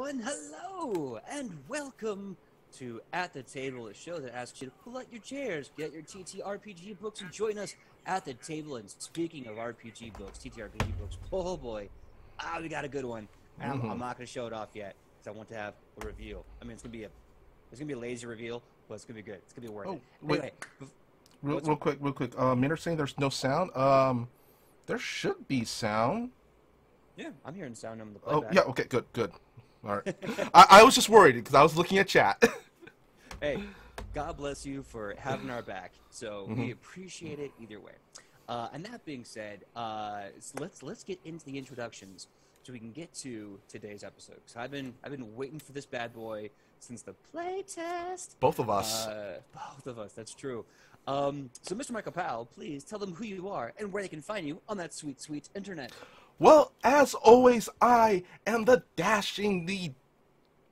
everyone. Hello and welcome to At the Table, a show that asks you to pull out your chairs, get your TTRPG books, and join us at the table. And speaking of RPG books, TTRPG books, oh boy, ah, we got a good one. And I'm, I'm not going to show it off yet because I want to have a reveal. I mean, it's going to be a it's going to be a lazy reveal, but it's going to be good. It's going to be worth Oh, it. wait. Anyway, Real, real quick, real quick. Uh, Minter saying there's no sound. Um, there should be sound. yeah, I'm hearing sound on the Oh, yeah. Okay, good, good. All right. I, I was just worried because I was looking at chat. hey, God bless you for having our back. So Mm-hmm. we appreciate it either way. Uh, and that being said, uh, let's let's get into the introductions so we can get to today's episode. So I've been I've been waiting for this bad boy since the playtest. Both of us. Uh, both of us. That's true. Um, so, Mr. Michael Pao, please tell them who you are and where they can find you on that sweet, sweet internet. Well, as always, I am the dashing, the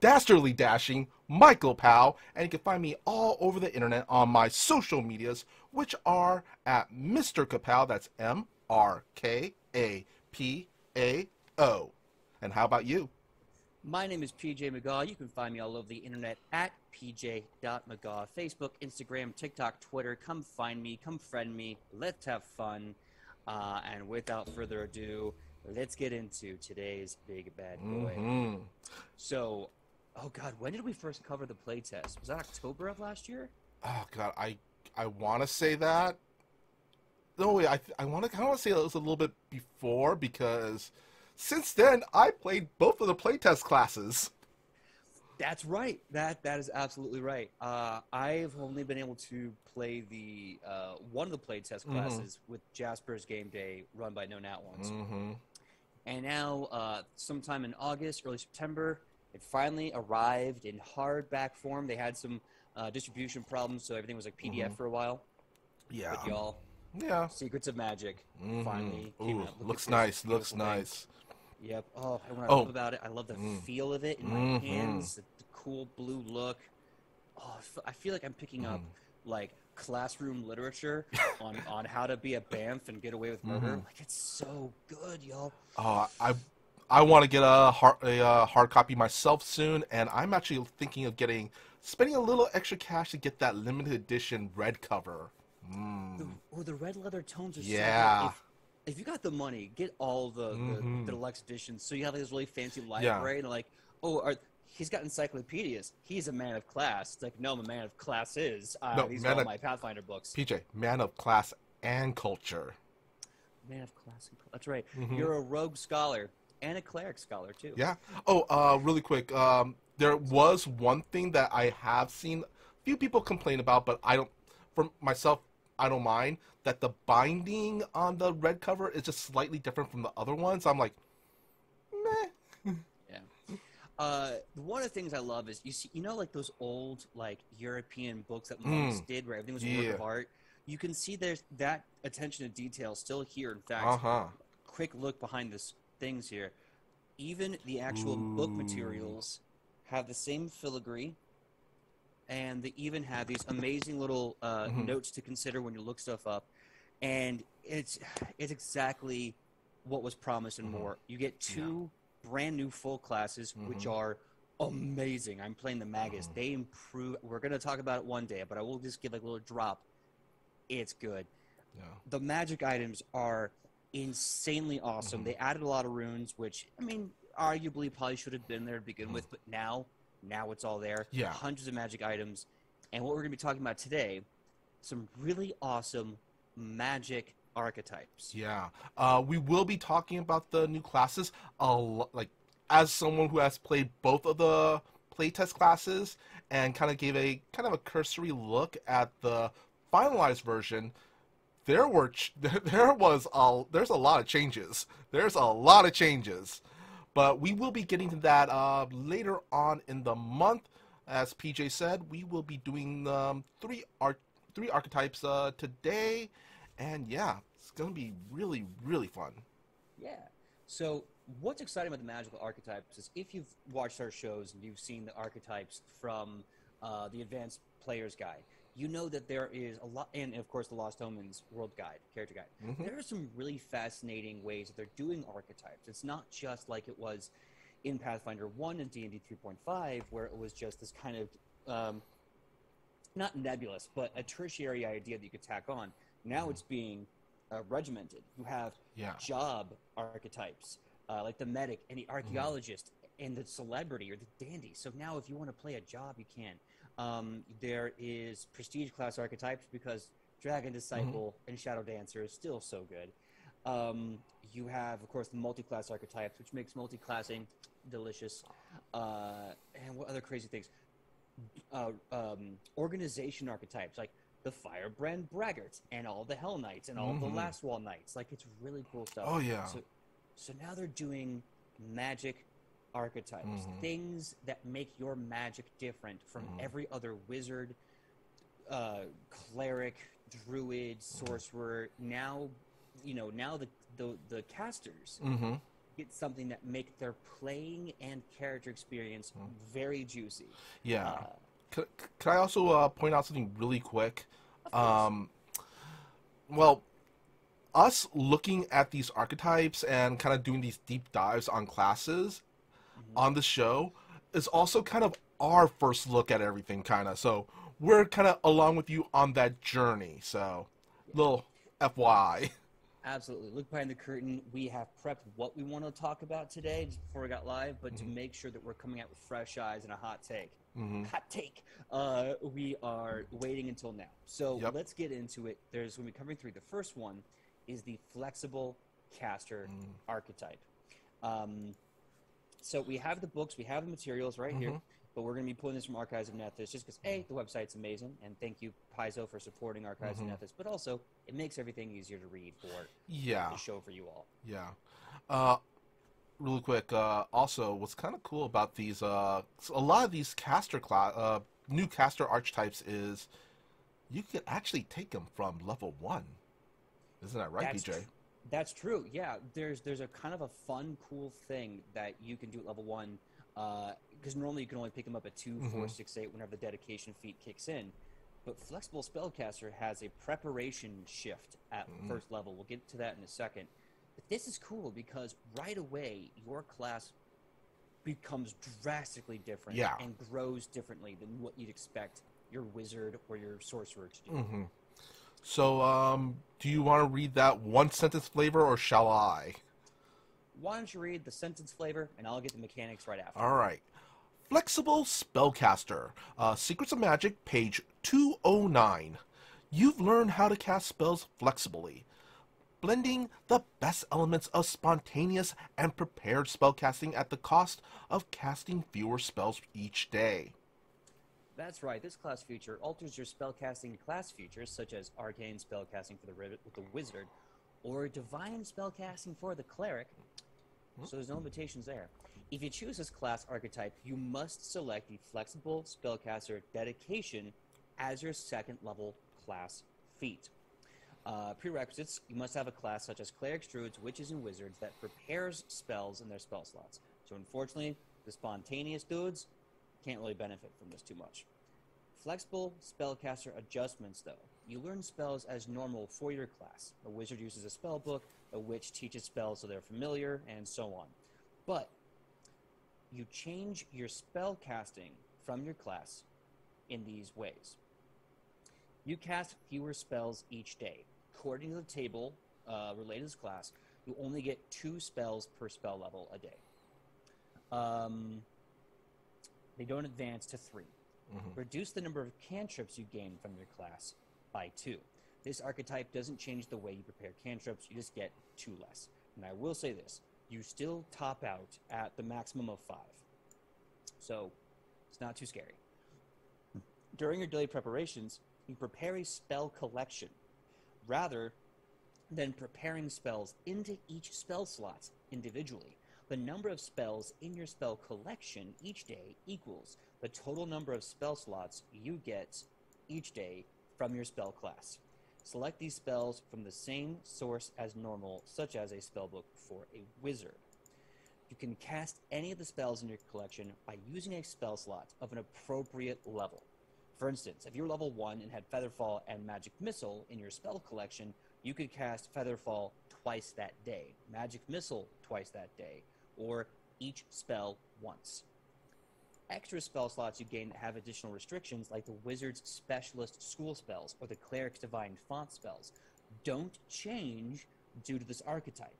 dastardly dashing Michael Pao, and you can find me all over the internet on my social medias, which are at Mr. Kapao. That's M R K A P A O. And how about you? My name is PJ Megaw. You can find me all over the internet at pj.megaw. Facebook, Instagram, TikTok, Twitter. Come find me. Come friend me. Let's have fun. Uh, and without further ado, let's get into today's big bad boy. hmm So, oh God, when did we first cover the playtest? Was that October of last year? Oh God, I I want to say that. No, wait, I I want to kind of say it was a little bit before because since then I played both of the playtest classes. That's right. That that is absolutely right. Uh, I've only been able to play the uh, one of the playtest Mhm. classes with Jasper's Game Day, run by No Nat Ones. Mm-hmm. And now, uh, sometime in August, early September, it finally arrived in hardback form. They had some uh, distribution problems, so everything was like PDF Mhm. for a while. Yeah. But y'all, Yeah. Secrets of Magic Mhm. finally came Ooh, looks nice. Looks thing. nice. Yep. Oh, and what I Oh. love about it, I love the Mm. feel of it in my Mhm. hands, the, the cool blue look. Oh, I I feel like I'm picking up Mm. like classroom literature on, on how to be a Banff and get away with murder. Mhm. Like it's so good, y'all. Oh, I I want to get a hard a uh, hard copy myself soon, and I'm actually thinking of getting spending a little extra cash to get that limited edition red cover. The, Mm. oh, the red leather tones are Yeah. so good. If, if you got the money, get all the, Mhm. the, the deluxe editions. So you have like, this really fancy library, and like, oh, are, he's got encyclopedias. He's a man of class. It's like, no, I'm a man of classes. Uh, No, these are all of- my Pathfinder books. PJ, man of class and culture. Man of class. and cl- That's right. Mhm. You're a rogue scholar and a cleric scholar too. Yeah. Oh, uh, really quick. Um, there was one thing that I have seen a few people complain about, but I don't. For myself, I don't mind that the binding on the red cover is just slightly different from the other ones. I'm like, meh. Uh, one of the things I love is you see, you know, like those old like European books that monks Mm. did, where everything was a work of art. You can see there's that attention to detail still here. In fact, Uh huh. quick look behind this things here. Even the actual book materials have the same filigree, and they even have these amazing little uh, Mhm. notes to consider when you look stuff up. And it's it's exactly what was promised and Mhm. more. You get two brand new full classes, which Mhm. are amazing. I'm playing the Magus. Mhm. They improve. We're gonna talk about it one day, but I will just give like a little drop. It's good Yeah. the magic items are insanely awesome. Mhm. They added a lot of runes, which I mean, arguably probably should have been there to begin with, but now, now it's all there. Yeah. hundreds of magic items, and what we're going to be talking about today, some really awesome magic archetypes. Yeah. Uh, we will be talking about the new classes. A lo- like as someone who has played both of the playtest classes and kind of gave a kind of a cursory look at the finalized version, there were ch- there was a there's a lot of changes. There's a lot of changes, but we will be getting to that uh, later on in the month. As PJ said, we will be doing um, three art three archetypes uh, today, and yeah, it's gonna be really really fun. Yeah. So what's exciting about the magical archetypes is if you've watched our shows and you've seen the archetypes from uh, the Advanced Player's Guide, you know that there is a lot, and of course the Lost Omens World Guide, Character Guide. Mhm. There are some really fascinating ways that they're doing archetypes. It's not just like it was in Pathfinder 1 and D&D 3.5 where it was just this kind of um, not nebulous, but a tertiary idea that you could tack on. Now it's being uh, regimented. You have Yeah. job archetypes, uh, like the medic and the archaeologist and the celebrity or the dandy. So now, if you want to play a job, you can. Um, there is prestige class archetypes because Dragon Disciple and Shadow Dancer is still so good. Um, you have, of course, the multi-class archetypes, which makes multi-classing delicious. Uh, and what other crazy things? Uh, um, organization archetypes, like the Firebrand Braggarts and all the Hell Knights and all Mhm. the Last Wall Knights. Like, it's really cool stuff. Oh, yeah. So, so now they're doing magic archetypes, Mhm. things that make your magic different from Mhm. every other wizard, uh, cleric, druid, sorcerer. Now, you know, now the the, the casters Mm-hmm. get something that make their playing and character experience Mm. very juicy. Yeah. Uh, Could, could I also uh, point out something really quick? Um, well, us looking at these archetypes and kind of doing these deep dives on classes Mhm. on the show is also kind of our first look at everything, kind of. So we're kind of along with you on that journey. So, little FYI. Absolutely. Look behind the curtain. We have prepped what we want to talk about today before we got live, but to Mhm. make sure that we're coming out with fresh eyes and a hot take. Hmm Hot take. Uh, we are waiting until now. So Yep. let's get into it. There's going to be covering three. The first one is the flexible caster Mm. archetype. Um, so we have the books, we have the materials right here, Mhm. but we're going to be pulling this from Archives of Nethys just because, A, the website's amazing, and thank you, Paizo, for supporting Archives Mhm. of Nethys, but also it makes everything easier to read for Yeah. the show for you all. Yeah. Uh, really quick. Uh, also, what's kind of cool about these, uh, a lot of these caster class, uh, new caster archetypes is you can actually take them from level one. Isn't that right, That's PJ? tr- That's true. Yeah, there's there's a kind of a fun, cool thing that you can do at level one, because normally you can only pick them up at 2 four, Mhm. six, eight, whenever the dedication feat kicks in. But flexible spellcaster has a preparation shift at Mhm. first level. We'll get to that in a second. But this is cool because right away your class becomes drastically different Yeah. and grows differently than what you'd expect your wizard or your sorcerer to do. hmm So, um, do you want to read that one sentence flavor, or shall I? Why don't you read the sentence flavor and I'll get the mechanics right after. All right. Flexible Spellcaster, uh, Secrets of Magic, page 209. You've learned how to cast spells flexibly, blending the best elements of spontaneous and prepared spellcasting at the cost of casting fewer spells each day. That's right. This class feature alters your spellcasting class features, such as arcane spellcasting for the with the wizard, or divine spellcasting for the cleric. Hmm? So there's no limitations there. If you choose this class archetype, you must select the flexible spellcaster dedication as your second level class feat. Uh, prerequisites: You must have a class such as clerics, druids, witches, and wizards that prepares spells in their spell slots. So unfortunately, the spontaneous dudes can't really benefit from this too much. Flexible spellcaster adjustments, though. You learn spells as normal for your class. A wizard uses a spell book, a witch teaches spells so they're familiar, and so on. But you change your spell casting from your class in these ways. You cast fewer spells each day. According to the table uh, related to this class, you only get two spells per spell level a day. Um, they don't advance to 3 Mhm. Reduce the number of cantrips you gain from your class by two. This archetype doesn't change the way you prepare cantrips, you just get two less. And I will say this you still top out at the maximum of five. So it's not too scary. During your daily preparations, you prepare a spell collection rather than preparing spells into each spell slot individually. The number of spells in your spell collection each day equals the total number of spell slots you get each day from your spell class. Select these spells from the same source as normal, such as a spellbook for a wizard. You can cast any of the spells in your collection by using a spell slot of an appropriate level. For instance, if you're level 1 and had Featherfall and Magic Missile in your spell collection, you could cast Featherfall twice that day, Magic Missile twice that day, or each spell once. Extra spell slots you gain have additional restrictions, like the Wizard's Specialist School spells or the Cleric's Divine Font spells, don't change due to this archetype.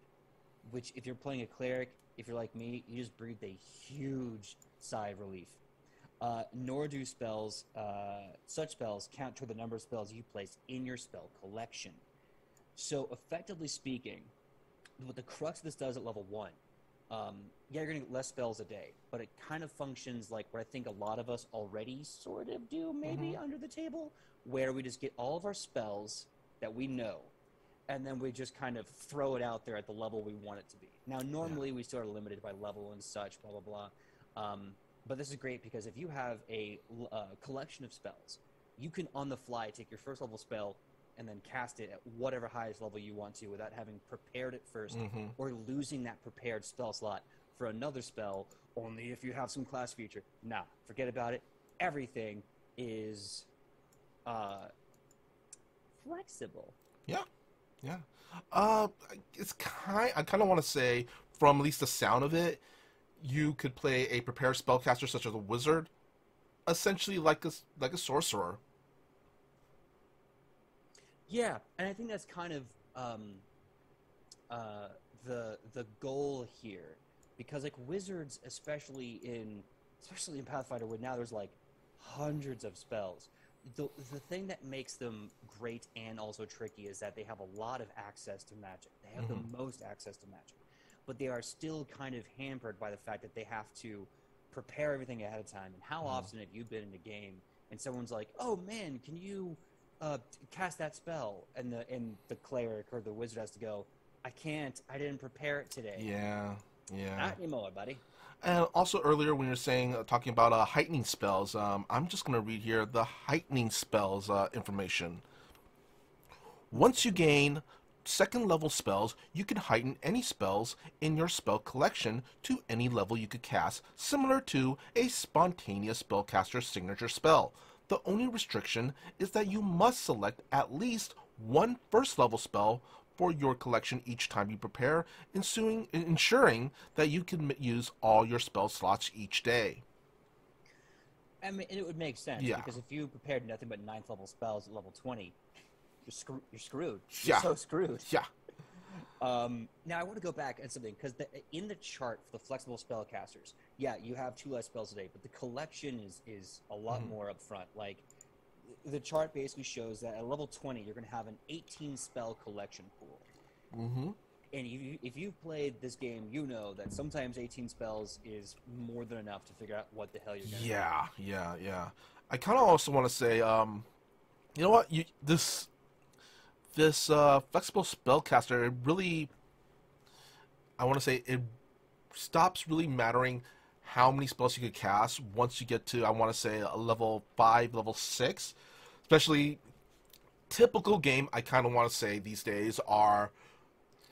Which, if you're playing a cleric, if you're like me, you just breathe a huge sigh of relief. Uh, nor do spells, uh, such spells, count toward the number of spells you place in your spell collection. So, effectively speaking, what the crux of this does at level one, um, yeah, you're going to get less spells a day, but it kind of functions like what I think a lot of us already sort of do, maybe Mhm. under the table, where we just get all of our spells that we know, and then we just kind of throw it out there at the level we want it to be. Now, normally we still are limited by level and such, blah blah blah. Um, but this is great because if you have a uh, collection of spells, you can on the fly take your first level spell and then cast it at whatever highest level you want to without having prepared it 1st Mhm. or losing that prepared spell slot for another spell only if you have some class feature. Nah, forget about it. Everything is uh, flexible. Yeah, yeah. Uh, it's kind. I kind of want to say, from at least the sound of it, you could play a prepared spellcaster such as a wizard, essentially like a like a sorcerer. Yeah, and I think that's kind of um, uh, the the goal here, because like wizards, especially in especially in Pathfinder, where now there's like hundreds of spells. The the thing that makes them great and also tricky is that they have a lot of access to magic. They have Mhm. the most access to magic, but they are still kind of hampered by the fact that they have to prepare everything ahead of time. And how Mhm. often have you been in a game and someone's like, "Oh man, can you?" uh, cast that spell, and the and the cleric or the wizard has to go. I can't. I didn't prepare it today. Yeah, yeah. Not anymore, buddy. And also earlier when you're saying uh, talking about uh, heightening spells, um, I'm just going to read here the heightening spells uh, information. Once you gain second level spells, you can heighten any spells in your spell collection to any level you could cast, similar to a spontaneous spellcaster signature spell. The only restriction is that you must select at least one first level spell for your collection each time you prepare, ensuing, ensuring that you can use all your spell slots each day. I mean, it would make sense Yeah. because if you prepared nothing but ninth level spells at level twenty, you're screw- You're screwed. Yeah. You're so screwed. Yeah. Um, now I want to go back and something because in the chart for the flexible spellcasters, yeah, you have two less spells a day, but the collection is is a lot Mhm. more upfront. Like the chart basically shows that at level twenty, you're going to have an 18 spell collection pool. Mm-hmm. And if you, if you've played this game, you know that sometimes 18 spells is more than enough to figure out what the hell you're going to Yeah, yeah, yeah. I kind of also want to say, um, you know what? You this this uh, flexible spellcaster it really, I want to say it stops really mattering how many spells you could cast once you get to I want to say a level five, level six, especially typical game. I kind of want to say these days are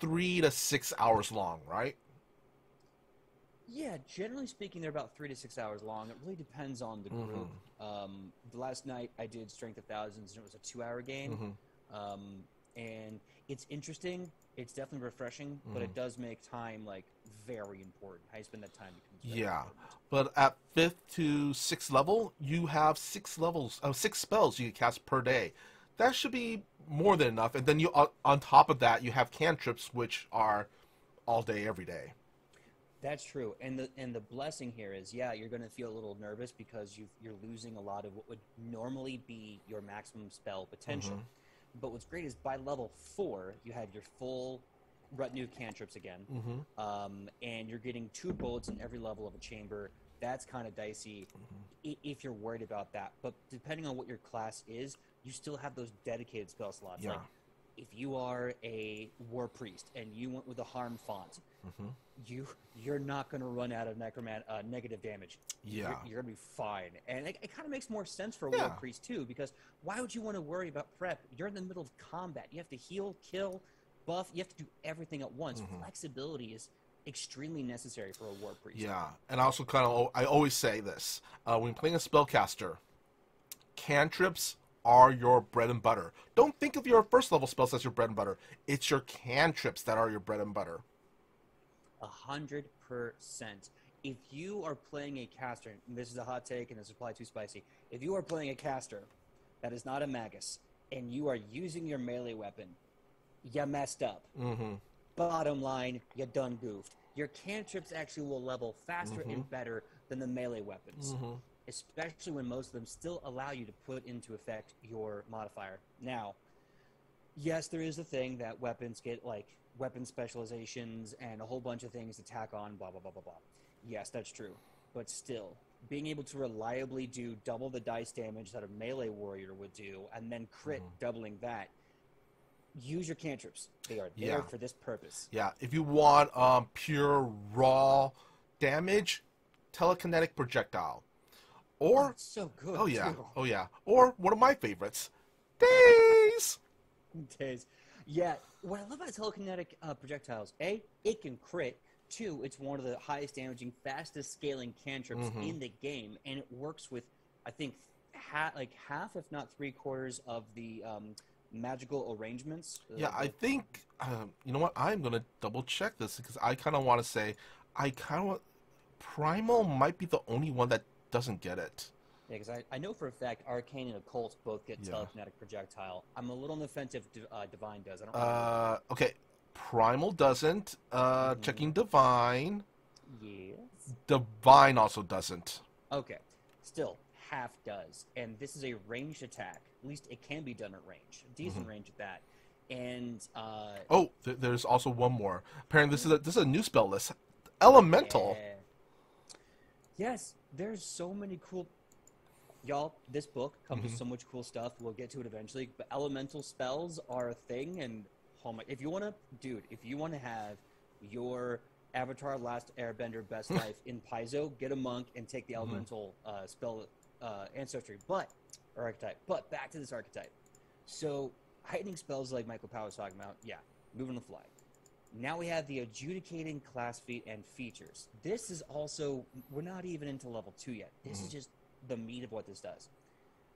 three to six hours long, right? Yeah, generally speaking, they're about three to six hours long. It really depends on the group. Um, the last night I did Strength of Thousands, and it was a two-hour game. Mhm. Um, and it's interesting. It's definitely refreshing, but it does make time like very important. How you spend that time becomes Yeah. important. But at fifth to sixth level, you have six levels, uh, six spells you can cast per day. That should be more than enough. And then you, on, on top of that, you have cantrips, which are all day, every day. That's true. And the and the blessing here is, yeah, you're going to feel a little nervous because you you're losing a lot of what would normally be your maximum spell potential. But what's great is by level four, you have your full retinue cantrips again, Mm-hmm. um, and you're getting two bullets in every level of a chamber. That's kind of dicey i- if you're worried about that. But depending on what your class is, you still have those dedicated spell slots. Yeah. Like if you are a war priest and you went with a harm font, Mhm. you you're not going to run out of necroman uh, negative damage. Yeah. You're, you're going to be fine. And it, it kind of makes more sense for a Yeah. war priest too, because why would you want to worry about prep? You're in the middle of combat. You have to heal, kill, buff. You have to do everything at once. Mhm. Flexibility is extremely necessary for a war priest. Yeah. And I also kind of, I always say this uh, when playing a spellcaster, cantrips are your bread and butter. Don't think of your first level spells as your bread and butter. It's your cantrips that are your bread and butter. A hundred percent. If you are playing a caster, and this is a hot take and this is probably too spicy. If you are playing a caster that is not a magus and you are using your melee weapon, you messed up. Mm-hmm. Bottom line, you done goofed. Your cantrips actually will level faster and better than the melee weapons, Mhm. especially when most of them still allow you to put into effect your modifier. Now, yes, there is a thing that weapons get like weapon specializations and a whole bunch of things to tack on, blah, blah, blah, blah, blah. Yes, that's true. But still, being able to reliably do double the dice damage that a melee warrior would do and then crit doubling that, use your cantrips. They are there Yeah. for this purpose. Yeah, if you want um, pure raw damage, telekinetic projectile, Oh, or it's so good. oh yeah, too. oh yeah, or one of my favorites, days. days. Yeah, what I love about telekinetic uh, projectiles, A, it can crit. Two, it's one of the highest damaging, fastest scaling cantrips Mhm. in the game, and it works with, I think, ha- like half, if not three quarters, of the um, magical arrangements. uh, Yeah, I think um, you know what. I'm gonna double check this because I kind of want to say, I kind of want Primal might be the only one that doesn't get it. Yeah, because I, I know for a fact Arcane and Occult both get Yeah. telekinetic projectile. I'm a little on the fence if uh, Divine does. I don't. Uh, okay, Primal doesn't. Uh, Mhm. checking Divine. yes. Divine also doesn't. Okay. Still, half does. And this is a ranged attack. At least it can be done at range. Decent range at that. And uh Oh, th- there's also one more. Apparently, this is a, this is a new spell list. Elemental. yeah. Yes, there's so many cool Y'all, this book comes with Mhm. so much cool stuff. We'll get to it eventually. But elemental spells are a thing, and oh my! If you want to, dude, if you want to have your Avatar: Last Airbender best life in Paizo, get a monk and take the Mhm. elemental uh, spell uh, ancestry, but or archetype. But back to this archetype. So heightening spells like Michael Pao was talking about, yeah, moving the fly. Now we have the adjudicating class feat and features. This is also we're not even into level two yet. This is Mhm. just the meat of what this does.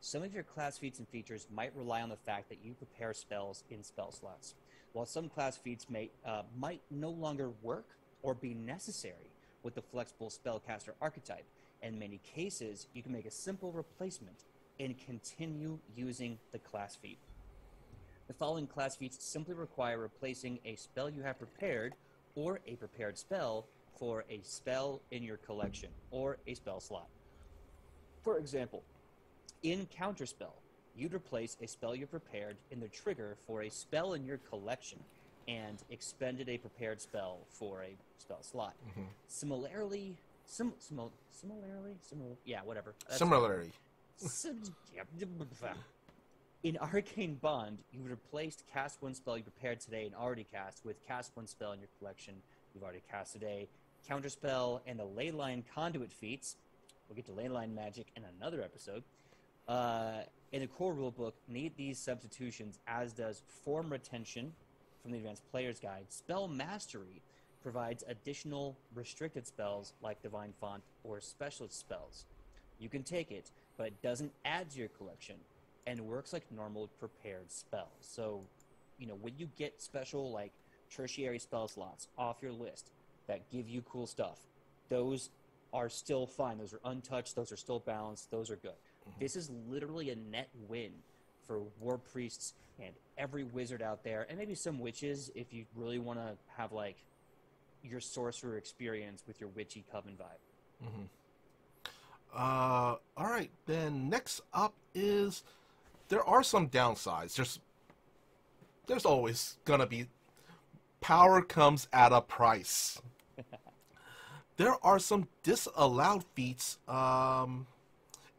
Some of your class feats and features might rely on the fact that you prepare spells in spell slots, while some class feats may uh, might no longer work or be necessary with the flexible spellcaster archetype. In many cases, you can make a simple replacement and continue using the class feat. The following class feats simply require replacing a spell you have prepared or a prepared spell for a spell in your collection or a spell slot. For example, in Counterspell, you'd replace a spell you prepared in the trigger for a spell in your collection and expended a prepared spell for a spell slot. Mhm. Similarly, sim, simil, similarly, simil, yeah, whatever. That's- Similarly. Sim- In Arcane Bond, you replaced cast one spell you prepared today and already cast with cast one spell in your collection you've already cast today. Counterspell and the Leyline Conduit feats. We'll get to Leyline magic in another episode. Uh, in the core rulebook, need these substitutions, as does Form Retention from the Advanced Player's Guide. Spell Mastery provides additional restricted spells like Divine Font or Specialist spells. You can take it, but it doesn't add to your collection and works like normal prepared spells. So, you know, when you get special like tertiary spell slots off your list that give you cool stuff, those are still fine. Those are untouched. Those are still balanced. Those are good. This is literally a net win for war priests and every wizard out there, and maybe some witches if you really want to have like your sorcerer experience with your witchy coven vibe. Mhm. Uh, all right. Then next up is there are some downsides. There's there's always gonna be power comes at a price. There are some disallowed feats. Um,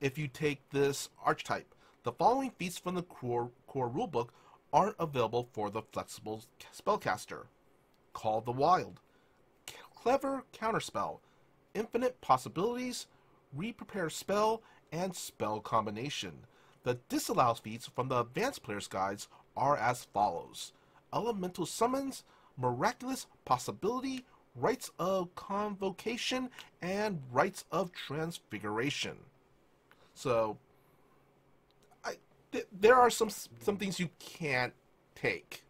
if you take this archetype, the following feats from the core core rulebook aren't available for the flexible spellcaster. Call the Wild, clever counterspell, infinite possibilities, re-prepare spell, and spell combination. The disallowed feats from the advanced player's guides are as follows elemental summons, miraculous possibility, rites of convocation, and rites of transfiguration. So, I, th- there are some some things you can't take.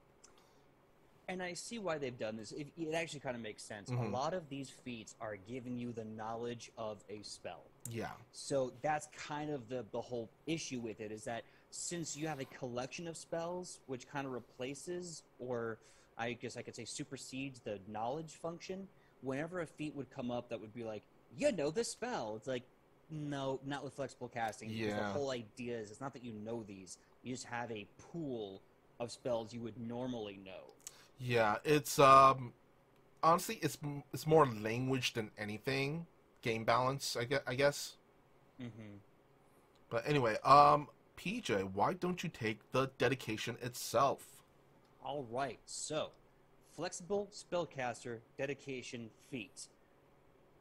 and I see why they've done this. It, it actually kind of makes sense. Mhm. A lot of these feats are giving you the knowledge of a spell. Yeah. So that's kind of the the whole issue with it is that since you have a collection of spells, which kind of replaces, or I guess I could say supersedes the knowledge function. Whenever a feat would come up that would be like, you know this spell, it's like, no, not with flexible casting. Yeah. the whole idea is it's not that you know these; you just have a pool of spells you would normally know. Yeah, it's um honestly it's it's more language than anything. Game balance, I guess. I guess. Mm-hmm. But anyway, um PJ, why don't you take the dedication itself? All right, so flexible spellcaster dedication feat.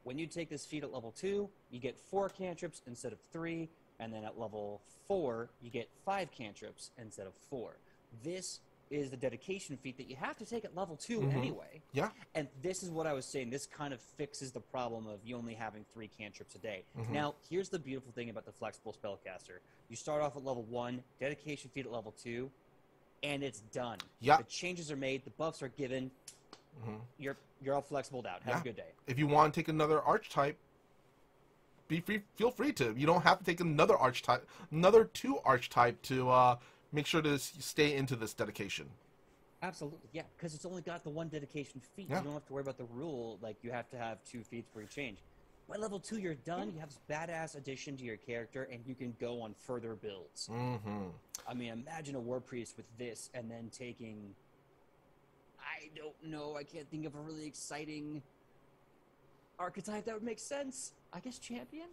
When you take this feat at level two, you get four cantrips instead of three, and then at level four, you get five cantrips instead of four. This is the dedication feat that you have to take at level 2 Mhm. anyway. Yeah. And this is what I was saying. This kind of fixes the problem of you only having three cantrips a day. Mhm. Now, here's the beautiful thing about the flexible spellcaster. You start off at level one, dedication feat at level two, and it's done. Yeah. The changes are made, the buffs are given. Mhm. You're you're all flexibled out. Have Yeah. a good day. If you want to take another archetype, be free. Feel free to. You don't have to take another archetype, another two archetype to uh, make sure to stay into this dedication. Absolutely, yeah, because it's only got the one dedication feat. Yeah. You don't have to worry about the rule like you have to have two feats for each change. By level two, you're done. You have this badass addition to your character, and you can go on further builds. Mm-hmm. I mean, imagine a war priest with this, and then taking. I don't know. I can't think of a really exciting archetype that would make sense. I guess champion.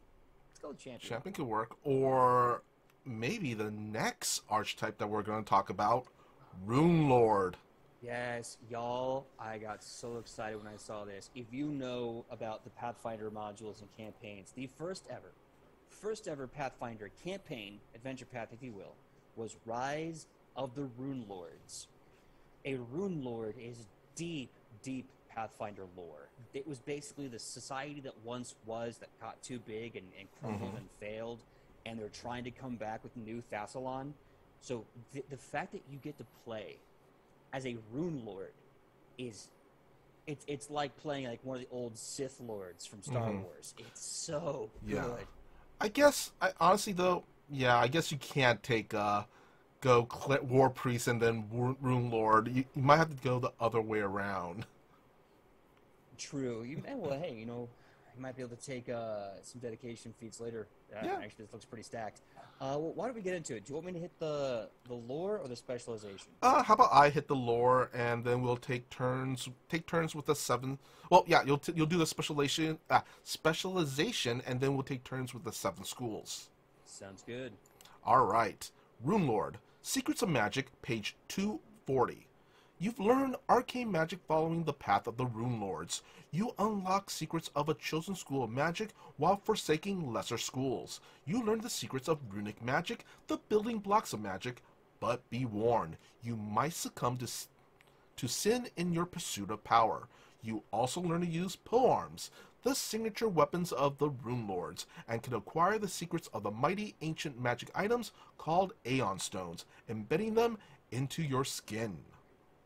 Let's go with champion. Champion could work, or maybe the next archetype that we're going to talk about, Rune Lord. Yes, y'all, I got so excited when I saw this. If you know about the Pathfinder modules and campaigns, the first ever, first ever Pathfinder campaign, adventure path, if you will, was Rise of the Rune Lords. A Rune Lord is deep, deep Pathfinder lore. It was basically the society that once was that got too big and, and crumbled Mhm. and failed, and they're trying to come back with new Thassilon. So the, the fact that you get to play as a rune lord is it's it's like playing like one of the old Sith lords from Star Mhm. Wars. It's so Yeah. good. I guess, I, honestly though, yeah, I guess you can't take uh, go Cl- War Priest and then Ru- Rune Lord. You, you might have to go the other way around. True. You eh, well, hey, you know, you might be able to take uh, some dedication feats later. Uh, Yeah. Actually, this looks pretty stacked. Uh, well, why don't we get into it? Do you want me to hit the the lore or the specialization? Uh, how about I hit the lore and then we'll take turns take turns with the seven. Well, yeah, you'll t- you'll do the specialization uh, specialization and then we'll take turns with the seven schools. Sounds good. All right. Rune Lord, Secrets of Magic, page 240. You've learned arcane magic following the path of the Rune Lords. You unlock secrets of a chosen school of magic while forsaking lesser schools. You learn the secrets of runic magic, the building blocks of magic, but be warned, you might succumb to, to sin in your pursuit of power. You also learn to use polearms, the signature weapons of the Rune Lords, and can acquire the secrets of the mighty ancient magic items called Aeon Stones, embedding them into your skin.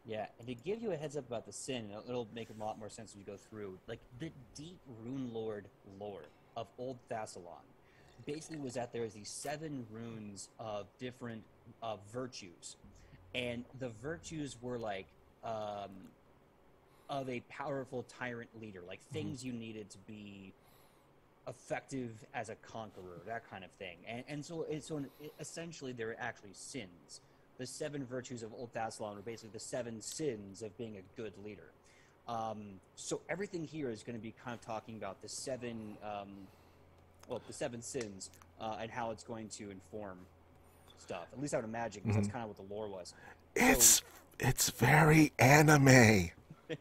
Yeah, and to give you a heads up about the sin, it'll, it'll make a lot more sense when you go through. Like the deep Rune Lord lore of Old Thassilon, basically was that there was these seven runes of different uh, virtues, and the virtues were like um, of a powerful tyrant leader, like things you needed to be effective as a conqueror, that kind of thing. And, and so, so essentially, they're actually sins the seven virtues of Old Thassilon are basically the seven sins of being a good leader. Um, so everything here is going to be kind of talking about the seven, um, well, the seven sins uh, and how it's going to inform stuff. At least I would imagine, because Mhm. that's kind of what the lore was. It's it's very anime.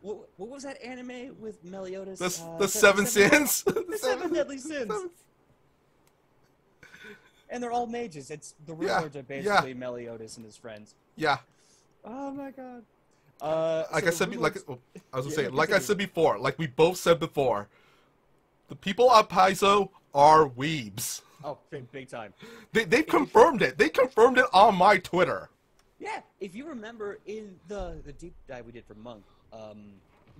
What, what was that anime with Meliodas? The, Uh, the Se- seven sins. The seven deadly sins. And they're all mages. It's the Rune Yeah, are yeah. basically Meliodas and his friends. Yeah, Oh my god. Uh, like so I said, be- like oh, I was gonna Yeah, say, like I said before, like we both said before, the people at Paizo are weebs. Oh, big, time. They they've confirmed it. They confirmed it on my Twitter. Yeah, if you remember in the the deep dive we did for Monk, um,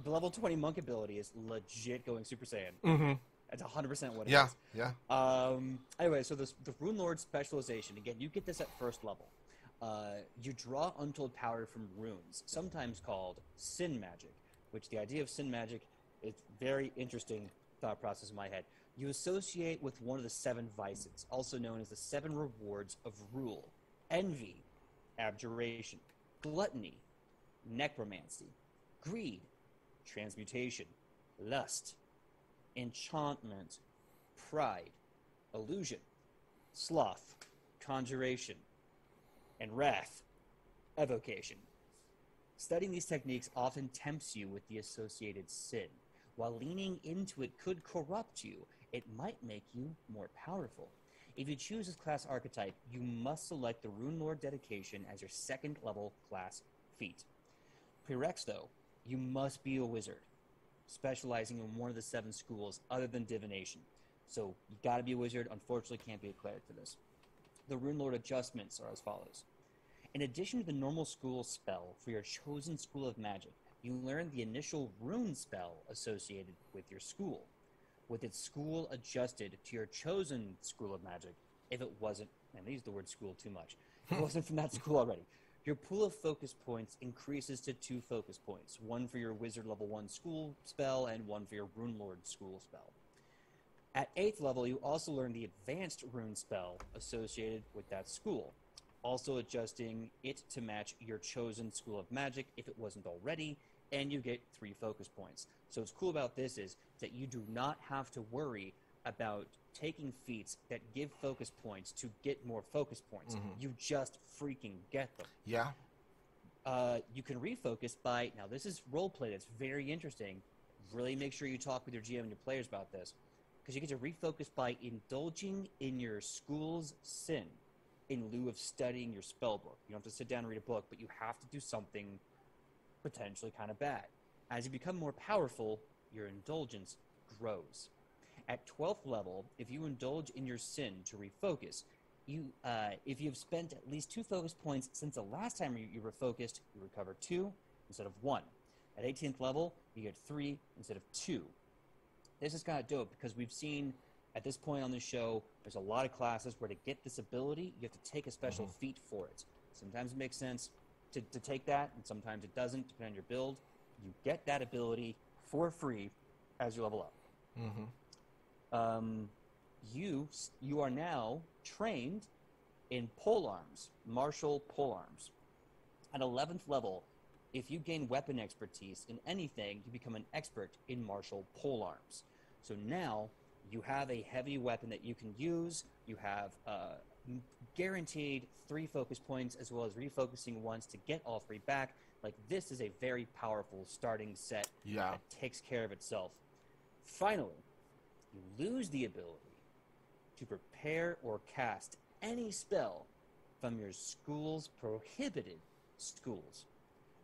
the level 20 Monk ability is legit going Super Saiyan. Mm-hmm. That's 100% what it is. Yeah, yeah. Um, anyway, so this, the Rune Lord specialization, again, you get this at first level. Uh, you draw untold power from runes, sometimes called sin magic, which the idea of sin magic is very interesting thought process in my head. You associate with one of the seven vices, also known as the seven rewards of rule envy, abjuration, gluttony, necromancy, greed, transmutation, lust, enchantment, pride, illusion, sloth, conjuration, and wrath, evocation. Studying these techniques often tempts you with the associated sin. While leaning into it could corrupt you, it might make you more powerful. If you choose this class archetype, you must select the Rune Lord dedication as your second level class feat. Prereqs, though, you must be a wizard, specializing in one of the seven schools other than divination. So you gotta be a wizard, unfortunately, can't be a cleric for this. The Rune Lord adjustments are as follows. In addition to the normal school spell for your chosen school of magic, you learn the initial rune spell associated with your school, with its school adjusted to your chosen school of magic if it wasn't, and I use the word school too much, it wasn't from that school already. Your pool of focus points increases to two focus points, one for your wizard level 1 school spell and one for your rune lord school spell. At 8th level, you also learn the advanced rune spell associated with that school, also adjusting it to match your chosen school of magic if it wasn't already, and you get three focus points. So what's cool about this is that you do not have to worry about taking feats that give focus points to get more focus points. You just freaking get them. Yeah. Uh, you can refocus by now. This is role play that's very interesting. Really make sure you talk with your GM and your players about this because you get to refocus by indulging in your school's sin in lieu of studying your spell book. You don't have to sit down and read a book, but you have to do something potentially kind of bad. As you become more powerful, your indulgence grows. At 12th level, if you indulge in your sin to refocus, you uh, if you've spent at least two focus points since the last time you, you were focused, you recover two instead of one. At 18th level, you get three instead of two. This is kind of dope because we've seen at this point on the show, there's a lot of classes where to get this ability, you have to take a special feat for it. Sometimes it makes sense to, to take that, and sometimes it doesn't, depending on your build. You get that ability for free as you level up. Mm-hmm. Um, you you are now trained in pole arms, martial pole arms. At 11th level, if you gain weapon expertise in anything, you become an expert in martial pole arms. So now you have a heavy weapon that you can use. You have uh, guaranteed three focus points as well as refocusing once to get all three back. Like this is a very powerful starting set Yeah. that takes care of itself. Finally, you lose the ability to prepare or cast any spell from your school's prohibited schools.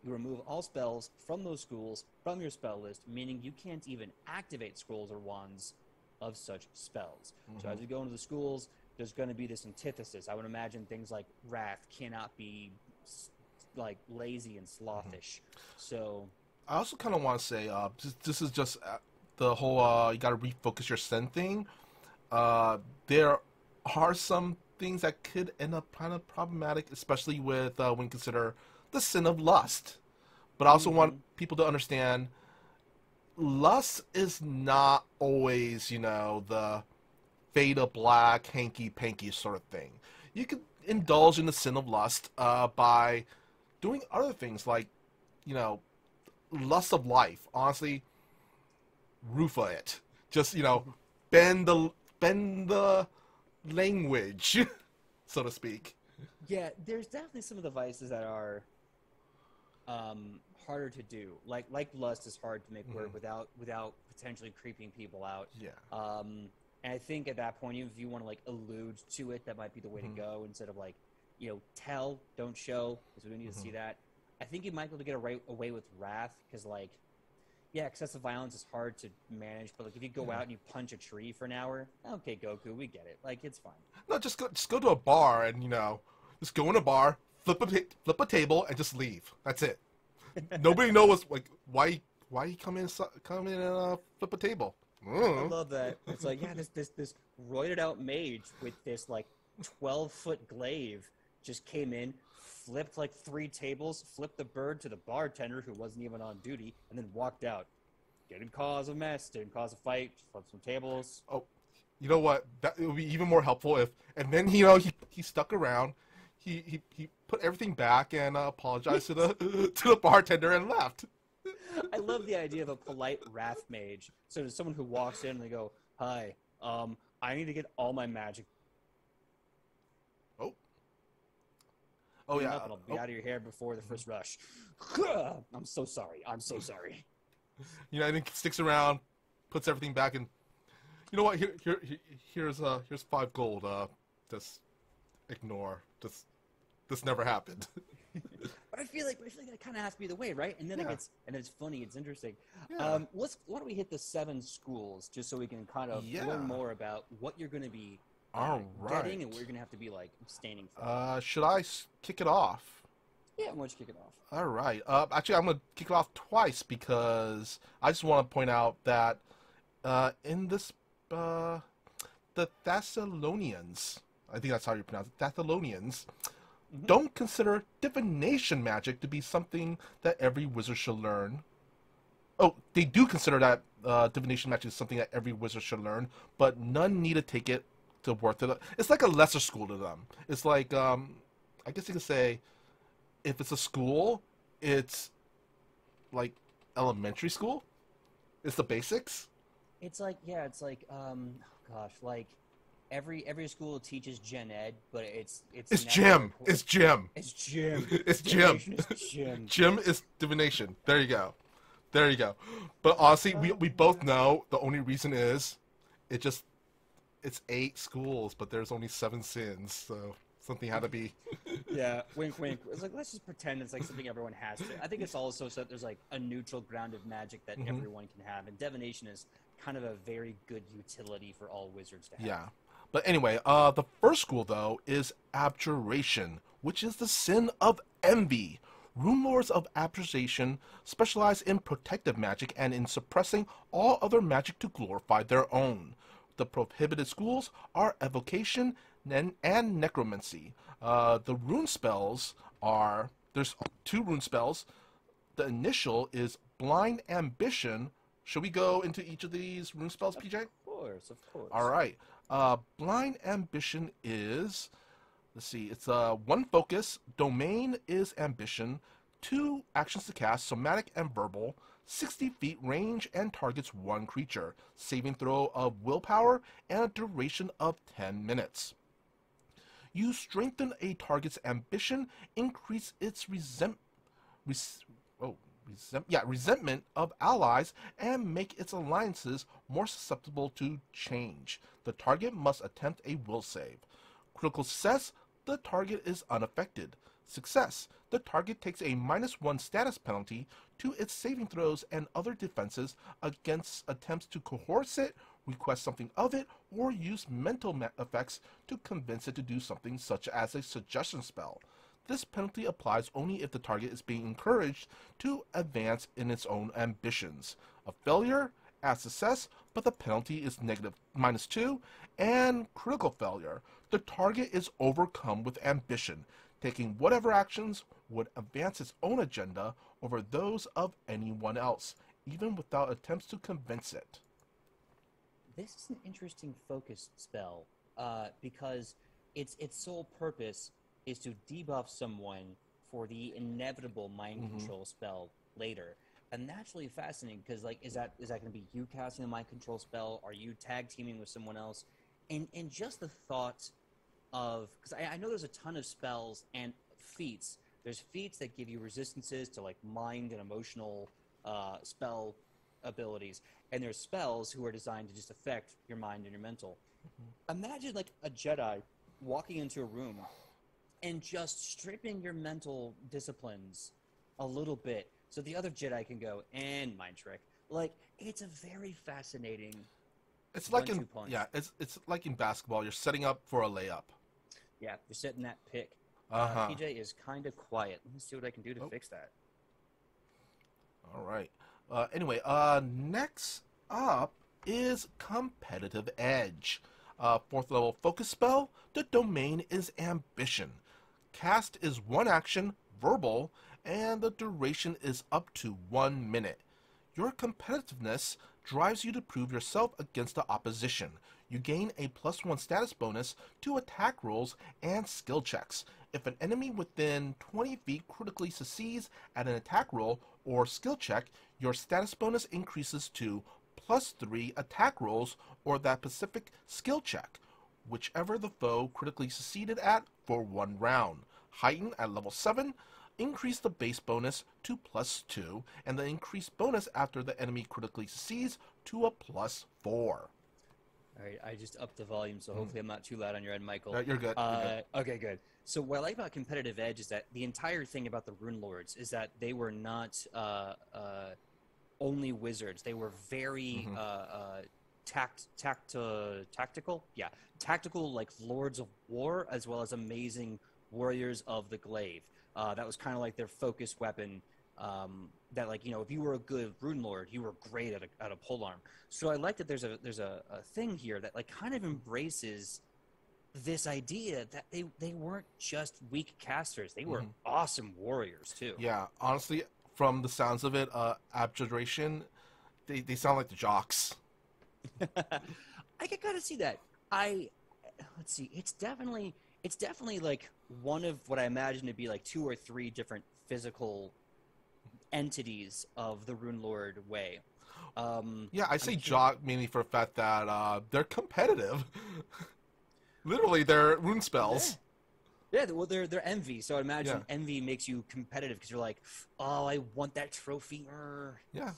You remove all spells from those schools from your spell list, meaning you can't even activate scrolls or wands of such spells. So as you go into the schools, there's going to be this antithesis. I would imagine things like wrath cannot be like lazy and slothish. So I also kind of want to say, uh, this, this is just uh, the whole uh, you got to refocus your sin thing. Uh, there are some things that could end up kind of problematic, especially with uh, when consider the sin of lust. But I also want people to understand lust is not always, you know, the fade of black, hanky panky sort of thing. You can indulge in the sin of lust uh, by doing other things like, you know, lust of life. Honestly, roofa it. Just you know, bend the bend the language, so to speak. Yeah, there's definitely some of the vices that are um, harder to do. Like like lust is hard to make work Mhm. without without potentially creeping people out. Yeah. Um, and I think at that point, if you want to like allude to it, that might be the way Mhm. to go instead of like, you know, tell, don't show, because we don't need to see that. I think you might be able to get away, away with wrath because like, yeah, excessive violence is hard to manage. But like if you go out and you punch a tree for an hour, okay, Goku, we get it. Like it's fine. No, just go just go to a bar and you know, just go in a bar, flip a flip a table and just leave. That's it. Nobody knows like why why he come in come in and uh, flip a table. I Mm. love that. It's like, yeah, this this this roided out mage with this like twelve foot glaive just came in, flipped like three tables, flipped the bird to the bartender who wasn't even on duty, and then walked out. Didn't cause a mess, didn't cause a fight, flipped some tables. Oh, you know what? That it would be even more helpful if and then you know he he stuck around. He he, he put everything back and uh, apologized to the to the bartender and left. I love the idea of a polite wrath mage. So there's someone who walks in and they go, "Hi, um, I need to get all my magic Oh yeah. and I'll be Oh, out of your hair before the first rush." I'm so sorry. I'm so sorry. you know, and he sticks around, puts everything back in. You know what? Here, here, here- here's uh, here's five gold. Uh, just ignore. Just this never happened. But I feel like I feel like that kind of has to be the way, right? And then it gets and it's funny, it's interesting. Yeah. Um, let's why don't we hit the seven schools just so we can kind of Yeah. learn more about what you're going to be All right. getting and going to have to be like standing. Uh, should I kick it off? yeah, why don't you kick it off? All right. Uh, actually, I'm gonna kick it off twice because I just want to point out that uh, in this, uh, the Thassilonians, I think that's how you pronounce it, Thassilonians, Mhm. don't consider divination magic to be something that every wizard should learn. Oh, they do consider that uh, divination magic is something that every wizard should learn, but none need to take it to worth it. It's like a lesser school to them. It's like, um, I guess you could say, if it's a school, it's like elementary school. It's the basics. It's like yeah, it's like um, gosh, like every every school teaches gen ed, but it's it's It's gym. It's gym. it's gym. It's gym. Is gym. Gym is divination. There you go. There you go. But honestly, we, we both know the only reason is it just it's eight schools, but there's only seven sins, so something had to be. yeah, wink, wink. It's like let's just pretend it's like something everyone has to. I think it's also so that there's like a neutral ground of magic that Mhm. everyone can have, and divination is kind of a very good utility for all wizards to have. Yeah. But anyway, uh, the first school though is abjuration, which is the sin of envy. Rune lords of abjuration specialize in protective magic and in suppressing all other magic to glorify their own. The prohibited schools are evocation and, and necromancy. Uh, the rune spells are there's two rune spells. The initial is blind ambition. Should we go into each of these rune spells, PJ? Of course, of course. All right. Uh, blind ambition is, let's see, it's uh, one focus. Domain is ambition. Two actions to cast, somatic and verbal. 60 feet range and targets one creature. Saving throw of willpower and a duration of 10 minutes. You strengthen a target's ambition, increase its resent, res, oh, resent, yeah, resentment of allies, and make its alliances more susceptible to change. The target must attempt a will save. Critical success, the target is unaffected. Success, the target takes a minus one status penalty to its saving throws and other defenses against attempts to coerce it, request something of it, or use mental effects to convince it to do something such as a suggestion spell. This penalty applies only if the target is being encouraged to advance in its own ambitions. A failure, at success, but the penalty is negative minus two, and critical failure. The target is overcome with ambition, taking whatever actions would advance its own agenda over those of anyone else, even without attempts to convince it. This is an interesting focus spell uh, because its its sole purpose is to debuff someone for the inevitable mind Mhm. control spell later. And that's really fascinating because, like, is that is that going to be you casting the mind control spell? Are you tag teaming with someone else? And and just the thought of because I, I know there's a ton of spells and feats. There's feats that give you resistances to like mind and emotional uh, spell abilities, and there's spells who are designed to just affect your mind and your mental. Imagine like a Jedi walking into a room and just stripping your mental disciplines a little bit so the other Jedi can go and mind trick. Like it's a very fascinating. It's like in punch. yeah, it's it's like in basketball. You're setting up for a layup. Yeah, you're setting that pick. Uh, Uh-huh. PJ is kind of quiet. Let me see what I can do to Oh. fix that. All right. Uh, anyway, uh, next up is Competitive Edge. Uh, fourth level focus spell. The domain is Ambition. Cast is one action, verbal, and the duration is up to one minute. Your competitiveness drives you to prove yourself against the opposition. You gain a plus one status bonus to attack rolls and skill checks. If an enemy within 20 feet critically succeeds at an attack roll or skill check, your status bonus increases to plus three attack rolls or that specific skill check, whichever the foe critically succeeded at for one round. Heighten at level 7, increase the base bonus to plus 2, and the increased bonus after the enemy critically succeeds to a plus 4. All right, I just upped the volume, so hopefully I'm not too loud on your end, Michael. Uh, you're good. you're Uh, good. okay, good. So what I like about competitive edge is that the entire thing about the Rune Lords is that they were not uh, uh, only wizards. They were very Mhm. uh, uh, tact tact uh, tactical. Yeah, tactical like lords of war as well as amazing warriors of the glaive. Uh, that was kind of like their focus weapon. Um, that like you know if you were a good rune lord you were great at a, at a polearm so i like that there's a there's a, a thing here that like kind of embraces this idea that they they weren't just weak casters they were Mhm. awesome warriors too Yeah, honestly, from the sounds of it, uh, Abjuration, they, they sound like the jocks. i could kind of see that i let's see it's definitely it's definitely like one of what i imagine to be like two or three different physical entities of the rune lord way um Yeah, I say jock mainly for the fact that uh, they're competitive. Literally, they're rune spells. Yeah, well, they're they're envy. So I imagine Yeah. envy makes you competitive because you're like, oh, I want that trophy. Yeah.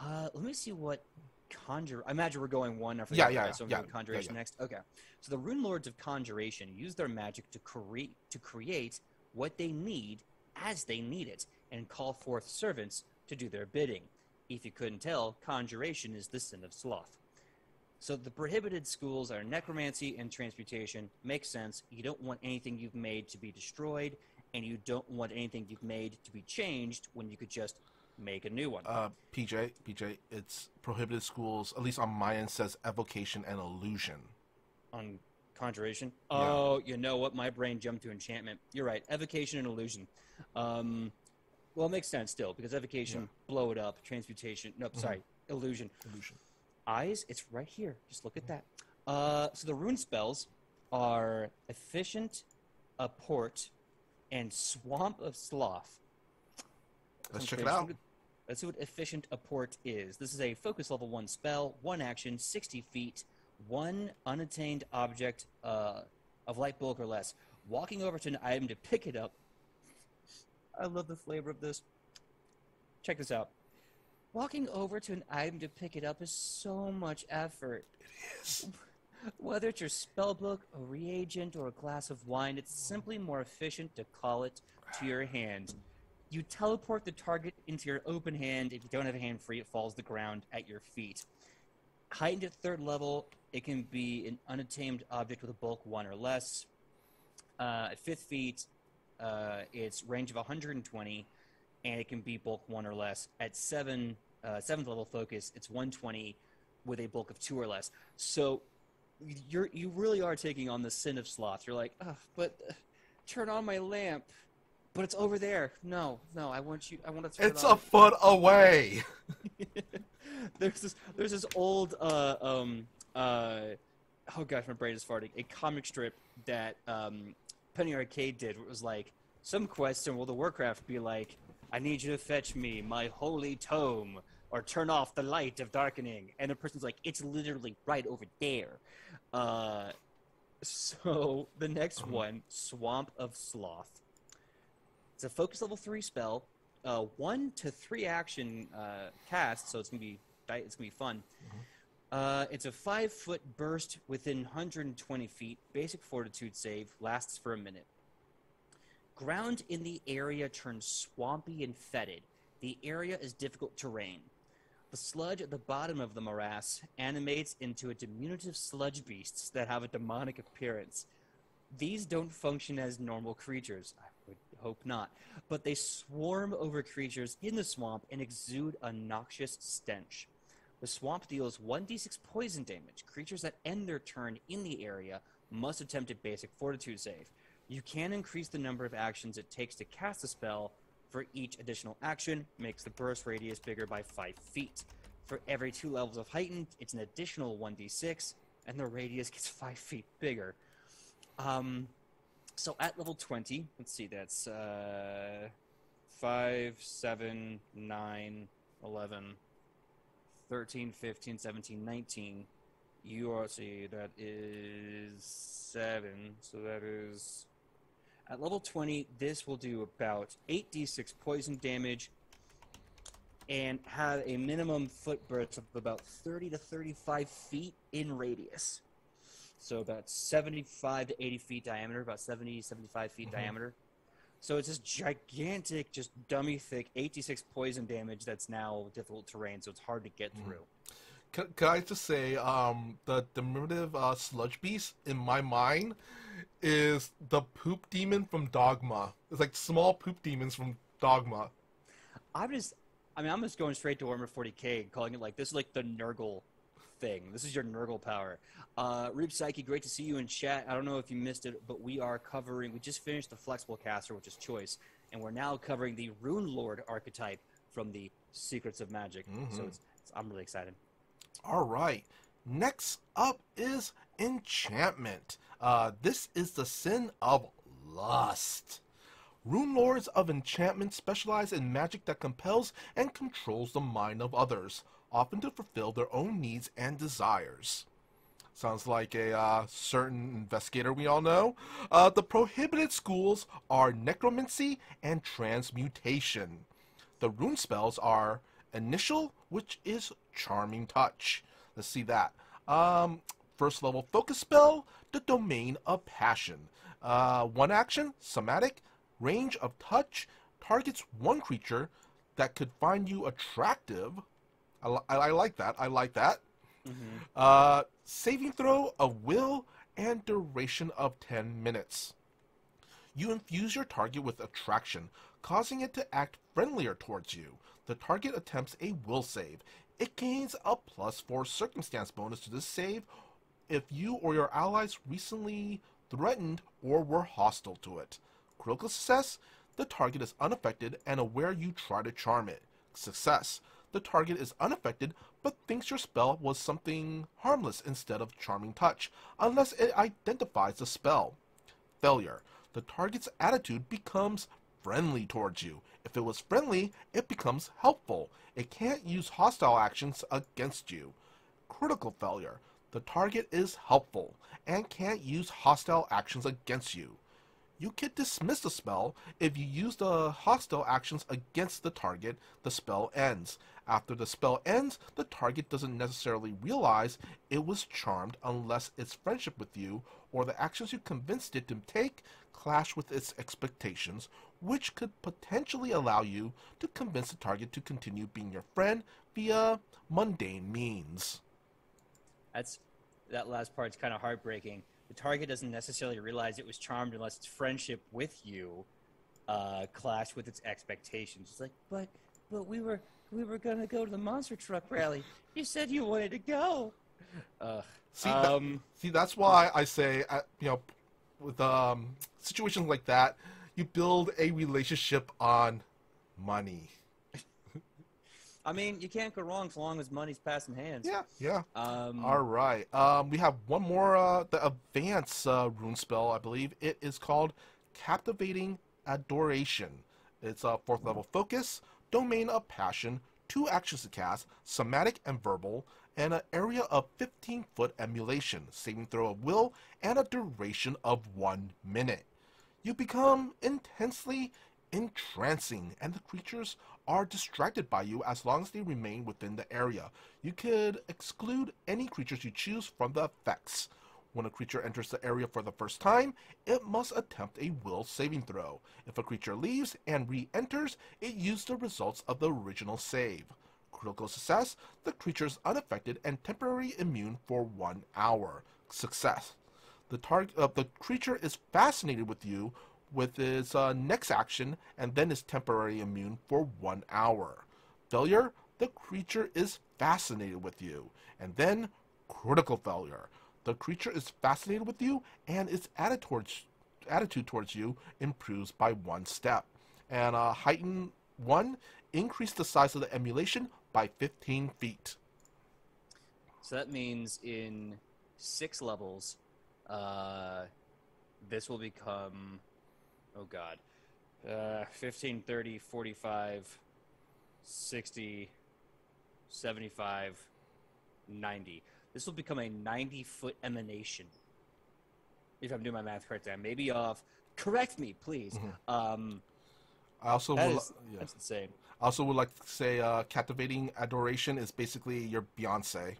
Uh, let me see what conjure. I imagine we're going one after the Yeah, other, yeah. So I'm yeah, yeah, conjuration yeah. next. Okay. So the rune lords of conjuration use their magic to create to create what they need as they need it, and call forth servants to do their bidding. If you couldn't tell, conjuration is the sin of sloth. So the prohibited schools are necromancy and transmutation. Makes sense. You don't want anything you've made to be destroyed, and you don't want anything you've made to be changed when you could just make a new one. Uh, PJ, PJ, it's prohibited schools. At least on my end, says evocation and illusion. on conjuration. Yeah. Oh, you know what? My brain jumped to enchantment. You're right. Evocation and illusion. Um, well, it makes sense still because evocation, blow it up. Transmutation. Nope, Mhm. sorry. Illusion. Illusion. Eyes. It's right here. Just look at that. Uh, so the rune spells are efficient, apport, and swamp of sloth. Let's check it out. Let's see what efficient apport is. This is a focus level one spell, one action, 60 feet, one unattained object uh, of light bulk or less. Walking over to an item to pick it up. I love the flavor of this. Check this out. Walking over to an item to pick it up is so much effort. It is. Whether it's your spell book, a reagent, or a glass of wine, it's simply more efficient to call it to your hand. You teleport the target into your open hand. If you don't have a hand free, it falls to the ground at your feet. Heightened at third level, it can be an unattained object with a bulk one or less. Uh, at fifth feet, uh, it's range of 120, and it can be bulk one or less. At seven, uh, seventh level focus, it's 120 with a bulk of two or less. So you're you really are taking on the sin of sloth. You're like, oh, but uh, turn on my lamp, but it's over there. No, no, I want you. I want to turn It's it a foot away. there's this there's this old uh um uh oh gosh my brain is farting a comic strip that um penny arcade did where it was like some quest in world of warcraft be like i need you to fetch me my holy tome or turn off the light of darkening and the person's like it's literally right over there uh so the next Uh-huh. one swamp of sloth it's a focus level three spell uh, one to three action uh, cast, so it's gonna be it's gonna be fun. Uh, it's a five foot burst within 120 feet. Basic fortitude save lasts for a minute. Ground in the area turns swampy and fetid. The area is difficult terrain. The sludge at the bottom of the morass animates into a diminutive sludge beasts that have a demonic appearance. These don't function as normal creatures. I would hope not. But they swarm over creatures in the swamp and exude a noxious stench. The swamp deals 1d6 poison damage. Creatures that end their turn in the area must attempt a basic fortitude save. You can increase the number of actions it takes to cast a spell for each additional action, makes the burst radius bigger by 5 feet. For every two levels of heightened, it's an additional 1d6, and the radius gets 5 feet bigger. Um, so at level 20, let's see, that's uh, 5, 7, 9, 11, 13, 15, 17, 19. You are, see, that is 7. So that is. At level 20, this will do about 8d6 poison damage and have a minimum foot burst of about 30 to 35 feet in radius. So about 75 to 80 feet diameter, about 70, 75 feet Mhm. diameter. So it's this gigantic, just dummy thick 86 poison damage that's now difficult terrain, so it's hard to get Mhm. through. Can, can I just say, um, the diminutive uh, sludge beast in my mind is the poop demon from Dogma. It's like small poop demons from Dogma. I'm just, I mean, I'm just going straight to Warhammer 40k and calling it like this is like the Nurgle thing. This is your Nurgle power. Uh, Reap Psyche, great to see you in chat. I don't know if you missed it, but we are covering, we just finished the Flexible Caster, which is choice, and we're now covering the Rune Lord archetype from the Secrets of Magic. So Mhm. it's, it's, I'm really excited. All right. Next up is enchantment. Uh, this is the sin of lust. Rune lords of enchantment specialize in magic that compels and controls the mind of others, often to fulfill their own needs and desires. Sounds like a uh, certain investigator we all know. Uh, the prohibited schools are necromancy and transmutation. The rune spells are initial, which is charming touch. Let's see that. Um, first level focus spell, the domain of passion. Uh, one action, somatic, range of touch, targets one creature that could find you attractive. I, li- I, I like that. I like that. Mm-hmm. Uh, saving throw of will and duration of 10 minutes. You infuse your target with attraction, causing it to act friendlier towards you. The target attempts a will save. It gains a plus 4 circumstance bonus to this save if you or your allies recently threatened or were hostile to it. Critical success, the target is unaffected and aware you try to charm it. Success, the target is unaffected but thinks your spell was something harmless instead of charming touch, unless it identifies the spell. Failure, the target's attitude becomes friendly towards you. If it was friendly, it becomes helpful. It can't use hostile actions against you. Critical failure, the target is helpful and can't use hostile actions against you. You can dismiss the spell. If you use the hostile actions against the target, the spell ends. After the spell ends, the target doesn't necessarily realize it was charmed unless its friendship with you or the actions you convinced it to take clash with its expectations, which could potentially allow you to convince the target to continue being your friend via mundane means. That's that last part's kind of heartbreaking. The target doesn't necessarily realize it was charmed unless its friendship with you uh, clashed with its expectations. It's like, but but we were we were gonna go to the monster truck rally. You said you wanted to go. Ugh. See, that- um, See, that's why I say, uh, you know, with um, situations like that, you build a relationship on money. I mean, you can't go wrong so long as money's passing hands. Yeah, yeah. Um, All right. Um, we have one more, uh, the advanced uh, rune spell, I believe. It is called Captivating Adoration. It's a fourth level focus, domain of passion, two actions to cast, somatic and verbal, and an area of 15 foot emanation, saving throw of will, and a duration of one minute. You become intensely entrancing, and the creatures are distracted by you as long as they remain within the area. You could exclude any creatures you choose from the effects. When a creature enters the area for the first time, it must attempt a will saving throw. If a creature leaves and re enters, it uses the results of the original save. Critical success, the creature is unaffected and temporarily immune for one hour. Success. The target, uh, the creature is fascinated with you with his uh, next action, and then is temporarily immune for one hour. Failure, the creature is fascinated with you, and then critical failure. The creature is fascinated with you, and its attitude towards, attitude towards you improves by one step. And uh, heighten one, increase the size of the emanation by 15 feet. So that means in six levels, uh, this will become, oh god, uh, 15, 30, 45, 60, 75, 90. This will become a 90 foot emanation. If I'm doing my math correctly, I may be off. Correct me, please. Mhm. Um, I also that would, is, li- yeah. That's insane. I also would like to say uh, captivating adoration is basically your Beyonce.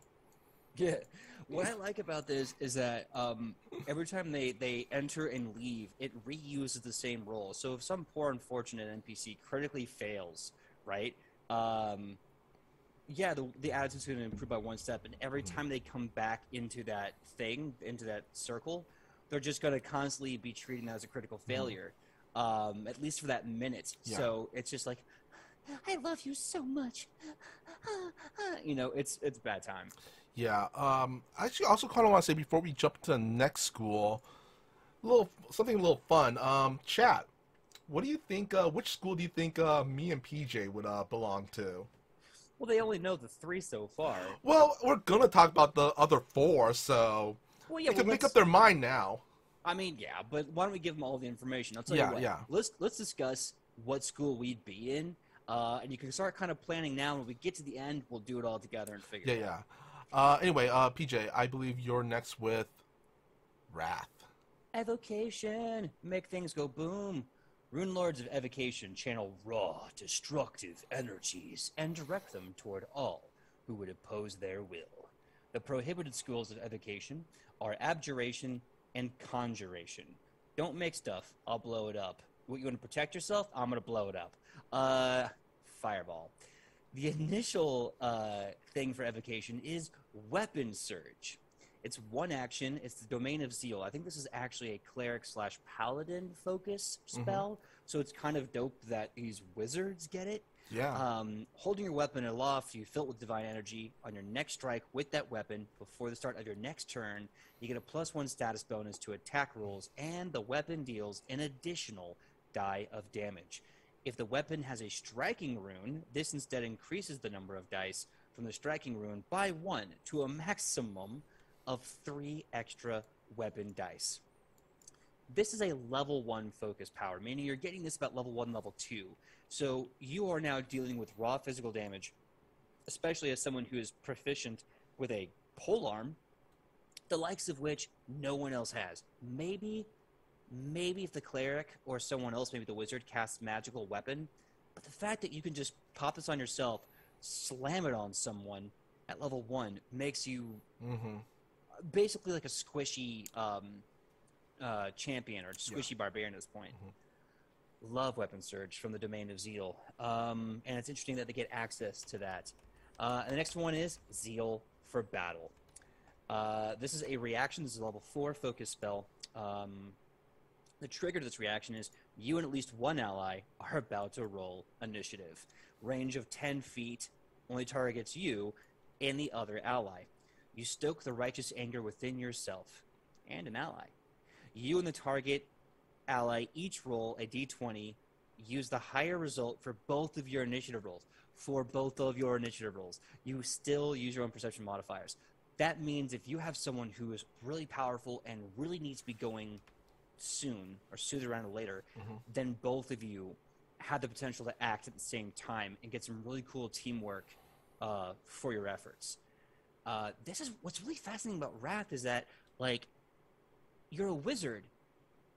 Yeah. What I like about this is that um, every time they, they enter and leave, it reuses the same role. So if some poor unfortunate NPC critically fails, right? Um, yeah, the, the attitude's going to improve by one step, and every time they come back into that thing, into that circle, they're just going to constantly be treating that as a critical failure, um, at least for that minute. Yeah. So it's just like, I love you so much. you know, it's it's bad time. Yeah. Um, I actually also kind of want to say before we jump to the next school, a little something a little fun. Um, chat. What do you think? Uh, which school do you think uh, me and PJ would uh, belong to? Well, they only know the three so far. Well, we're gonna talk about the other four, so Well, yeah, they well, can make up their mind now. I mean, yeah, but why don't we give them all the information? I'll tell Yeah, you what. yeah. Let's let's discuss what school we'd be in, uh, and you can start kind of planning now. And when we get to the end, we'll do it all together and figure. Yeah, it out. yeah. Uh, anyway, uh, PJ, I believe you're next with Wrath. Evocation, make things go boom. Rune Lords of Evocation channel raw, destructive energies and direct them toward all who would oppose their will. The prohibited schools of evocation are abjuration and conjuration. Don't make stuff, I'll blow it up. What, you want to protect yourself? I'm going to blow it up. Uh, fireball. The initial uh, thing for evocation is weapon surge. It's one action. It's the domain of zeal. I think this is actually a cleric slash paladin focus spell. So it's kind of dope that these wizards get it. Yeah. Um, holding your weapon aloft, you fill it with divine energy. On your next strike with that weapon, before the start of your next turn, you get a plus one status bonus to attack rolls, and the weapon deals an additional die of damage. If the weapon has a striking rune, this instead increases the number of dice from the striking rune by one to a maximum of three extra weapon dice. This is a level one focus power, meaning you're getting this about level one, level two. So you are now dealing with raw physical damage, especially as someone who is proficient with a pole arm, the likes of which no one else has. Maybe, maybe if the cleric or someone else, maybe the wizard, casts magical weapon, but the fact that you can just pop this on yourself, slam it on someone at level one makes you mm-hmm. basically like a squishy um, uh, champion or squishy barbarian at this point. Love Weapon Surge from the Domain of Zeal. Um, and it's interesting that they get access to that. Uh, and the next one is Zeal for Battle. Uh, this is a reaction. This is a level 4 focus spell. Um, the trigger to this reaction is you and at least one ally are about to roll initiative. Range of 10 feet, only targets you and the other ally. You stoke the righteous anger within yourself and an ally. You and the target ally each roll a d20. Use the higher result for both of your initiative rolls. For both of your initiative rolls, you still use your own perception modifiers. That means if you have someone who is really powerful and really needs to be going soon or sooner rather than later, Mhm. then both of you have the potential to act at the same time and get some really cool teamwork uh, for your efforts. Uh, this is what's really fascinating about Wrath is that like you're a wizard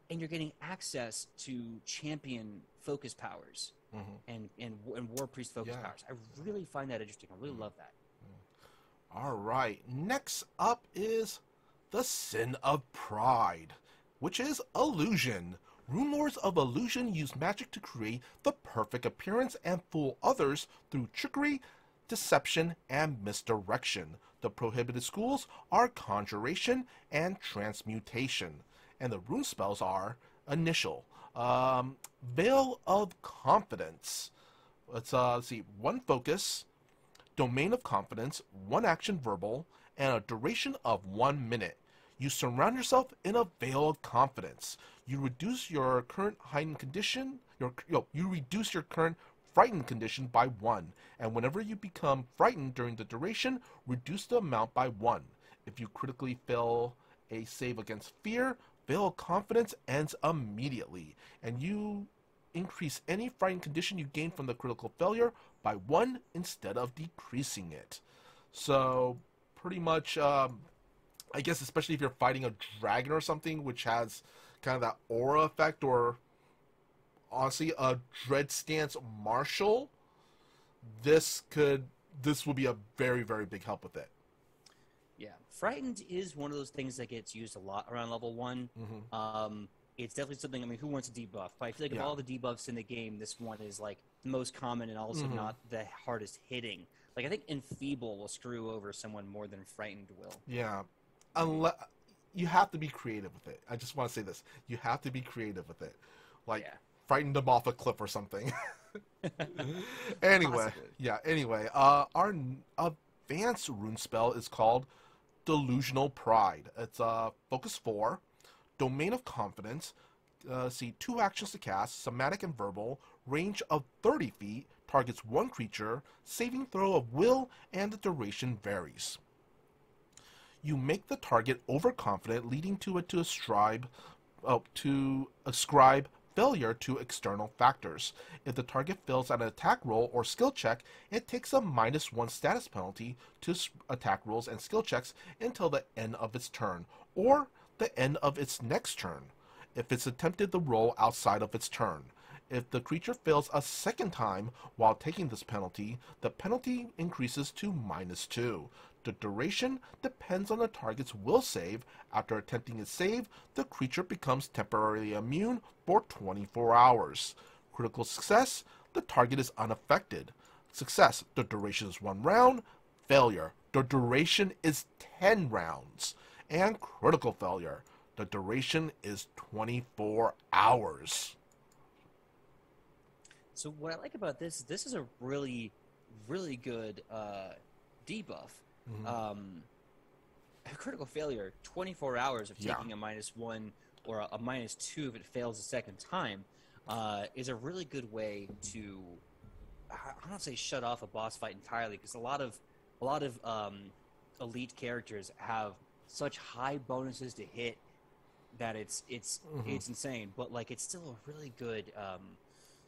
and you're getting access to champion focus powers Mm-hmm. and and, and war priest focus Yeah. powers. I really find that interesting. I really love that. All right. Next up is the Sin of Pride, which is illusion. Rune of Illusion use magic to create the perfect appearance and fool others through trickery, deception, and misdirection. The prohibited schools are Conjuration and Transmutation. And the rune spells are Initial, um, Veil of Confidence. Let's, uh, let's see, one focus, Domain of Confidence, one action verbal, and a duration of one minute. You surround yourself in a veil of confidence. You reduce your current heightened condition. Your, yo, you reduce your current frightened condition by one, and whenever you become frightened during the duration, reduce the amount by one. If you critically fail a save against fear, veil of confidence ends immediately, and you increase any frightened condition you gain from the critical failure by one instead of decreasing it. So, pretty much, um, I guess, especially if you're fighting a dragon or something, which has kind of that aura effect, or honestly, a dread stance marshal, this could, this will be a very, very big help with it. Yeah, frightened is one of those things that gets used a lot around level one. Mm-hmm. Um, it's definitely something. I mean, who wants a debuff? But I feel like Yeah. of all the debuffs in the game, this one is like the most common and also Mhm. not the hardest hitting. Like I think enfeeble will screw over someone more than frightened will. Yeah, unless you have to be creative with it. I just want to say this: you have to be creative with it, like yeah. frighten them off a cliff or something. anyway, Possibly. yeah. Anyway, uh, our advanced rune spell is called Delusional Pride. It's uh, focus four, domain of confidence. Uh, see two actions to cast: somatic and verbal. Range of 30 feet. Targets one creature. Saving throw of will, and the duration varies. You make the target overconfident, leading to it to ascribe, uh, to ascribe failure to external factors. If the target fails an attack roll or skill check, it takes a minus one status penalty to attack rolls and skill checks until the end of its turn, or the end of its next turn, if it's attempted the roll outside of its turn. If the creature fails a second time while taking this penalty, the penalty increases to minus two. The duration depends on the target's will save. After attempting a save, the creature becomes temporarily immune for 24 hours. Critical success, the target is unaffected. Success, the duration is one round. Failure, the duration is 10 rounds. And critical failure, the duration is 24 hours. So what I like about this, is this is a really, really good uh, debuff. Mhm. Um, a critical failure, 24 hours of Yeah. taking a minus one or a, a minus two if it fails a second time, uh, is a really good way to, I don't say shut off a boss fight entirely because a lot of, a lot of um, elite characters have such high bonuses to hit that it's it's Mhm. it's insane. But like it's still a really good um,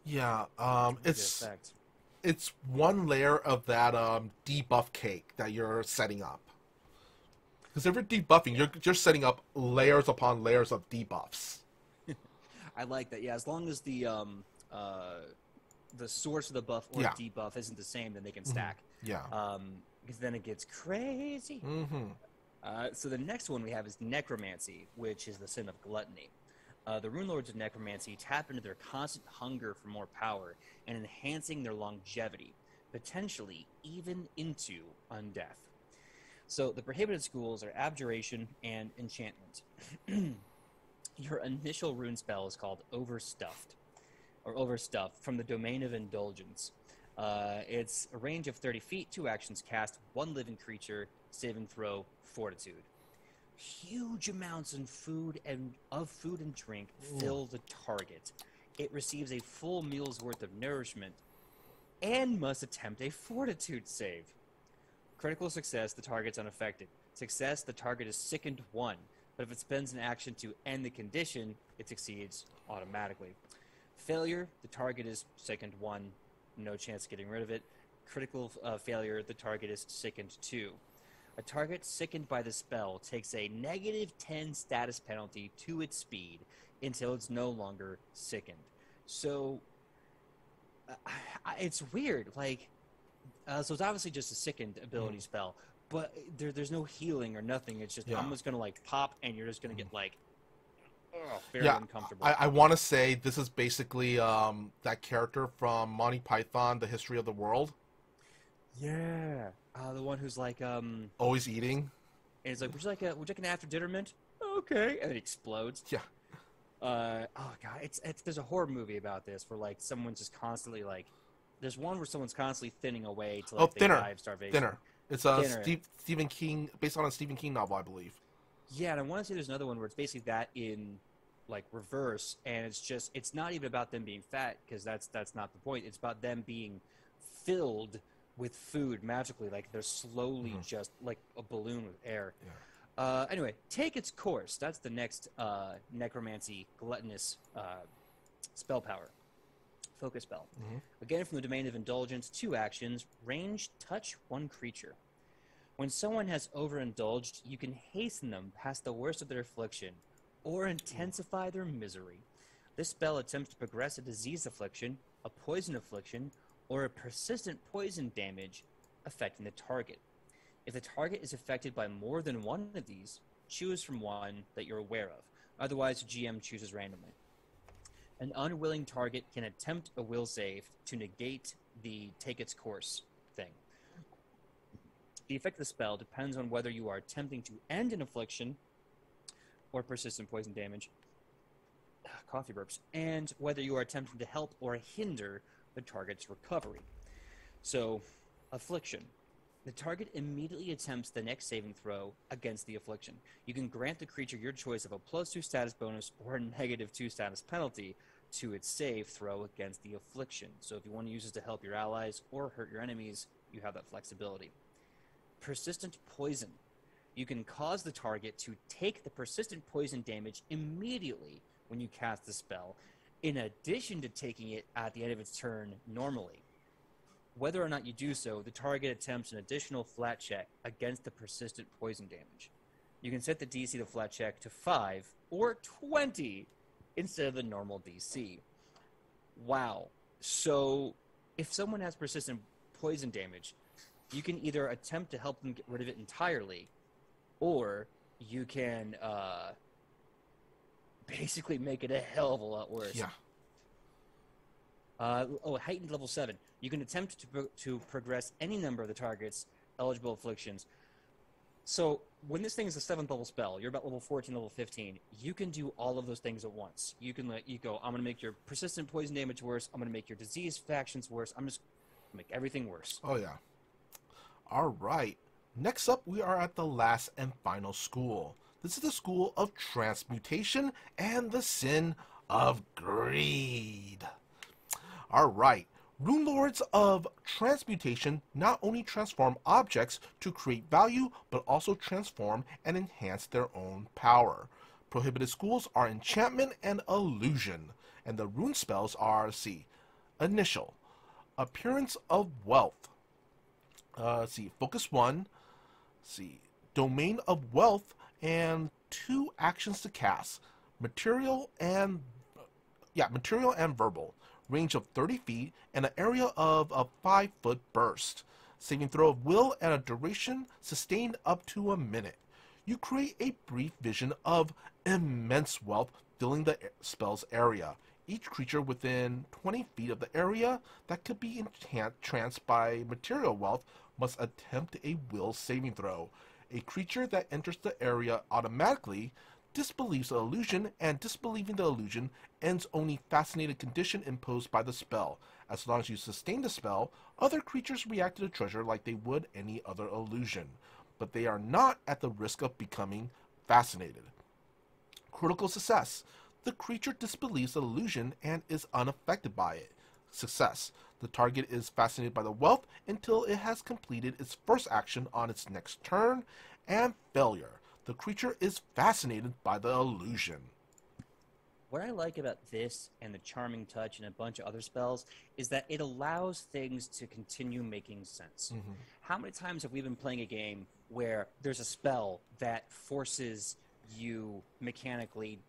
Yeah, um, it's effect. It's one layer of that um, debuff cake that you're setting up. Because if you're debuffing, you're you're setting up layers upon layers of debuffs. I like that. Yeah, as long as the um uh the source of the buff or Yeah. debuff isn't the same, then they can Mhm. stack. Yeah. Um, because then it gets crazy. Mm-hmm. Uh, so the next one we have is necromancy, which is the sin of gluttony. Uh, the rune lords of necromancy tap into their constant hunger for more power and enhancing their longevity, potentially even into undeath. So the prohibited schools are abjuration and enchantment. Your initial rune spell is called overstuffed, or overstuffed from the domain of indulgence. Uh, it's a range of 30 feet, two actions cast, one living creature, saving throw, fortitude. Huge amounts of food and of food and drink fill the target. It receives a full meal's worth of nourishment and must attempt a fortitude save. Critical success, the target's unaffected. Success, the target is sickened one, but if it spends an action to end the condition, it succeeds automatically. Failure, the target is sickened one, no chance of getting rid of it. Critical uh, failure, the target is sickened two. A target sickened by the spell takes a negative 10 status penalty to its speed until it's no longer sickened. So uh, it's weird. Like, uh, so it's obviously just a sickened ability spell, but there, there's no healing or nothing. It's just Yeah. I'm just gonna like pop, and you're just gonna get like, ugh, very Yeah, uncomfortable. I, I want to say this is basically um, that character from Monty Python, The History of the World. Yeah. Uh, the one who's like, um, Always eating. and he's like, "Would you like a Would you like an after dinner mint?" Okay, and it explodes. Yeah. Uh, oh god, it's, it's there's a horror movie about this where like someone's just constantly like, there's one where someone's constantly thinning away to like Oh, they Thinner. die of starvation. Dinner. It's a Dinner. Steve, Stephen King, based on a Stephen King novel, I believe. Yeah, and I want to say there's another one where it's basically that in like reverse, and it's just it's not even about them being fat because that's that's not the point. It's about them being filled with food magically, like they're slowly Mhm. just like a balloon with air. Yeah. Uh, anyway, take its course. That's the next uh, necromancy gluttonous uh, spell power. Focus spell. Mhm. Again, from the domain of indulgence, two actions range, touch one creature. When someone has overindulged, you can hasten them past the worst of their affliction or intensify their misery. This spell attempts to progress a disease affliction, a poison affliction, or a persistent poison damage affecting the target. If the target is affected by more than one of these, choose from one that you're aware of. Otherwise, GM chooses randomly. An unwilling target can attempt a will save to negate the take its course thing. The effect of the spell depends on whether you are attempting to end an affliction or persistent poison damage, coffee burps, and whether you are attempting to help or hinder the target's recovery. So, affliction. The target immediately attempts the next saving throw against the affliction. You can grant the creature your choice of a plus two status bonus or a negative two status penalty to its save throw against the affliction. So if you want to use this to help your allies or hurt your enemies, you have that flexibility. Persistent poison. You can cause the target to take the persistent poison damage immediately when you cast the spell, in addition to taking it at the end of its turn normally. Whether or not you do so, the target attempts an additional flat check against the persistent poison damage. You can set the DC the flat check to 5 or 20 instead of the normal DC. Wow. So, if someone has persistent poison damage, you can either attempt to help them get rid of it entirely, or you can uh, basically make it a hell of a lot worse. Yeah. Uh, oh, heightened level seven. You can attempt to pro- to progress any number of the target's eligible afflictions. So when this thing is a seventh level spell, you're about level 14, level 15. You can do all of those things at once. You can let you go. I'm gonna make your persistent poison damage worse. I'm gonna make your disease factions worse. I'm just gonna make everything worse. Oh yeah. All right. Next up, we are at the last and final school. This is the school of transmutation and the sin of greed. All right. Rune Lords of Transmutation not only transform objects to create value, but also transform and enhance their own power. Prohibited schools are enchantment and illusion, and the rune spells are, see, initial, appearance of wealth, uh, see, focus one, see, domain of wealth, and two actions to cast, material and yeah, material and verbal, range of 30 feet, and an area of a 5 foot burst. Saving throw of will and a duration sustained up to a minute. You create a brief vision of immense wealth filling the spell's area. Each creature within 20 feet of the area that could be entranced by material wealth must attempt a will saving throw. A creature that enters the area automatically disbelieves the illusion, and disbelieving the illusion ends only fascinated condition imposed by the spell. As long as you sustain the spell, other creatures react to the treasure like they would any other illusion, but they are not at the risk of becoming fascinated. Critical success. The creature disbelieves the illusion and is unaffected by it. Success. The target is fascinated by the wealth until it has completed its first action on its next turn. And failure. The creature is fascinated by the illusion. What I like about this and the Charming Touch and a bunch of other spells is that it allows things to continue making sense. Mm-hmm. How many times have we been playing a game where there's a spell that forces you mechanically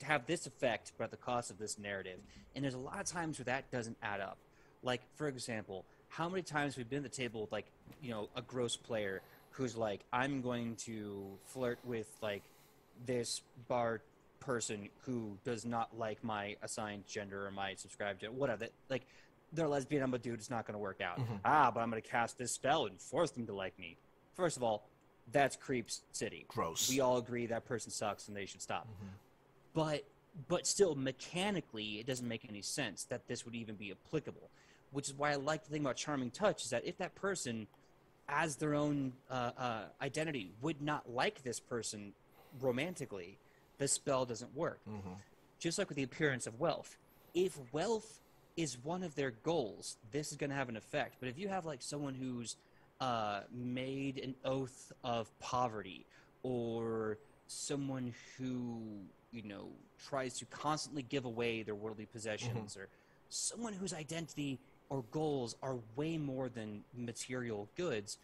to have this effect but at the cost of this narrative? And there's a lot of times where that doesn't add up. Like, for example, how many times we've been at the table with like, you know, a gross player who's like, I'm going to flirt with like this bar person who does not like my assigned gender or my subscribed gender, whatever. Like, they're lesbian. I'm a dude. It's not going to work out. Mhm. Ah, but I'm going to cast this spell and force them to like me. First of all, that's creeps city. Gross. We all agree that person sucks and they should stop. Mhm. But but still, mechanically, it doesn't make any sense that this would even be applicable. Which is why I like the thing about charming touch is that if that person, as their own uh, uh, identity, would not like this person romantically, the spell doesn't work. Mhm. Just like with the appearance of wealth, if wealth is one of their goals, this is going to have an effect. But if you have like someone who's uh, made an oath of poverty, or someone who you know tries to constantly give away their worldly possessions, or someone whose identity or goals are way more than material goods,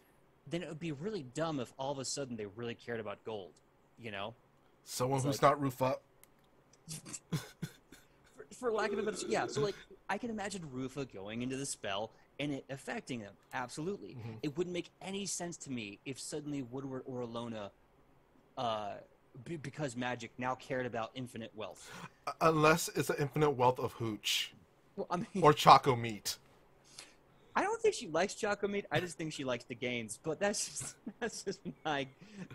then it would be really dumb if all of a sudden they really cared about gold. You know, Someone It's who's like- not Rufa. for, for lack of a better, yeah. So like, I can imagine Rufa going into the spell and it affecting them. Absolutely, Mhm. it wouldn't make any sense to me if suddenly Woodward or Alona, uh, be, because magic now cared about infinite wealth. Unless it's an infinite wealth of hooch Well, I mean, or choco meat. I don't think she likes choco meat. I just think she likes the gains. But that's just that's just my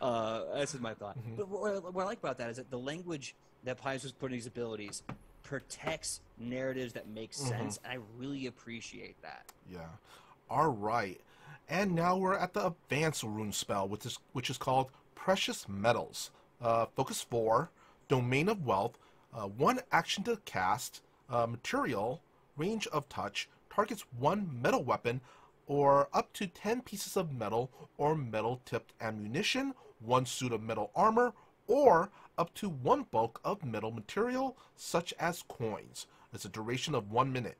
uh, that's just my thought. Mhm. But what, I- what I like about that is that the language that Paizo was putting these abilities protects narratives that make Mhm. sense. And I really appreciate that. Yeah. All right. And now we're at the advanced rune spell, which is which is called Precious Metals. Uh, focus four, Domain of Wealth. Uh, one action to cast. Uh, material, range of touch, targets one metal weapon, or up to ten pieces of metal or metal-tipped ammunition, one suit of metal armor, or up to one bulk of metal material, such as coins. It's a duration of one minute.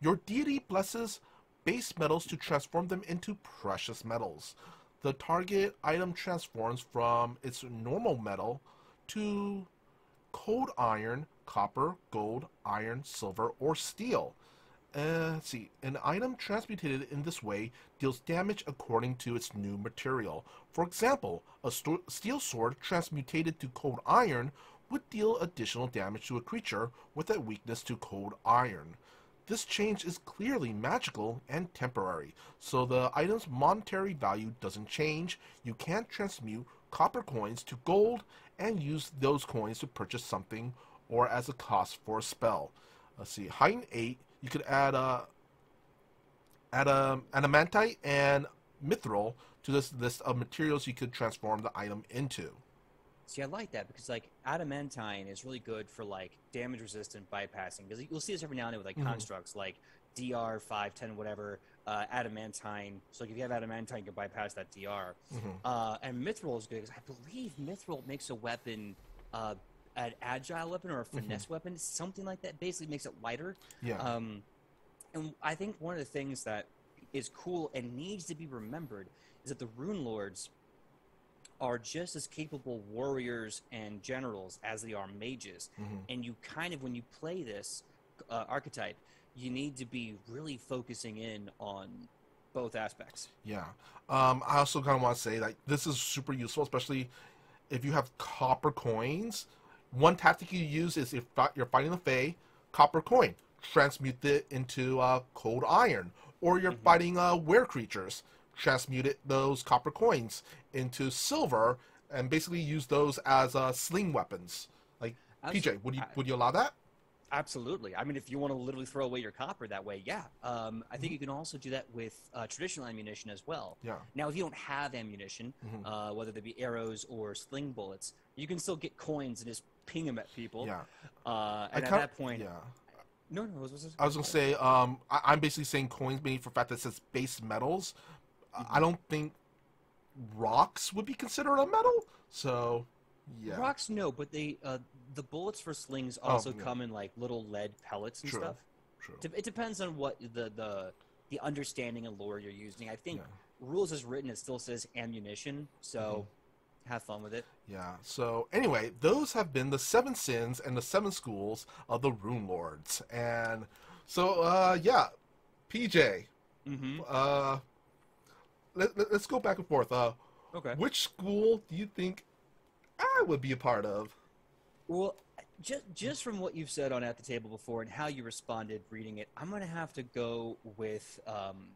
Your deity blesses base metals to transform them into precious metals. The target item transforms from its normal metal to cold iron, copper, gold, iron, silver, or steel. Uh, let's see. An item transmutated in this way deals damage according to its new material. For example, a sto- steel sword transmutated to cold iron would deal additional damage to a creature with a weakness to cold iron. This change is clearly magical and temporary, so the item's monetary value doesn't change. You can't transmute copper coins to gold and use those coins to purchase something or as a cost for a spell. Let's see, heighten 8, you could add a add a adamantite and mithril to this list of materials you could transform the item into. See, I like that because like adamantine is really good for like damage resistant bypassing because you'll see this every now and then with like Mhm. constructs like DR five ten whatever uh, adamantine. So like if you have adamantine, you can bypass that DR. Mhm. Uh, and mithril is good because I believe mithril makes a weapon. Uh, an agile weapon or a finesse weapon, something like that. Basically, makes it lighter. Yeah. Um, and I think one of the things that is cool and needs to be remembered is that the Rune Lords are just as capable warriors and generals as they are mages. Mhm. And you kind of, when you play this uh, archetype, you need to be really focusing in on both aspects. Yeah. Um, I also kind of want to say that this is super useful, especially if you have copper coins. One tactic you use is if you're fighting the Fey, copper coin, transmute it into uh, cold iron. Or you're Mhm. fighting uh, were creatures, transmute it, those copper coins into silver, and basically use those as uh, sling weapons. Like PJ, would you I- would you allow that? Absolutely. I mean, if you want to literally throw away your copper that way, yeah. Um, I Mm-hmm. think you can also do that with uh, traditional ammunition as well. Yeah. Now, if you don't have ammunition, Mhm. uh, whether they be arrows or sling bullets, you can still get coins and just ping them at people. Yeah. Uh, I and at kinda- that point, Yeah. no, no, was, was, I was gonna say, um, I, I'm basically saying coins made for the fact that it says base metals. I- I don't think rocks would be considered a metal. So, yeah, rocks, no, but they uh, the bullets for slings Oh, also yeah. come in like little lead pellets and True. stuff. true. It depends on what the the the understanding and lore you're using. I think Yeah. rules as written, it still says ammunition, so Mm-hmm. have fun with it. Yeah. So anyway, those have been the seven sins and the seven schools of the Rune Lords, and so uh, yeah, PJ, Mm-hmm. uh, let, let, us go back and forth. Uh, Okay. which school do you think I would be a part of? Well, just just from what you've said on at the table before and how you responded reading it, I'm gonna have to go with um,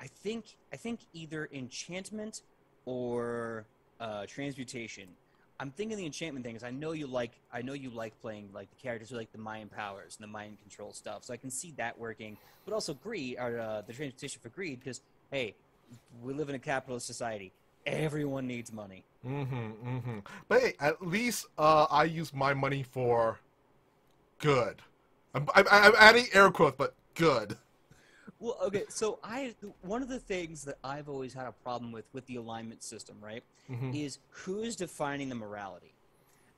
I think I think either enchantment or uh, transmutation. I'm thinking the enchantment thing is I know you like I know you like playing like the characters who like the mind powers and the mind control stuff, so I can see that working. But also greed or uh, the transmutation for greed because hey, we live in a capitalist society. Everyone needs money. Mm-hmm, mm-hmm. But hey, at least uh, I use my money for good. I'm, I'm, I'm adding air quotes, but good. Well, okay, so I one of the things that I've always had a problem with with the alignment system, right, Mhm. is who's defining the morality.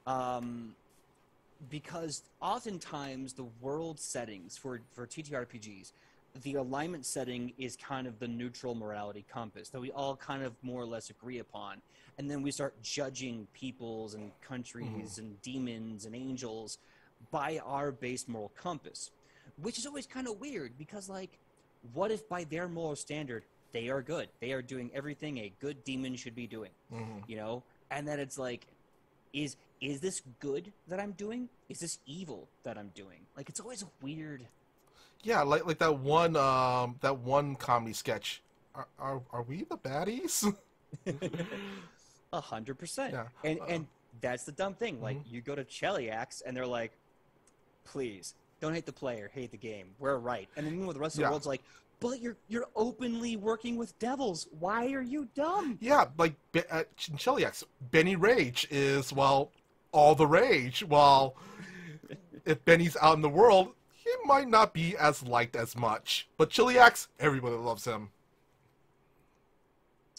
Um, because oftentimes the world settings for for TTRPGs, the alignment setting is kind of the neutral morality compass that we all kind of more or less agree upon, and then we start judging peoples and countries and demons and angels by our base moral compass, which is always kind of weird because like what if by their moral standard they are good? They are doing everything a good demon should be doing Mhm. you know? And then it's like is is this good that i'm doing? Is this evil that i'm doing? Like it's always a weird Yeah, like like that one um that one comedy sketch. Are are, are we the baddies? a hundred percent Yeah. and Uh, and that's the dumb thing like Mhm. you go to cheliax and they're like please don't hate the player hate the game we're right and then with the rest of Yeah. the world's like but you're you're openly working with devils why are you dumb yeah, like at Cheliax, Benny Rage is well all the rage. While if Benny's out in the world, might not be as liked as much. But Cheliax, everybody loves him.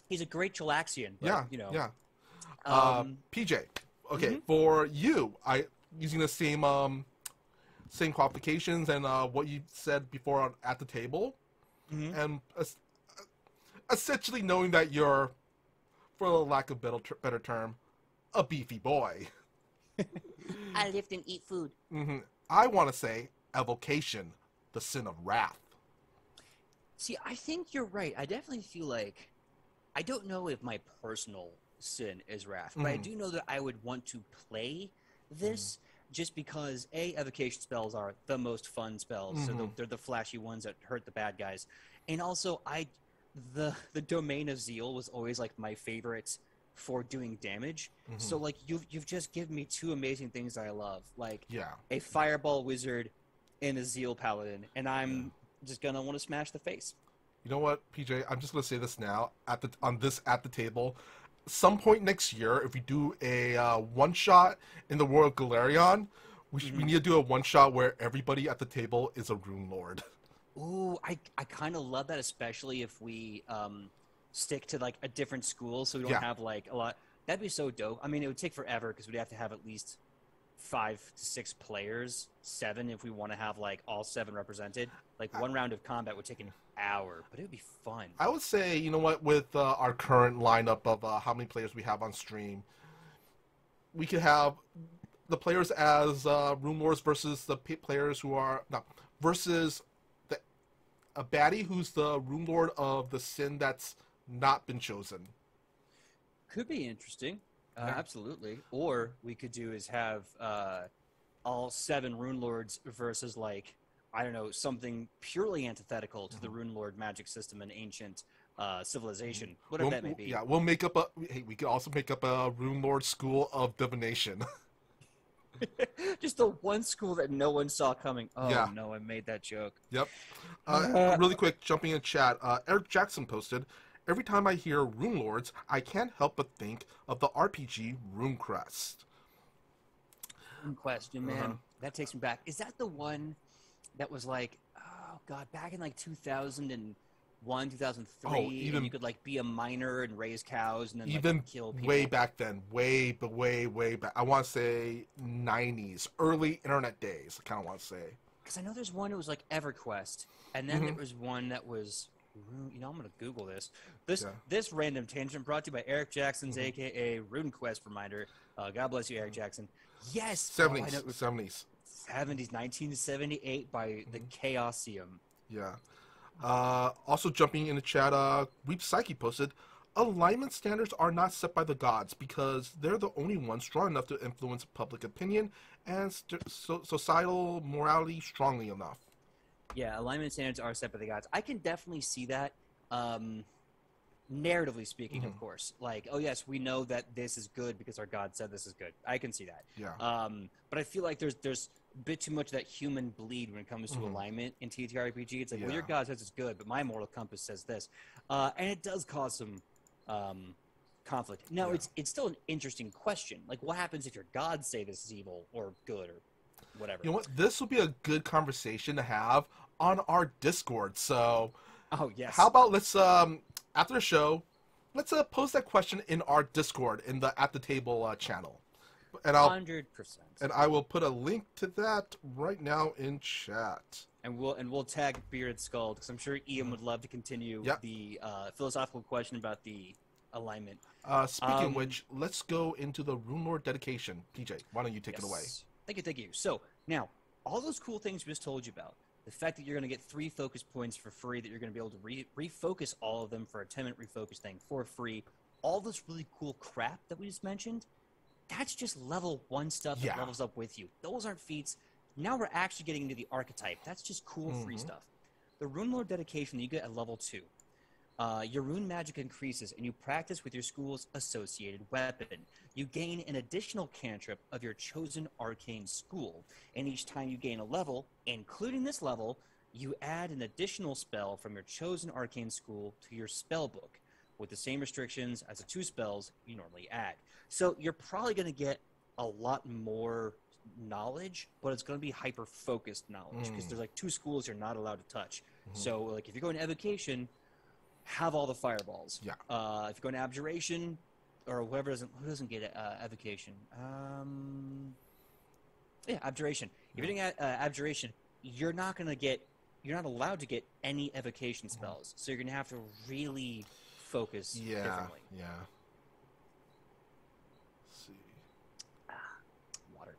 he's a great Chelaxian but, yeah, you know yeah. um, Um, PJ, okay, mhm. for you, I using the same um, same qualifications and uh, what you said before on, at the table, Mhm. and es- essentially knowing that you're, for the lack of better ter- better term, a beefy boy. I lift and eat food. hmm I want to say evocation, the sin of wrath. See, I think you're right. I definitely feel like I don't know if my personal sin is wrath, but I Mhm. do know that I would want to play this just because a evocation spells are the most fun spells. So the, Mhm. they're the flashy ones that hurt the bad guys, and also I the the domain of zeal was always like my favorite for doing damage. Mhm. So like you've you've just given me two amazing things that I love, like Yeah. a fireball wizard and a zeal paladin, and I'm just gonna want to smash the face. You know what, PJ? I'm just gonna say this now at the on this at the table. Some point next year, if we do a uh, one shot in the world of Golarion, we, should, we need to do a one shot where everybody at the table is a rune lord. Ooh, I I kind of love that, especially if we um stick to like a different school, so we don't Yeah. have like a lot. That'd be so dope. I mean, it would take forever because we'd have to have at least five to six players, seven if we want to have like all seven represented. Like I- one round of combat would take an hour, but it would be fun. I would say, you know what, with uh, our current lineup of uh, how many players we have on stream, we could have the players as uh, rune lords versus the p- players who are no versus the a baddie who's the rune lord of the sin that's not been chosen. Could be interesting. Uh, Absolutely. Or we could do is have uh, all seven rune lords versus like I don't know something purely antithetical to the Mm-hmm. rune lord magic system and ancient uh, civilization, whatever We'll- that may be. Yeah, we'll make up a. Hey, we could also make up a rune lord school of divination. Just the one school that no one saw coming. Oh Yeah. no, I made that joke. Yep. Uh, really quick, jumping in chat. Uh, Eric Jackson posted, "Every time I hear Rune Lords, I can't help but think of the RPG RuneQuest." One question, man. Uh-huh. That takes me back. Is that the one that was like, oh god, back in like 2001, 2003, Oh, even- and you could like be a miner and raise cows and then Even like, kill people. way back then, way, but way, way back. I want to say '90s, early internet days. I kind of want to say. Because I know there's one that was like EverQuest, and then there Mhm. was one that was, Rune- you know, I'm gonna Google this. This Yeah. this random tangent brought to you by Eric Jackson's Mhm. AKA RuneQuest reminder. Uh, God bless you, Eric Jackson. Yes, oh, know '70s, it '70s. 70s, 1978 by the Mhm. Chaosium. Yeah. Uh, also jumping in the chat, uh, Weep Psyche posted, alignment standards are not set by the gods because they're the only ones strong enough to influence public opinion and st- so- societal morality strongly enough. Yeah, alignment standards are set by the gods. I can definitely see that. Um, narratively speaking, of Mhm. course. Like, oh yes, we know that this is good because our God said this is good. I can see that. Yeah. Um, but I feel like there's there's a bit too much of that human bleed when it comes to Mhm. alignment in TTRPG. It's like, well, your God says it's good, but my moral compass says this, uh, and it does cause some um, conflict. Now, Yeah. it's it's still an interesting question. Like, what happens if your gods say this is evil or good or whatever? You know what? This will be a good conversation to have on our Discord. So, oh yes. how about let's um after the show, let's uh, post that question in our Discord in the at the table uh, channel, and I'll hundred percent. and I will put a link to that right now in chat. and we'll and we'll tag Bearded Skull because I'm sure Ian would love to continue Yep. the uh, philosophical question about the alignment. Uh, speaking Um, of which, let's go into the Rune Lord dedication. PJ, why don't you take it away? Thank you, thank you. So now, all those cool things we just told you about, the fact that you're going to get three focus points for free, that you're going to be able to re- refocus all of them for a 10 minute refocus thing for free, all this really cool crap that we just mentioned, that's just level one stuff that Yeah. levels up with you. Those aren't feats. Now we're actually getting into the archetype. That's just cool free Mhm. stuff. The Rune Lord dedication that you get at level two. Uh, your rune magic increases, and you practice with your school's associated weapon. You gain an additional cantrip of your chosen arcane school, and each time you gain a level, including this level, you add an additional spell from your chosen arcane school to your spell book, with the same restrictions as the two spells you normally add. So you're probably going to get a lot more knowledge, but it's going to be hyper focused knowledge because Mm. there's like two schools you're not allowed to touch. Mhm. So like if you're going to evocation, have all the fireballs. Yeah. Uh, if you're going to abjuration, or whoever doesn't who doesn't get uh, evocation. Um, yeah, abjuration. If you're doing uh, abjuration, you're not going to get. You're not allowed to get any evocation spells. So you're going to have to really focus Mm-hmm. Yeah, differently. yeah. Let's see. Water.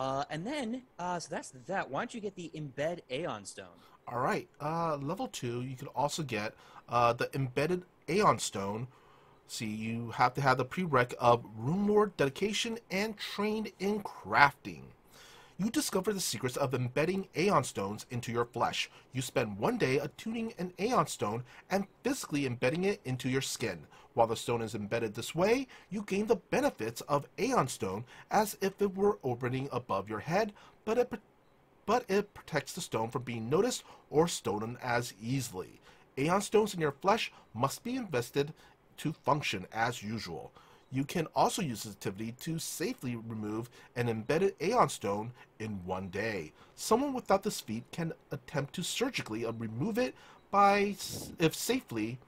Uh, and then, uh, so that's that. Why don't you get the embed Aeon Stone? All right. Uh, level two, you can also get uh, the embedded Aeon Stone. See, you have to have the prereq of Rune Lord dedication and trained in crafting. You discover the secrets of embedding Aeon Stones into your flesh. You spend one day attuning an Aeon Stone and physically embedding it into your skin. While the stone is embedded this way, you gain the benefits of Aeon Stone as if it were orbiting above your head, but it but it protects the stone from being noticed or stolen as easily. Aeon stones in your flesh must be invested to function as usual. You can also use this activity to safely remove an embedded Aeon stone in one day. Someone without this feat can attempt to surgically uh, remove it by, if safely,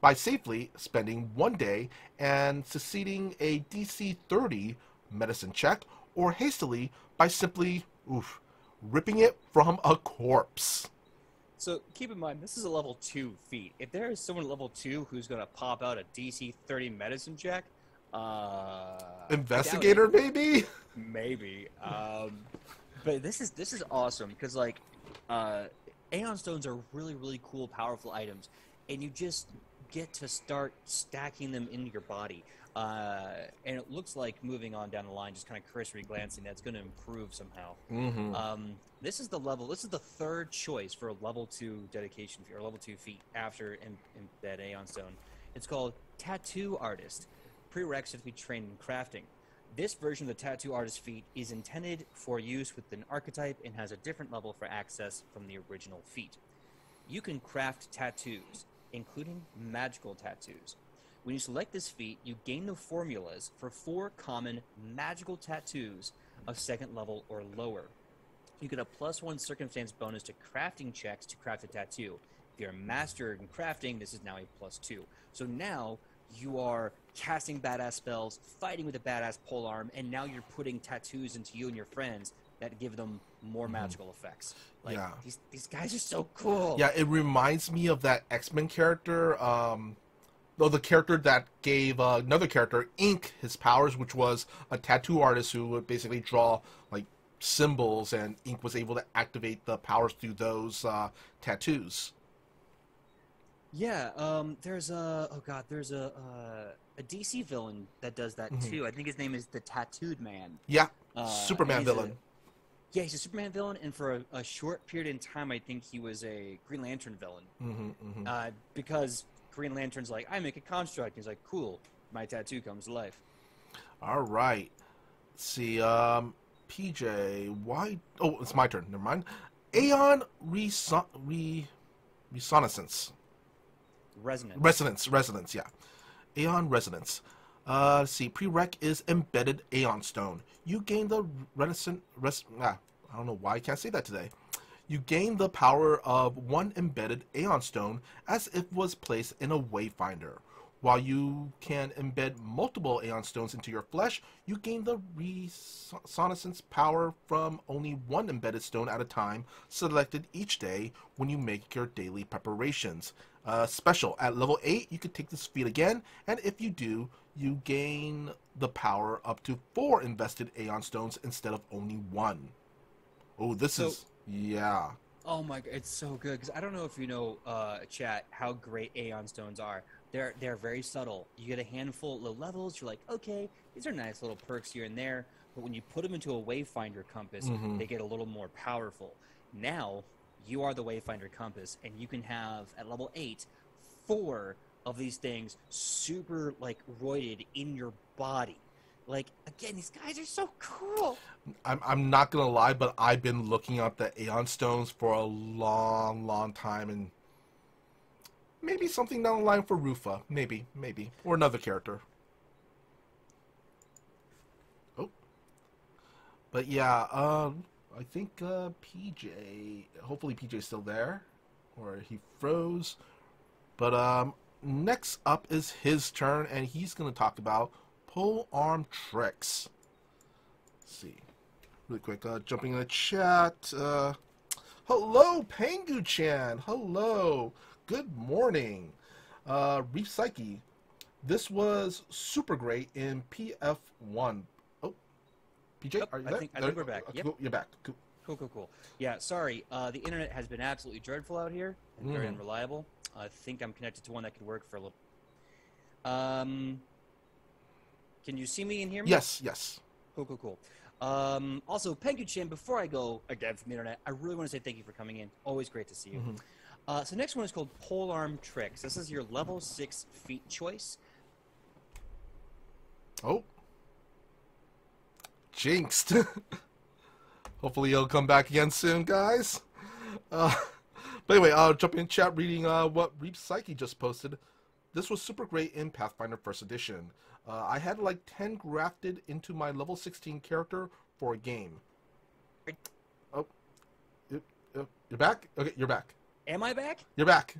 by safely spending one day and succeeding a DC 30 medicine check, or hastily by simply, oof, ripping it from a corpse. So keep in mind, this is a level two feat. If there is someone level two who's going to pop out a DC 30 medicine check, uh, Investigator, maybe? maybe. Um, but this is this is awesome because like, uh, Aeon stones are really really cool, powerful items, and you just get to start stacking them into your body. Uh, and it looks like moving on down the line, just kind of cursory glancing, that's going to improve somehow. Mm-hmm. Um, this is the level. This is the third choice for a level two dedication fee or level two feat after in, in that Aeon Stone. It's called Tattoo Artist. Prereqs to be trained in crafting. This version of the Tattoo Artist feat is intended for use with an archetype and has a different level for access from the original feat. You can craft tattoos, including magical tattoos. When you select this feat, you gain the formulas for four common magical tattoos of second level or lower. You get a plus one circumstance bonus to crafting checks to craft a tattoo. If you're a master in crafting, this is now a plus two. So now you are casting badass spells, fighting with a badass pole arm, and now you're putting tattoos into you and your friends that give them more magical effects. Like Yeah. these these guys are so cool. Yeah, it reminds me of that X Men character. Um, though the character that gave uh, another character Ink his powers, which was a tattoo artist who would basically draw like symbols, and Ink was able to activate the powers through those uh, tattoos. Yeah, um, there's a oh god, there's a uh, a DC villain that does that Mhm. too. I think his name is the Tattooed Man. Yeah, Uh, Superman he's a- villain. yeah, he's a Superman villain, and for a, a short period in time, I think he was a Green Lantern villain. hmm hmm Uh, because Green Lantern's like, I make a construct. He's like, cool, my tattoo comes to life. All right. Let's see, um, PJ, why? Oh, it's my turn. Never mind. Aeon reson- re-. Resonance. Resonance, resonance, yeah. Aeon resonance. Uh, let's see. Prereq is embedded Aeon stone. You gain the reticent. Res- ah, I don't know why I can't say that today. You gain the power of one embedded Aeon stone as if was placed in a wayfinder. While you can embed multiple Aeon stones into your flesh, you gain the resonaissance power from only one embedded stone at a time, selected each day when you make your daily preparations. Uh, special at level 8, you can take this feat again, and if you do, you gain the power up to four invested Aeon stones instead of only one. Oh, this So- is. Yeah. Oh my god, it's so good because I don't know if you know, uh, chat, how great Aeon stones are. They're they're very subtle. You get a handful at low levels. You're like, okay, these are nice little perks here and there. But when you put them into a Wayfinder compass, Mhm. they get a little more powerful. Now you are the Wayfinder compass, and you can have at level eight four of these things super like roided in your body. Like again, these guys are so cool. I'm, I'm not gonna lie, but I've been looking up the Aeon stones for a long, long time, and maybe something down the line for Rufa, maybe, maybe, or another character. Oh, but yeah, um, I think uh, PJ. Hopefully, PJ's still there, or he froze. But um, next up is his turn, and he's gonna talk about pole arm tricks. Let's see really quick. Uh, jumping in the chat. Uh, hello, Pangu Chan. Hello. Good morning. Uh, Reef Psyche. This was super great in PF1. Oh, PJ, Yep, are you I there? think- I There- think we're back. okay, Yep. cool, You're back. Cool. Cool, cool, cool. Yeah, sorry. Uh, the internet has been absolutely dreadful out here and very Mm. unreliable. I think I'm connected to one that could work for a little. Um, can you see me and hear me? Yes, yes. Cool, cool, cool. Um, also, Pengu Chan, before I go again from the internet, I really want to say thank you for coming in. Always great to see you. Mhm. Uh, so next one is called Pole Arm Tricks. This is your level six feat choice. Oh. Jinxed. Hopefully he'll come back again soon, guys. Uh, but anyway, I'll jump in chat, reading uh, what Reap Psyche just posted. This was super great in Pathfinder First Edition. Uh, I had like 10 grafted into my level 16 character for a game. Oh. You- You're back? Okay, you're back. Am I back? You're back.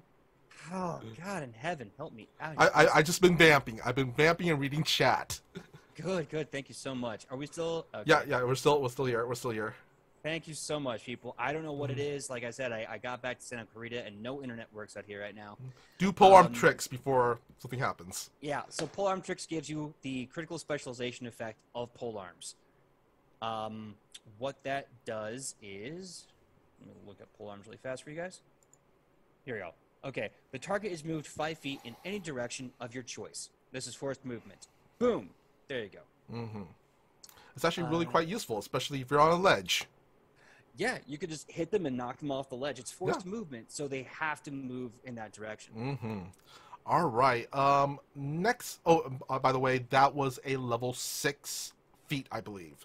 Oh, God in heaven, help me out. I, I, I just been vamping. I've been vamping and reading chat. Good, good. Thank you so much. Are we still? Okay. Yeah, yeah, we're still, we're still here. We're still here. Thank you so much, people. I don't know what it Mm-hmm. Like I said, I, I got back to Santa Clarita, and no internet works out here right now. Do pole arm Um, tricks before something happens. Yeah, so pole arm tricks gives you the critical specialization effect of pole arms. Um, what that does is, let me look at pole arms really fast for you guys. Here we go. Okay, the target is moved five feet in any direction of your choice. This is forced movement. Boom. There you go. Mm-hmm. It's actually really Uh, quite useful, especially if you're on a ledge. Yeah, you could just hit them and knock them off the ledge. It's forced movement, so they have to move in that direction. hmm All right. Um. Next. Oh, um, uh, by the way, that was a level six feat, I believe.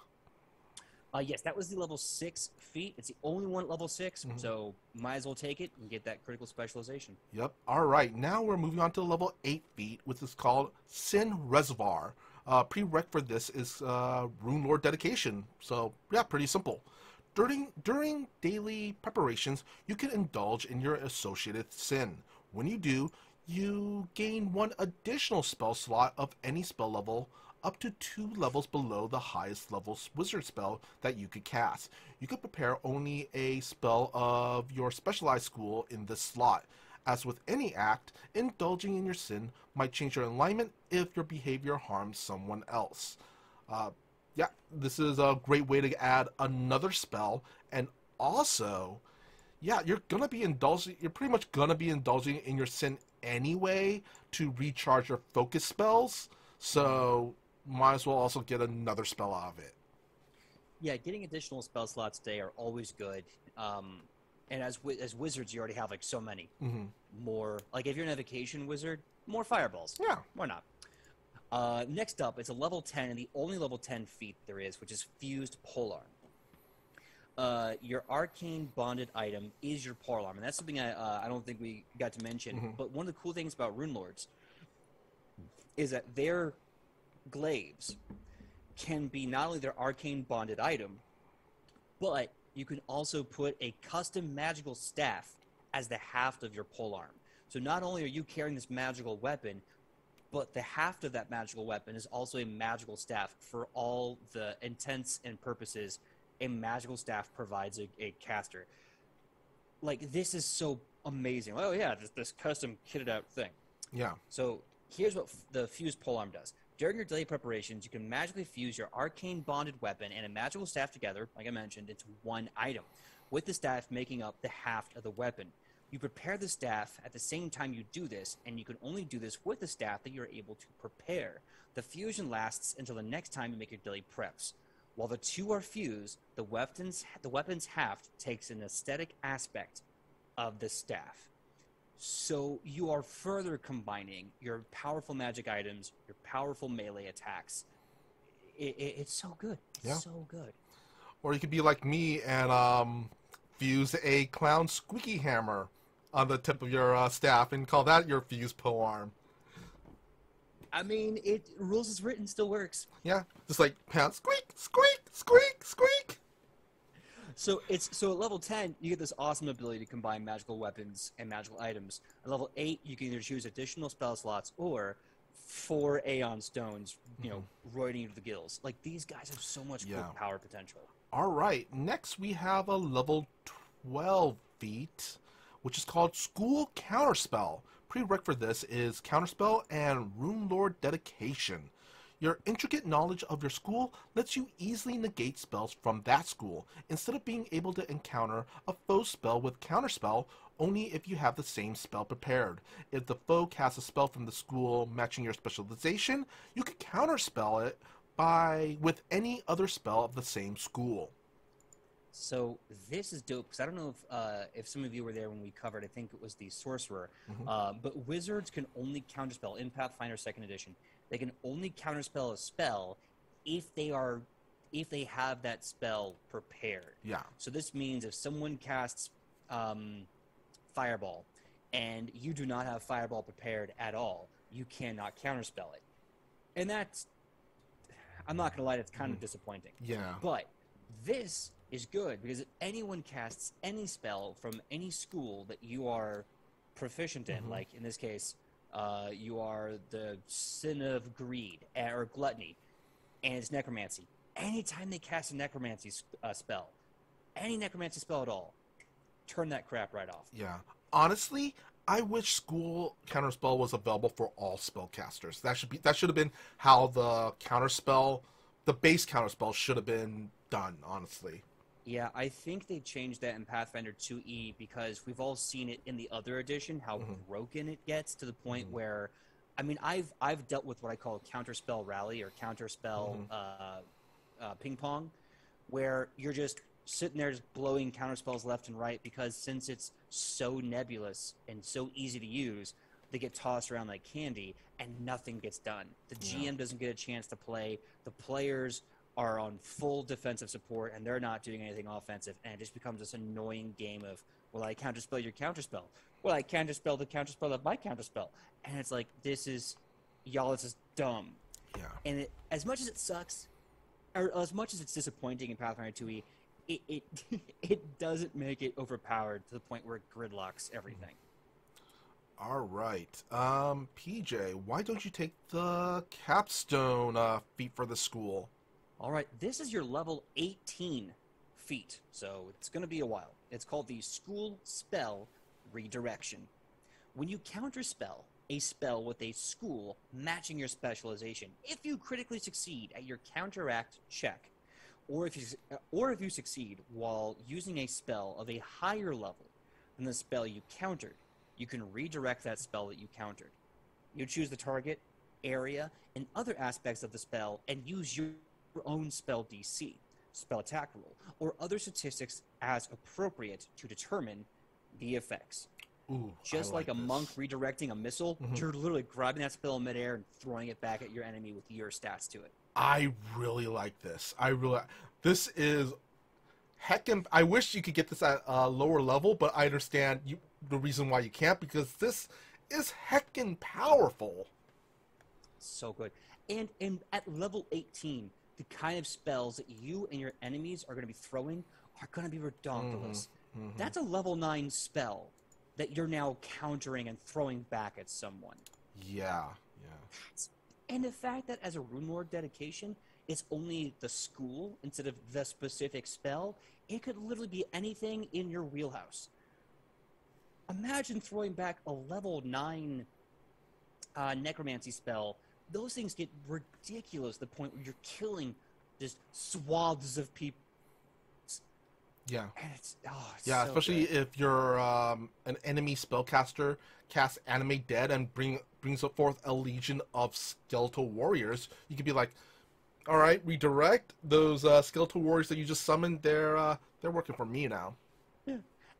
Uh, yes, that was the level six feat. It's the only one at level 6 Mhm. so might as well take it and get that critical specialization. Yep. All right. Now we're moving on to level eight feat, which is called Sin Reservoir. Uh, prereq for this is uh, Rune Lord dedication. So yeah, pretty simple. During during daily preparations, you can indulge in your associated sin. When you do, you gain one additional spell slot of any spell level up to two levels below the highest level wizard spell that you could cast. You could prepare only a spell of your specialized school in this slot. As with any act, indulging in your sin might change your alignment if your behavior harms someone else. Uh, yeah, this is a great way to add another spell, and also, yeah, you're gonna be indulging. You're pretty much gonna be indulging in your sin anyway to recharge your focus spells. So might as well also get another spell out of it. Yeah, getting additional spell slots today are always good. Um, and as as wizards, you already have like so many mm-hmm. more. Like if you're an evocation wizard, more fireballs. Yeah. Why not? Uh, next up, it's a level 10, and the only level 10 feat there is, which is Fused Polearm. Uh, your arcane bonded item is your polearm, and that's something I, uh, I don't think we got to mention. Mhm. But one of the cool things about Rune Lords is that their glaives can be not only their arcane bonded item, but you can also put a custom magical staff as the haft of your polearm. So not only are you carrying this magical weapon, but the haft of that magical weapon is also a magical staff for all the intents and purposes a magical staff provides a, a caster. Like this is so amazing. Oh yeah, this, this custom kitted out thing. Yeah. So here's what f- the fused polearm does. During your daily preparations, you can magically fuse your arcane bonded weapon and a magical staff together, like I mentioned, into one item, with the staff making up the haft of the weapon. You prepare the staff at the same time you do this, and you can only do this with the staff that you're able to prepare. The fusion lasts until the next time you make your daily preps. While the two are fused, the weapon's the weapon's haft takes an aesthetic aspect of the staff. So you are further combining your powerful magic items, your powerful melee attacks. It, it, it's so good. Yeah. So good. Or you could be like me and um, fuse a clown squeaky hammer on the tip of your uh, staff and call that your fuse fused polearm. I mean, it rules as written still works. Yeah, just like pound squeak, squeak, squeak, squeak. So it's so at level ten, you get this awesome ability to combine magical weapons and magical items. At level eight, you can either choose additional spell slots or four Aeon stones, you know, roiding you to the gills. Like these guys have so much Mm-hmm. Yeah. power potential. All right, next we have a level 12 feat, which is called School Counterspell. Prereq for this is Counterspell and Rune Lord Dedication. Your intricate knowledge of your school lets you easily negate spells from that school, instead of being able to encounter a foe spell with Counterspell only if you have the same spell prepared. If the foe casts a spell from the school matching your specialization, you can counterspell it by with any other spell of the same school. So this is dope because I don't know if uh, if some of you were there when we covered. I think it was the sorcerer, Mhm. uh, but wizards can only counterspell in Pathfinder Second Edition. They can only counterspell a spell if they are if they have that spell prepared. Yeah. So this means if someone casts um, Fireball and you do not have Fireball prepared at all, you cannot counterspell it. And that's, I'm not going to lie, that's kind of disappointing. Yeah. But this is good because if anyone casts any spell from any school that you are proficient in, Mhm. like in this case, uh, you are the sin of greed eh, or gluttony, and it's necromancy. Anytime they cast a necromancy uh, spell, any necromancy spell at all, turn that crap right off. Yeah. Honestly, I wish school counterspell was available for all spellcasters. That should be that should have been how the counterspell, the base counterspell should have been done, honestly. Yeah, I think they changed that in Pathfinder 2e because we've all seen it in the other edition how Mhm. broken it gets to the point Mhm. where I mean, I've I've dealt with what I call counterspell rally or counterspell Mhm. uh, uh, ping pong, where you're just sitting there just blowing counterspells left and right because since it's so nebulous and so easy to use, they get tossed around like candy and nothing gets done. The Yeah. GM doesn't get a chance to play. The players are on full defensive support and they're not doing anything offensive, and it just becomes this annoying game of, well, I counterspell your counterspell. Well, I counterspell the counterspell of my counterspell, and it's like this is, y'all, this is dumb. Yeah. And it, as much as it sucks, or as much as it's disappointing in Pathfinder 2e, it it, it doesn't make it overpowered to the point where it gridlocks everything. All right. Um, PJ, why don't you take the capstone uh, feat for the school? All right, this is your level 18 feat, so it's going to be a while. It's called the School Spell Redirection. When you counterspell a spell with a school matching your specialization, if you critically succeed at your counteract check, or if you or if you succeed while using a spell of a higher level than the spell you countered, you can redirect that spell that you countered. You choose the target, area, and other aspects of the spell and use your own spell DC, spell attack roll, or other statistics as appropriate to determine the effects. Ooh, Just like, a this. monk redirecting a missile, Mhm. you're literally grabbing that spell in midair and throwing it back at your enemy with your stats to it. I really like this. I really. This is heckin' I wish you could get this at a lower level, but I understand you the reason why you can't because this is heckin' powerful. So good. And and at level 18, the kind of spells that you and your enemies are going to be throwing are going to be redonkulous. Mhm. That's a level 9 spell that you're now countering and throwing back at someone. Yeah, yeah. And the fact that as a Rune Lord dedication, it's only the school instead of the specific spell, it could literally be anything in your wheelhouse. Imagine throwing back a level 9 uh, necromancy spell. Those things get ridiculous to the point where you're killing just swaths of people. Yeah. And it's, oh, it's Yeah, so especially good. if you're um, an enemy spellcaster, cast Animate Dead, and bring brings forth a legion of skeletal warriors. You could be like, "All right, redirect those uh, skeletal warriors that you just summoned. They're uh, they're working for me now."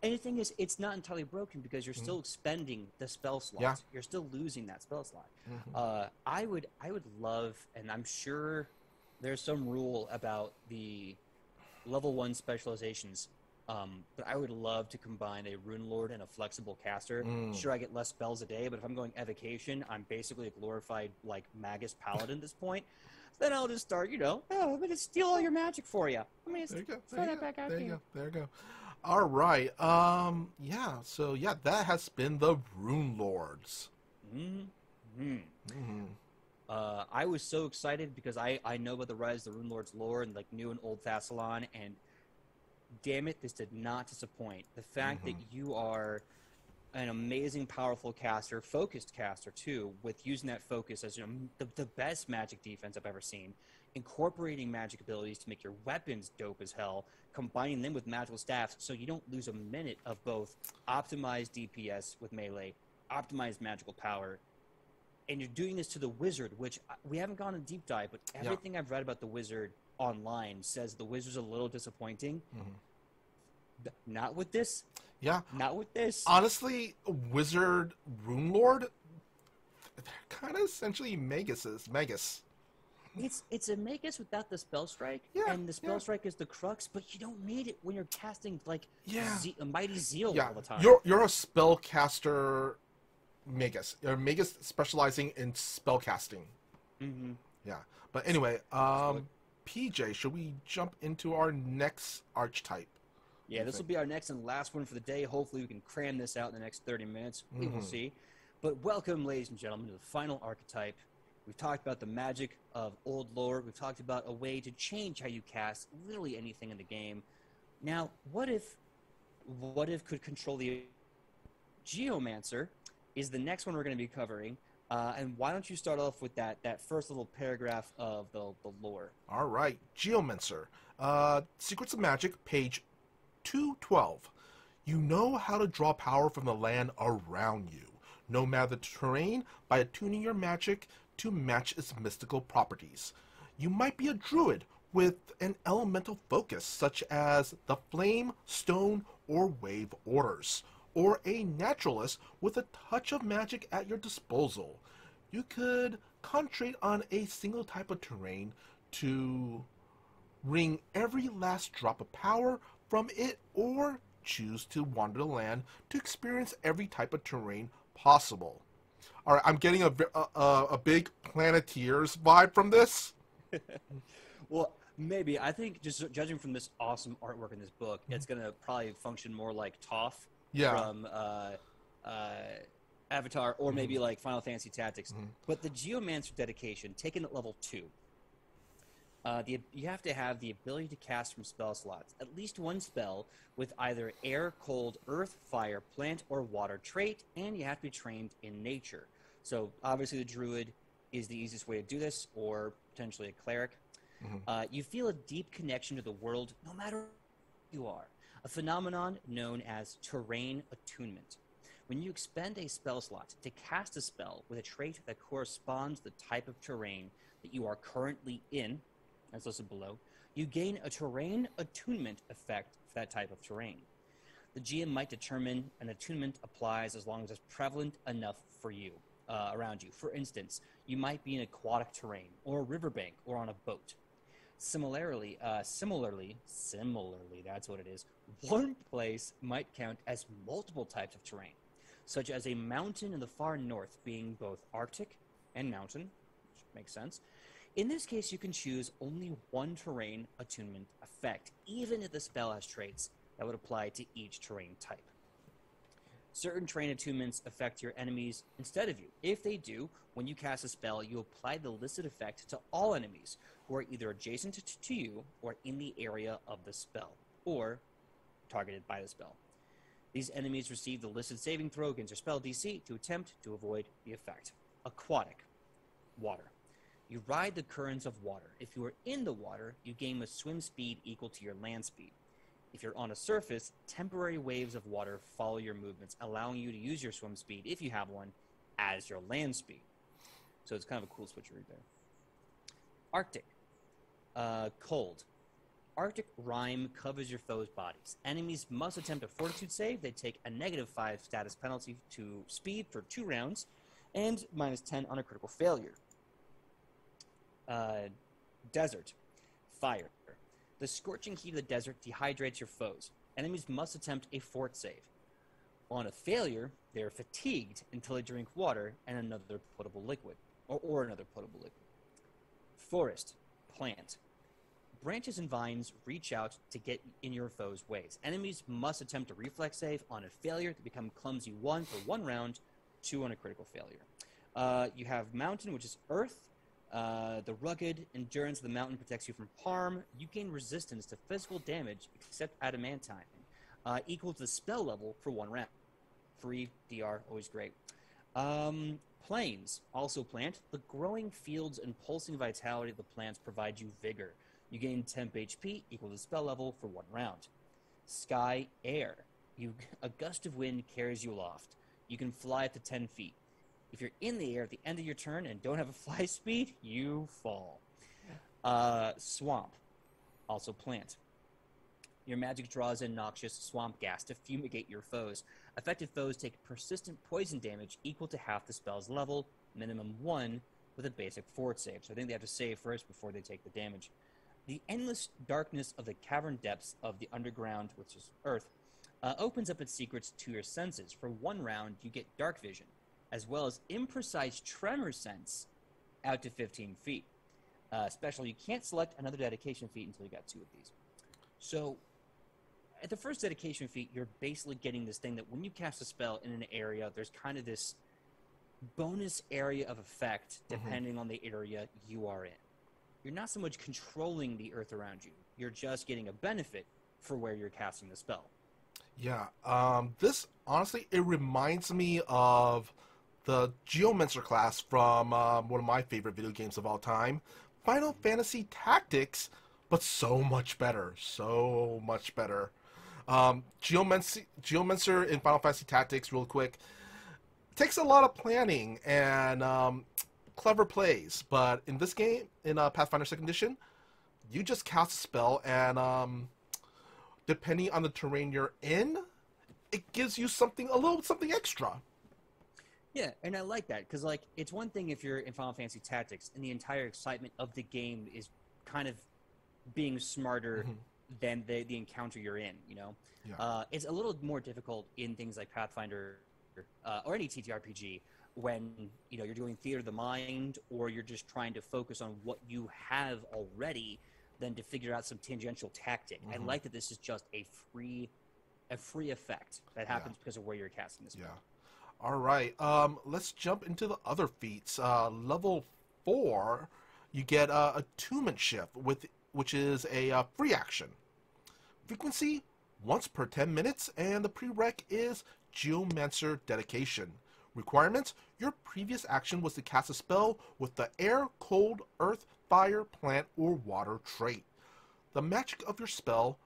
And the thing is, it's not entirely broken because you're still expending the spell slots. Yeah. You're still losing that spell slot. Mhm. Uh, I would, I would love, and I'm sure there's some rule about the level one specializations. Um, but I would love to combine a rune lord and a flexible caster. Mm. Sure, I get less spells a day, but if I'm going evocation, I'm basically a glorified like magus paladin at this point. Then I'll just start, you know, oh, I'm gonna steal all your magic for you. I'm gonna There you go. throw There you that go. back out There you. go. There you go. All right. Um. Yeah. So yeah, that has been the Rune Lords. Mm-hmm. hmm Uh, I was so excited because I, I know about the Rise of the Rune Lord's lore and like new and old Thassilon, and damn it, this did not disappoint. The fact that you are an amazing, powerful caster, focused caster too, with using that focus as you know, the, the best magic defense I've ever seen, incorporating magic abilities to make your weapons dope as hell, combining them with magical staffs so you don't lose a minute of both optimized DPS with melee, optimized magical power, and you're doing this to the wizard, which we haven't gone in deep dive, but Yeah. everything I've read about the wizard online says the wizard's a little disappointing. Mhm. Not with this. Yeah. Not with this. Honestly, Wizard Rune Lord, they're kind of essentially Maguses. Magus. It's it's a Magus without the spell strike, Yeah, and the spell yeah. strike is the crux, but you don't need it when you're casting like Yeah. Ze- a mighty zeal Yeah. all the time. You're you're a spellcaster Magus. You're a Magus specializing in spellcasting. hmm Yeah. But anyway, um, PJ, should we jump into our next archetype? Yeah, this will be our next and last one for the day. Hopefully, we can cram this out in the next 30 minutes. We will Mhm. see. But welcome, ladies and gentlemen, to the final archetype. We've talked about the magic of old lore. We've talked about a way to change how you cast literally anything in the game. Now, what if, what if could control the Geomancer is the next one we're going to be covering. Uh, and why don't you start off with that that first little paragraph of the, the lore? All right, Geomancer. Uh, Secrets of Magic, page 212. You know how to draw power from the land around you, no matter the terrain, by attuning your magic to match its mystical properties. You might be a druid with an elemental focus, such as the flame, stone, or wave orders, or a naturalist with a touch of magic at your disposal. You could concentrate on a single type of terrain to wring every last drop of power from it, or choose to wander the land to experience every type of terrain possible. All right, I'm getting a, a, a, big Planeteers vibe from this. Well, maybe. I think just judging from this awesome artwork in this book, it's going to probably function more like Toph Yeah. from uh, uh, Avatar or maybe like Final Fantasy Tactics. Mhm. But the Geomancer dedication, taken at level 2, uh, the, you have to have the ability to cast from spell slots at least one spell with either air, cold, earth, fire, plant, or water trait, and you have to be trained in nature. So obviously, the druid is the easiest way to do this, or potentially a cleric. Mhm. Uh, you feel a deep connection to the world no matter who you are, a phenomenon known as terrain attunement. When you expend a spell slot to cast a spell with a trait that corresponds to the type of terrain that you are currently in, as listed below, you gain a terrain attunement effect for that type of terrain. The GM might determine an attunement applies as long as it's prevalent enough for you uh, around you. For instance, you might be in aquatic terrain or a riverbank or on a boat. Similarly, uh, similarly, similarly, that's what it is. One place might count as multiple types of terrain, such as a mountain in the far north being both Arctic and mountain, which makes sense. In this case, you can choose only one terrain attunement effect, even if the spell has traits that would apply to each terrain type. Certain terrain attunements affect your enemies instead of you. If they do, when you cast a spell, you apply the listed effect to all enemies who are either adjacent to, to you or in the area of the spell, or targeted by the spell. These enemies receive the listed saving throw against your spell DC to attempt to avoid the effect. Aquatic, water. You ride the currents of water. If you are in the water, you gain a swim speed equal to your land speed. If you're on a surface, temporary waves of water follow your movements, allowing you to use your swim speed, if you have one, as your land speed. So it's kind of a cool switcheroo there. Arctic. Uh, cold. Arctic rime covers your foe's bodies. Enemies must attempt a fortitude save. They take a negative 5 status penalty to speed for two rounds and minus 10 on a critical failure. Uh, desert. Fire. The scorching heat of the desert dehydrates your foes. Enemies must attempt a fort save. On a failure, they are fatigued until they drink water and another potable liquid, or, or another potable liquid. Forest, plant. Branches and vines reach out to get in your foe's ways. Enemies must attempt a reflex save. On a failure, they become clumsy one for one round, two on a critical failure. Uh, you have mountain, which is earth. Uh, the rugged endurance of the mountain protects you from harm. You gain resistance to physical damage, except adamantine, uh, equal to the spell level for one round. Free DR, always great. Um, plains, also plant. The growing fields and pulsing vitality of the plants provide you vigor. You gain temp HP, equal to the spell level for one round. Sky, air. You, a gust of wind carries you aloft. You can fly up to 10 feet. If you're in the air at the end of your turn and don't have a fly speed, you fall. Uh, swamp, also plant. Your magic draws in noxious swamp gas to fumigate your foes. Affected foes take persistent poison damage equal to half the spell's level, minimum one, with a basic fort save. So I think they have to save first before they take the damage. The endless darkness of the cavern depths of the underground, which is Earth, uh, opens up its secrets to your senses. For one round, you get dark vision as well as imprecise tremor sense out to 15 feet. Uh, special, you can't select another dedication feat until you got two of these. So, at the first dedication feat, you're basically getting this thing that when you cast a spell in an area, there's kind of this bonus area of effect depending mm-hmm. on the area you are in. You're not so much controlling the earth around you, you're just getting a benefit for where you're casting the spell. Yeah, um, this honestly, it reminds me of the Geomancer class from um, one of my favorite video games of all time, Final Fantasy Tactics, but so much better, so much better. Um, Geomancer, Geomancer in Final Fantasy Tactics, real quick, takes a lot of planning and um, clever plays, but in this game, in uh, Pathfinder Second Edition, you just cast a spell, and um, depending on the terrain you're in, it gives you something a little something extra. Yeah, and I like that because like it's one thing if you're in Final Fantasy Tactics and the entire excitement of the game is kind of being smarter mm-hmm. than the the encounter you're in. You know, yeah. uh, it's a little more difficult in things like Pathfinder uh, or any TTRPG when you know you're doing theater of the mind or you're just trying to focus on what you have already than to figure out some tangential tactic. Mm-hmm. I like that this is just a free a free effect that happens yeah. because of where you're casting this. Yeah. All right. Um, let's jump into the other feats. Uh, level four, you get uh, attunement shift with which is a uh, free action. Frequency once per 10 minutes, and the prereq is Geomancer Dedication. Requirements: Your previous action was to cast a spell with the air, cold, earth, fire, plant, or water trait. The magic of your spell,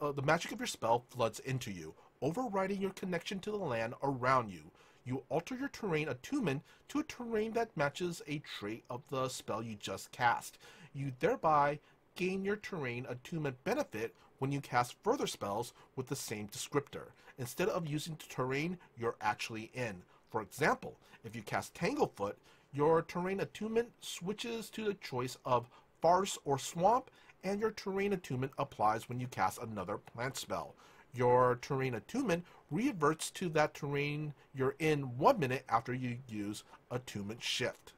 uh, the magic of your spell floods into you, overriding your connection to the land around you. You alter your terrain attunement to a terrain that matches a trait of the spell you just cast. You thereby gain your terrain attunement benefit when you cast further spells with the same descriptor, instead of using the terrain you're actually in. For example, if you cast Tanglefoot, your terrain attunement switches to the choice of Forest or Swamp, and your terrain attunement applies when you cast another plant spell. Your terrain attunement reverts to that terrain you're in one minute after you use attunement shift.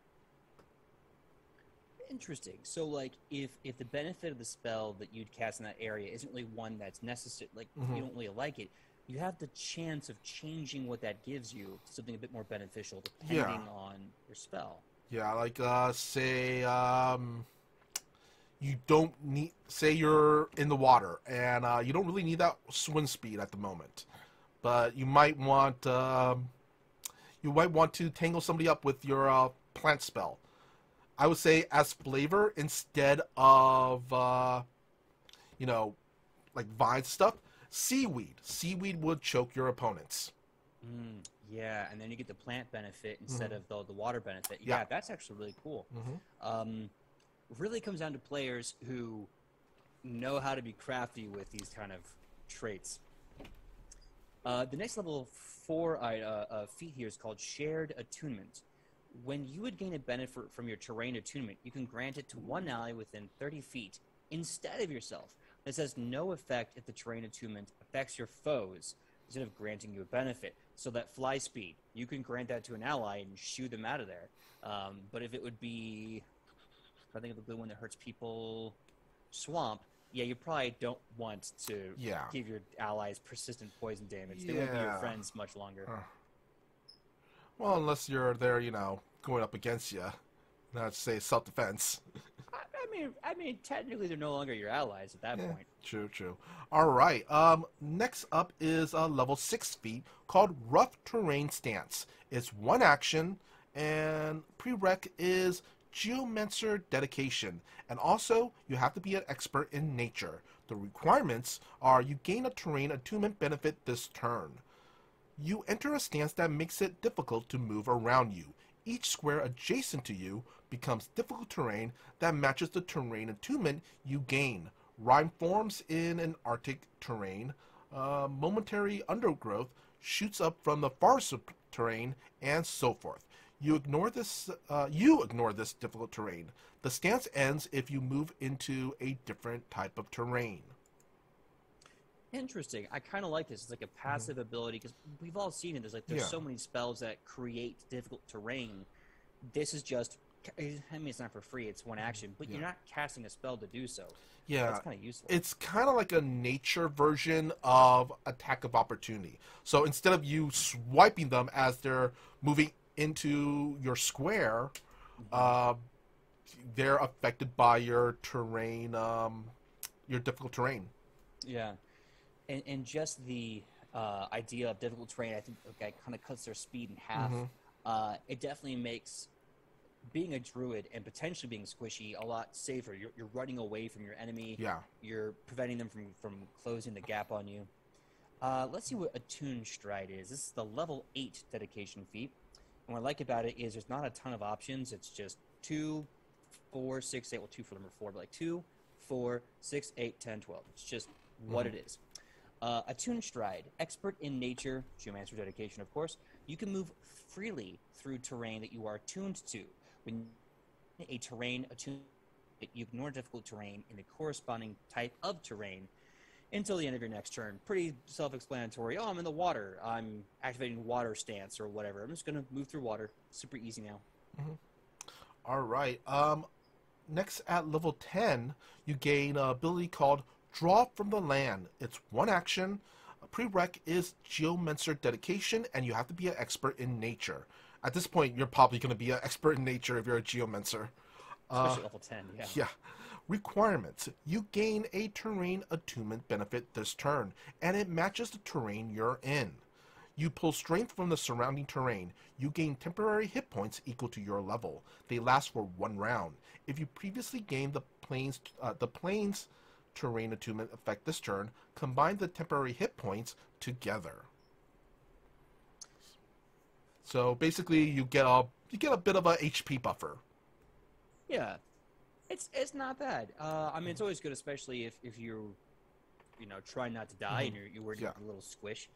Interesting. So, like, if if the benefit of the spell that you'd cast in that area isn't really one that's necessary, like Mhm. you don't really like it, you have the chance of changing what that gives you to something a bit more beneficial, depending Yeah. on your spell. Yeah, like uh say um you don't need say you're in the water and uh, you don't really need that swim speed at the moment. But you might want um you might want to tangle somebody up with your uh, plant spell. I would say as flavor instead of uh you know like vine stuff, seaweed. Seaweed would choke your opponents. Mm, yeah, and then you get the plant benefit instead Mhm. of the, the water benefit. Yeah. Yeah, that's actually really cool. hmm Um, really comes down to players who know how to be crafty with these kind of traits. Uh, the next level four uh, uh, feat here is called Shared Attunement. When you would gain a benefit from your terrain attunement, you can grant it to one ally within 30 feet instead of yourself. This has no effect if the terrain attunement affects your foes instead of granting you a benefit. So that fly speed, you can grant that to an ally and shoot them out of there. Um, but if it would be, I think of the blue one that hurts people, swamp. Yeah, you probably don't want to Yeah. give your allies persistent poison damage. They won't be your friends much longer. Well, unless you're there, you know, going up against you. Not to say self defense. I, I mean, I mean, technically they're no longer your allies at that Yeah, point. True, true. All right. Um, next up is a level six feat called Rough Terrain Stance. It's one action, and prereq is Geomancer Dedication, and also you have to be an expert in nature. The requirements are you gain a terrain attunement benefit this turn. You enter a stance that makes it difficult to move around you. Each square adjacent to you becomes difficult terrain that matches the terrain attunement you gain. Rime forms in an Arctic terrain. Uh, momentary undergrowth shoots up from the forest terrain, and so forth. You ignore this. Uh, you ignore this difficult terrain. The stance ends if you move into a different type of terrain. Interesting. I kind of like this. It's like a passive ability because we've all seen it. There's like there's Mm-hmm. Yeah. so many spells that create difficult terrain. This is just. I mean, it's not for free. It's one action, but you're not casting a spell to do so. Yeah, That's kind of useful. it's kind of like a nature version of attack of opportunity. So instead of you swiping them as they're moving into your square, uh, they're affected by your terrain, um, your difficult terrain. Yeah, and and just the uh, idea of difficult terrain, I think, okay, kind of cuts their speed in half. Mhm. Uh, it definitely makes being a druid and potentially being squishy a lot safer. You're, you're running away from your enemy. Yeah. You're preventing them from from closing the gap on you. Uh, let's see what Attune Stride is. This is the level eight dedication feat. And what I like about it is there's not a ton of options. It's just two, four, six, eight. Well, two for number four, but like two, four, six, eight, ten, twelve. It's just what it is. Uh, Attune Stride, expert in nature, geomancer dedication, of course. You can move freely through terrain that you are attuned to. When a terrain attuned, you ignore difficult terrain in the corresponding type of terrain until the end of your next turn. Pretty self-explanatory. Oh, I'm in the water. I'm activating water stance or whatever. I'm just gonna move through water. Super easy now. All right. Um, next at level 10, you gain an ability called Draw from the Land. It's one action. A prereq is Geomancer Dedication, and you have to be an expert in nature. At this point, you're probably going to be an expert in nature if you're a Geomancer. Uh, Especially level ten. Yeah. yeah. Requirements. You gain a terrain attunement benefit this turn, and it matches the terrain you're in. You pull strength from the surrounding terrain. You gain temporary hit points equal to your level. They last for one round. If you previously gained the plains, uh, the plains terrain attunement effect this turn. Combine the temporary hit points together. So basically, you get a you get a bit of a HP buffer. Yeah, it's it's not bad. Uh, I mean, it's always good, especially if, if you're, you know, trying not to die and you're you're worried Yeah. about a little squish.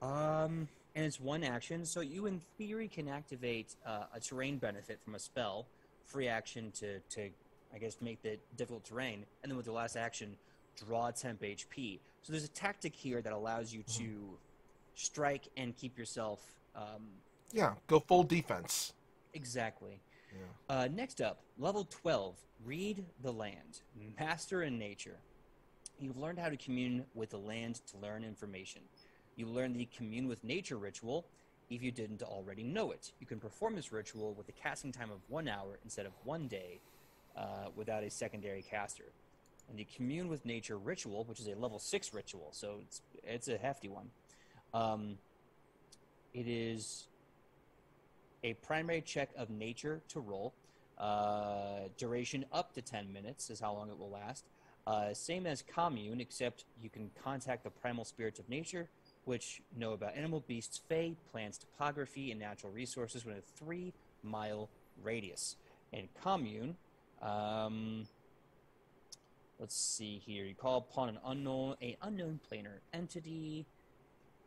Um, and it's one action, so you in theory can activate uh, a terrain benefit from a spell, free action to to I guess make the difficult terrain, and then with the last action, draw temp HP. So there's a tactic here that allows you to strike and keep yourself. Um, Yeah, go full defense. exactly. Yeah. Uh, next up, level 12, read the land, master in nature. You've learned how to commune with the land to learn information. You learn the commune with nature ritual if you didn't already know it. You can perform this ritual with a casting time of one hour instead of one day uh, without a secondary caster. And the commune with nature ritual, which is a level 6 ritual, so it's, it's a hefty one. Um, it is a primary check of nature to roll. Uh, duration up to 10 minutes is how long it will last. Uh, same as commune, except you can contact the primal spirits of nature, which know about animal, beasts, fae, plants, topography, and natural resources within a three mile radius. And commune, um, let's see here. You call upon an unknown, a unknown planar entity.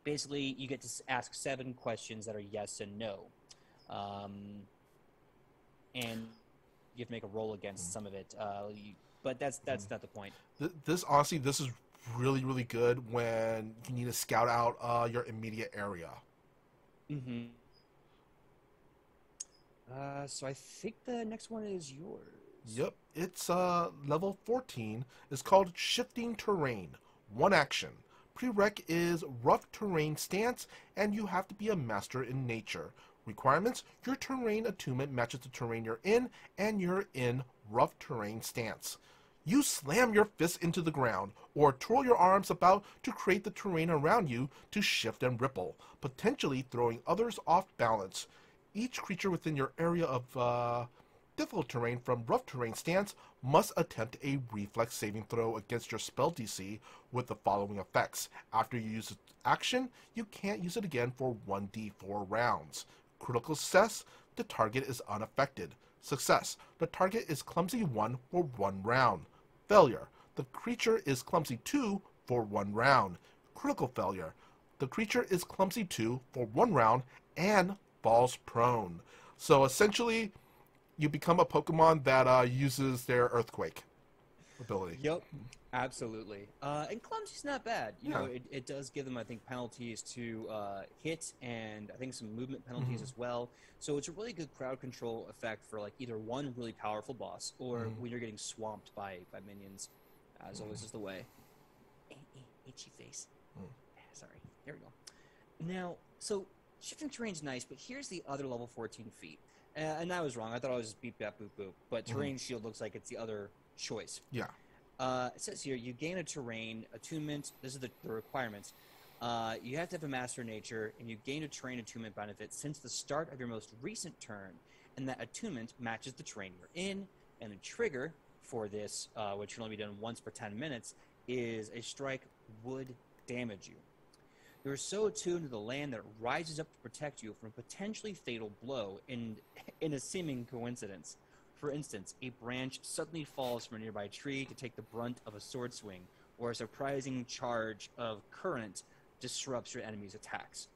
Basically, you get to ask seven questions that are yes and no um, and you have to make a roll against some of it. Uh, you, but that's that's not the point. This honestly, this is really really good when you need to scout out uh, your immediate area. Mm-hmm. Uh, so I think the next one is yours. Yep, it's uh level 14. It's called Shifting Terrain. One action. Prereq is rough terrain stance, and you have to be a master in nature. Requirements: Your terrain attunement matches the terrain you're in, and you're in rough terrain stance. You slam your fists into the ground or twirl your arms about to create the terrain around you to shift and ripple, potentially throwing others off balance. Each creature within your area of uh, difficult terrain from rough terrain stance must attempt a reflex saving throw against your spell DC with the following effects. After you use its action, you can't use it again for 1d4 rounds. Critical success, the target is unaffected. Success, the target is clumsy 1 for 1 round. Failure, the creature is clumsy 2 for 1 round. Critical failure, the creature is clumsy 2 for 1 round and falls prone. So essentially, you become a Pokemon that uh, uses their Earthquake ability. Yep, absolutely. Uh, and clumsy's not bad. You know, it, it does give them, I think, penalties to uh, hit and I think some movement penalties Mhm. as well. So it's a really good crowd control effect for like either one really powerful boss or Mhm. when you're getting swamped by by minions. As always is the way. Eh, eh, itchy face. Mm. Ah, Sorry. There we go. Now, so shifting terrain's nice, but here's the other level 14 feet. Uh, and I was wrong. I thought I was just beep bap boop boop. But Mhm. terrain shield looks like it's the other choice. Yeah. Uh, it says here you gain a terrain attunement. This is the, the requirements. Uh, you have to have a master nature, and you gain a terrain attunement benefit since the start of your most recent turn, and that attunement matches the terrain you're in. And the trigger for this, uh, which can only be done once per 10 minutes, is a strike would damage you. You are so attuned to the land that it rises up to protect you from a potentially fatal blow in, in a seeming coincidence. For instance, a branch suddenly falls from a nearby tree to take the brunt of a sword swing, or a surprising charge of current disrupts your enemy's attacks.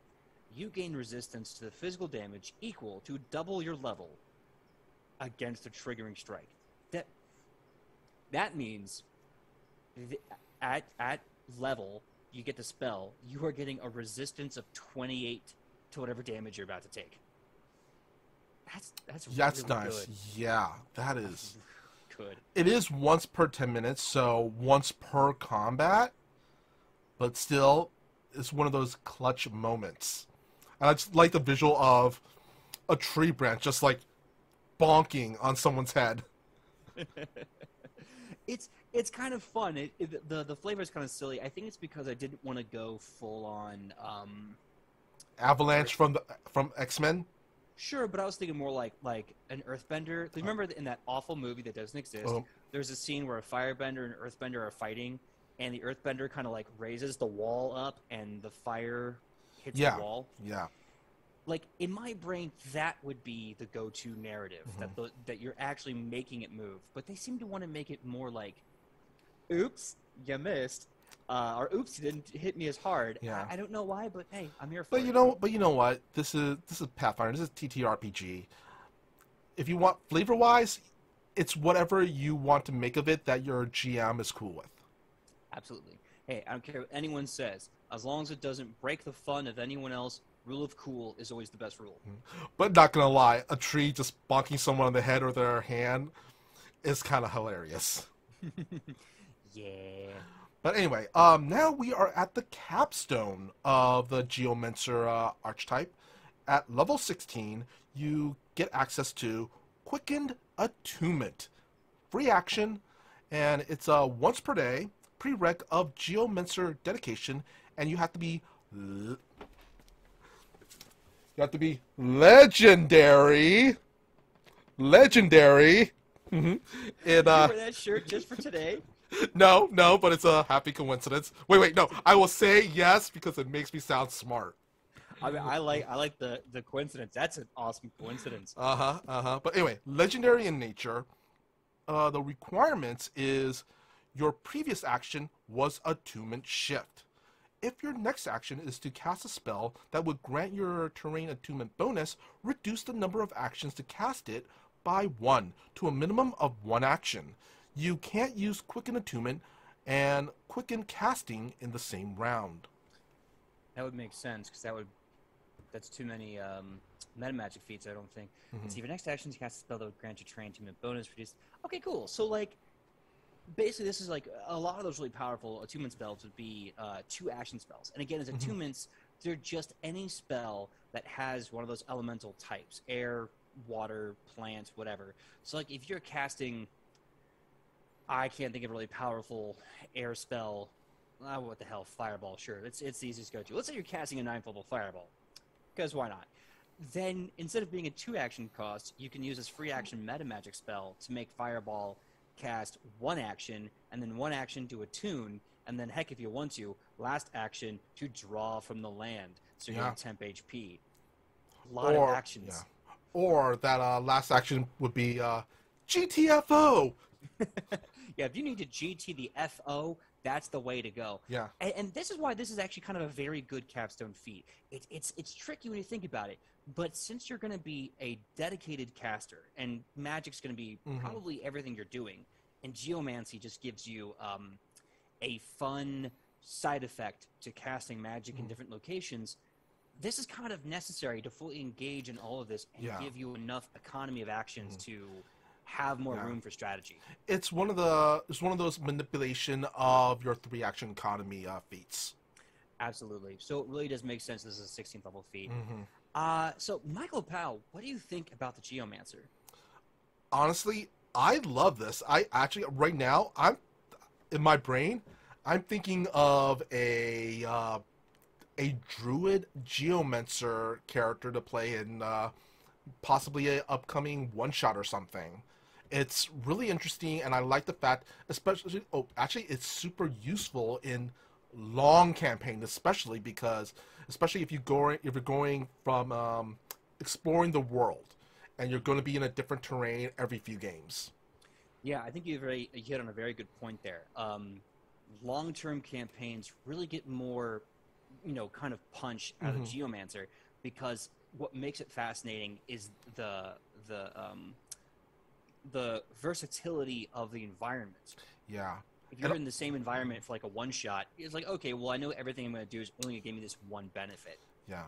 You gain resistance to the physical damage equal to double your level against a triggering strike. That that means th- at at level you get the spell, you are getting a resistance of 28 to whatever damage you're about to take. That's that's That's really nice. good. Yeah, that is. Good. It is once per 10 minutes, so once per combat, but still, it's one of those clutch moments. And I just like the visual of a tree branch just like bonking on someone's head. it's it's kind of fun. It, it, the the flavor is kind of silly. I think it's because I didn't want to go full on. Um, Avalanche from the from X Men. Sure, but I was thinking more like like an Earthbender. Remember in that awful movie that doesn't exist, Oh, there's a scene where a firebender and earthbender are fighting, and the earthbender kind of like raises the wall up, and the fire hits Yeah. the wall. Yeah. Like in my brain, that would be the go-to narrative that Mm-hmm. the, that you're actually making it move. But they seem to want to make it more like, "Oops, you missed," uh, or "Oops, didn't hit me as hard." Yeah. I, I don't know why, but hey, I'm here for But it. you know, but you know what? This is this is Pathfinder. This is TTRPG. If you want flavor wise, it's whatever you want to make of it that your GM is cool with. Absolutely. Hey, I don't care what anyone says. As long as it doesn't break the fun of anyone else, rule of cool is always the best rule. But not gonna lie, a tree just bonking someone on the head or their hand is kind of hilarious. Yeah. But anyway, um, now we are at the capstone of the Geomancer uh, archetype. At level 16, you get access to Quickened Attunement. Free action, and it's a once per day prereq of Geomancer dedication, and you have to be. You have to be legendary. Legendary. Mhm. In, uh, you wear that shirt just for today? no, no, but it's a happy coincidence. Wait, wait, no. I will say yes because it makes me sound smart. I mean, I like I like the the coincidence. That's an awesome coincidence. Uh huh, uh huh. But anyway, legendary in nature. Uh, the requirements is your previous action was attunement shift. If your next action is to cast a spell that would grant your terrain attunement bonus, reduce the number of actions to cast it by one to a minimum of one action. You can't use quicken attunement and quicken casting in the same round. That would make sense because that would that's too many um, meta magic feats. I don't think. Mhm. See, your next action is cast a spell that would grant you train team bonus reduced. Okay, cool. So like, basically, this is like a lot of those really powerful attunement spells would be uh, two action spells. And again, as Mhm. attunements, they're just any spell that has one of those elemental types: air, water, plant, whatever. So like, if you're casting, I can't think of a really powerful air spell. Ah, what the hell, fireball? Sure, it's it's the easiest to go to. Let's say you're casting a ninth level fireball, because why not? Then instead of being a two action cost, you can use this free action meta magic spell to make fireball cast one action and then one action to attune, and then heck if you want to, last action to draw from the land. So you're Yeah. at temp HP. A lot Or- of actions. yeah. Or that uh, last action would be uh, GTFO. Yeah, if you need to GT the FO, that's the way to go. Yeah. And, and this is why this is actually kind of a very good capstone feat. It, it's it's tricky when you think about it, but since you're going to be a dedicated caster, and magic's going to be Mhm. probably everything you're doing, and geomancy just gives you um, a fun side effect to casting magic in Mhm. different locations. This is kind of necessary to fully engage in all of this and Yeah. give you enough economy of actions Mhm. to have more Yeah. room for strategy. It's one of the it's one of those manipulation of your three action economy uh, feats. Absolutely. So it really does make sense. This is a 16th level feat. hmm Uh, so Michael Pao, what do you think about the Geomancer? Honestly, I love this. I actually right now I'm in my brain. I'm thinking of a uh, a druid geomancer character to play in uh, possibly a upcoming one shot or something. It's really interesting, and I like the fact, especially. Oh, actually, it's super useful in long campaigns, especially because, especially if you go if you're going from um, exploring the world, and you're going to be in a different terrain every few games. Yeah, I think you very you hit on a very good point there. Um, long-term campaigns really get more, you know, kind of punch out of Geomancer because what makes it fascinating is the the um, the versatility of the environment. Yeah, If you're And- in the same environment for like a one shot, it's like okay, well I know everything I'm going to do is only going to give me this one benefit. yeah.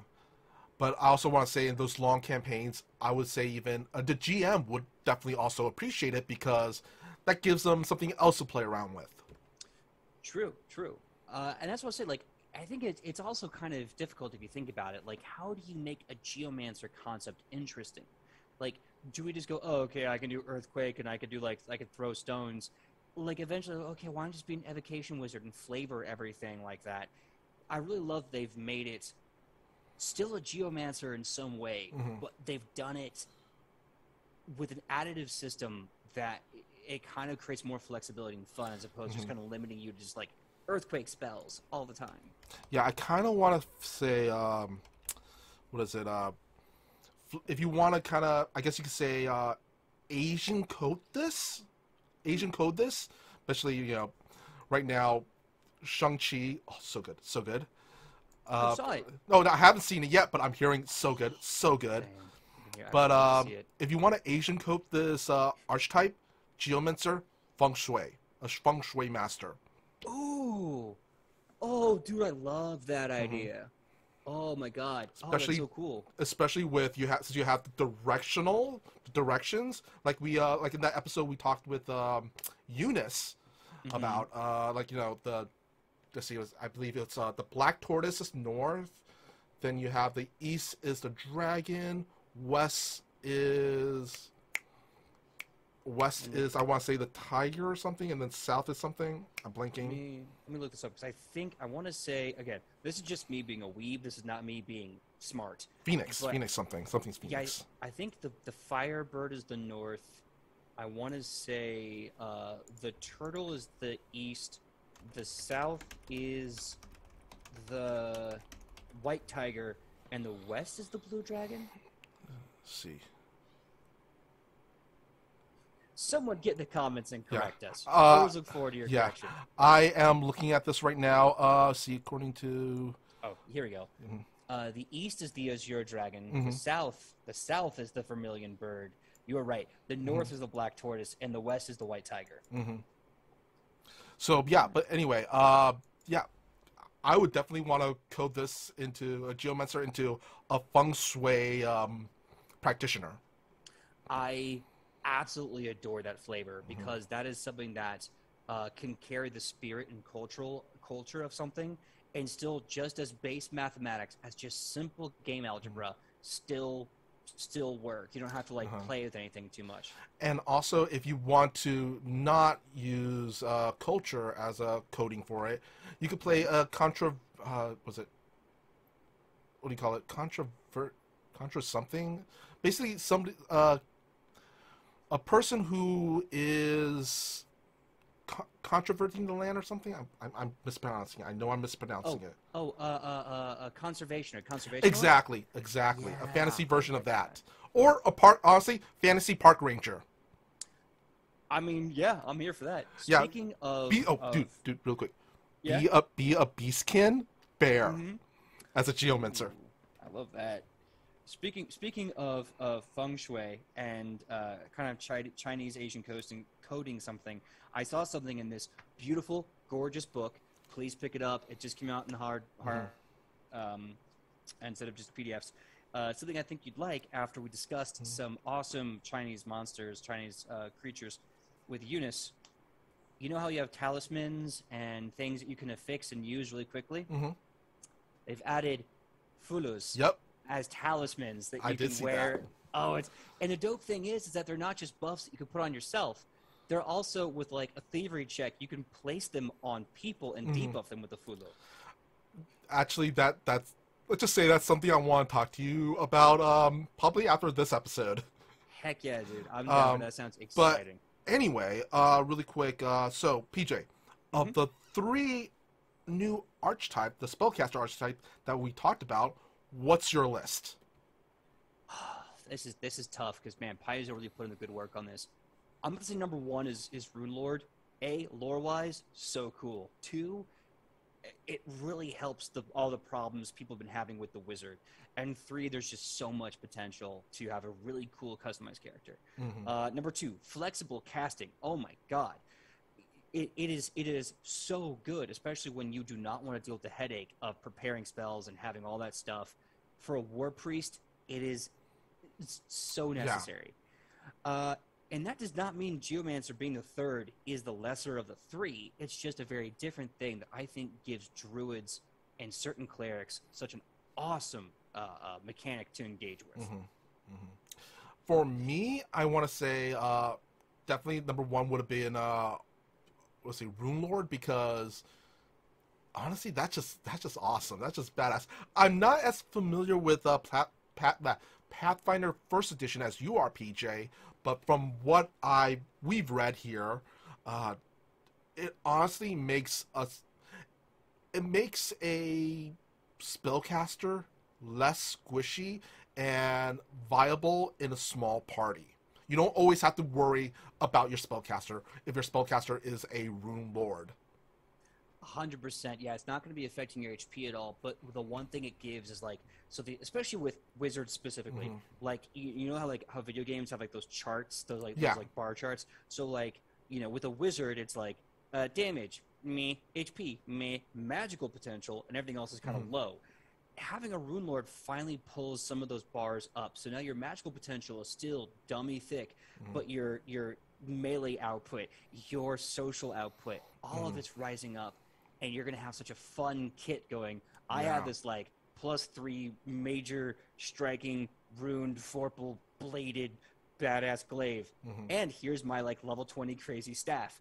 But I also want to say in those long campaigns, I would say even uh, the GM would definitely also appreciate it because that gives them something else to play around with. True, true. Uh, and that's what I say. Like, I think it's it's also kind of difficult if you think about it. Like, how do you make a geomancer concept interesting? Like, do we just go, oh, okay, I can do earthquake and I could do like I could throw stones. Like, eventually, okay, why not just be an evocation wizard and flavor everything like that? I really love they've made it still a geomancer in some way, Mhm. but they've done it with an additive system that it kind of creates more flexibility and fun as opposed to just Mhm. kind of limiting you to just like earthquake spells all the time. Yeah, I kind of want to say, um, what is it? Uh, if you want to kind of, I guess you could say, uh, Asian code this, Asian code this, especially you know, right now, Shang Chi, oh, so good, so good. I Uh, saw it. no, no, I haven't seen it yet, but I'm hearing so good, so good. Yeah, But um, if you want to Asian code this uh, archetype, Geomancer, Feng Shui, a Feng Shui master. Ooh. Oh, dude, I love that Mhm. idea. Oh my god. Oh, Especially- that's so cool. especially with you have since you have the directional directions like we uh like in that episode we talked with um Eunice Mhm. about uh like you know the let's see it was, I believe it's uh the black tortoise is north then you have the east is the dragon west is west Mm. is I want to say the tiger or something and then south is something I'm Let blinking me, let me look this up because I think I want to say again. This is just me being a weeb. This is not me being smart. Phoenix but- Phoenix something something's Phoenix. Yeah, I, I think the the firebird is the north. I want to say uh, the turtle is the east. The south is the white tiger, and the west is the blue dragon. Let's see Someone get in the comments and Yeah. correct us. Uh, I always look forward to your yeah. correction. I am looking at this right now. Uh, see, according to Oh, here we go. Mhm. Uh, the east is the azure dragon. Mhm. The south, the south is the vermilion bird. You are right. The Mm-hmm. north is the black tortoise, and the west is the white tiger. hmm So yeah, but anyway, uh, yeah, I would definitely want to code this into a geomancer into a feng shui um, practitioner. I absolutely adore that flavor Mm-hmm. because that is something that uh, can carry the spirit and cultural culture of something, and still just as base mathematics as just simple game algebra still still work. You don't have to like Uh-huh. play with anything too much. And also, if you want to not use uh, culture as a coding for it, you could play a contra. Uh, was it? What do you call it? Controvert, contra something. Basically, some uh, a person who is co- controverting the land or something. I'm, I'm, I'm mispronouncing. it. I know I'm mispronouncing it. Oh, uh, uh, uh, uh, conservation or conservation. Exactly, exactly. a fantasy version of that, or a park. Honestly, fantasy park ranger. I mean, yeah, I'm here for that. Yeah. Speaking of, Be oh, of- dude, dude, real quick. yeah. Be a be a beastkin bear Mhm. as a geomancer. Ooh, I love that. Speaking speaking of, of feng shui and uh, kind of chi- Chinese Asian coding, coding something, I saw something in this beautiful, gorgeous book. Please pick it up. It just came out in hard hard um, instead of just PDFs. Uh, something I think you'd like after we discussed Mhm. some awesome Chinese monsters, Chinese uh, creatures with Eunice. You know how you have talismans and things that you can affix and use really quickly? hmm They've added fulus Yep. As talismans that you I did can wear. that. Oh, it's and the dope thing is, is that they're not just buffs that you can put on yourself. They're also with like a thievery check. You can place them on people and Mhm. debuff them with the fulu. Actually, that that's let's just say that's something I want to talk to you about. Um, probably after this episode. Heck yeah, dude! I'm down. Um, that sounds exciting. but- Anyway, uh, really quick. Uh, so PJ, of Mhm. the three new archetype, the spellcaster archetype that we talked about, what's your list? this is this is tough because man, Paizo really put in the good work on this. I'm gonna say number one is is Rune Lord. A lore wise, so cool. Two, it really helps the all the problems people have been having with the wizard. And three, there's just so much potential to have a really cool customized character. Mhm. Uh, number two, flexible casting. Oh my god, it, it is it is so good, especially when you do not want to deal with the headache of preparing spells and having all that stuff. For a war priest, it is so Yeah. necessary. Uh, and that does not mean Geomancer being the third is the lesser of the three. It's just a very different thing that I think gives druids and certain clerics such an awesome uh, uh, mechanic to engage with. Mhm. Mhm. For me, I want to say uh, definitely number one would have been uh, let's see, Rune Lord because honestly, that's just that's just awesome. That's just badass. I'm not as familiar with uh, Pat, uh, Pathfinder First Edition as you are, PJ, but from what I we've read here, uh, it honestly makes us it makes a spellcaster less squishy and viable in a small party. You don't always have to worry about your spellcaster if your spellcaster is a rune lord. 100% yeah it's not going to be affecting your hp at all but the one thing it gives is like so the especially with wizards specifically Mhm. like you, you know how like how video games have like those charts those like Yeah. those like bar charts so like you know with a wizard it's like uh, damage me hp me magical potential and everything else is kind of Mhm. low having a rune lord finally pulls some of those bars up so now your magical potential is still dummy thick Mhm. but your your melee output your social output all of Mhm. it's rising up and you're gonna have such a fun kit going. I Yeah. have this like plus three major striking runed forple bladed badass glaive, Mhm. and here's my like level twenty crazy staff.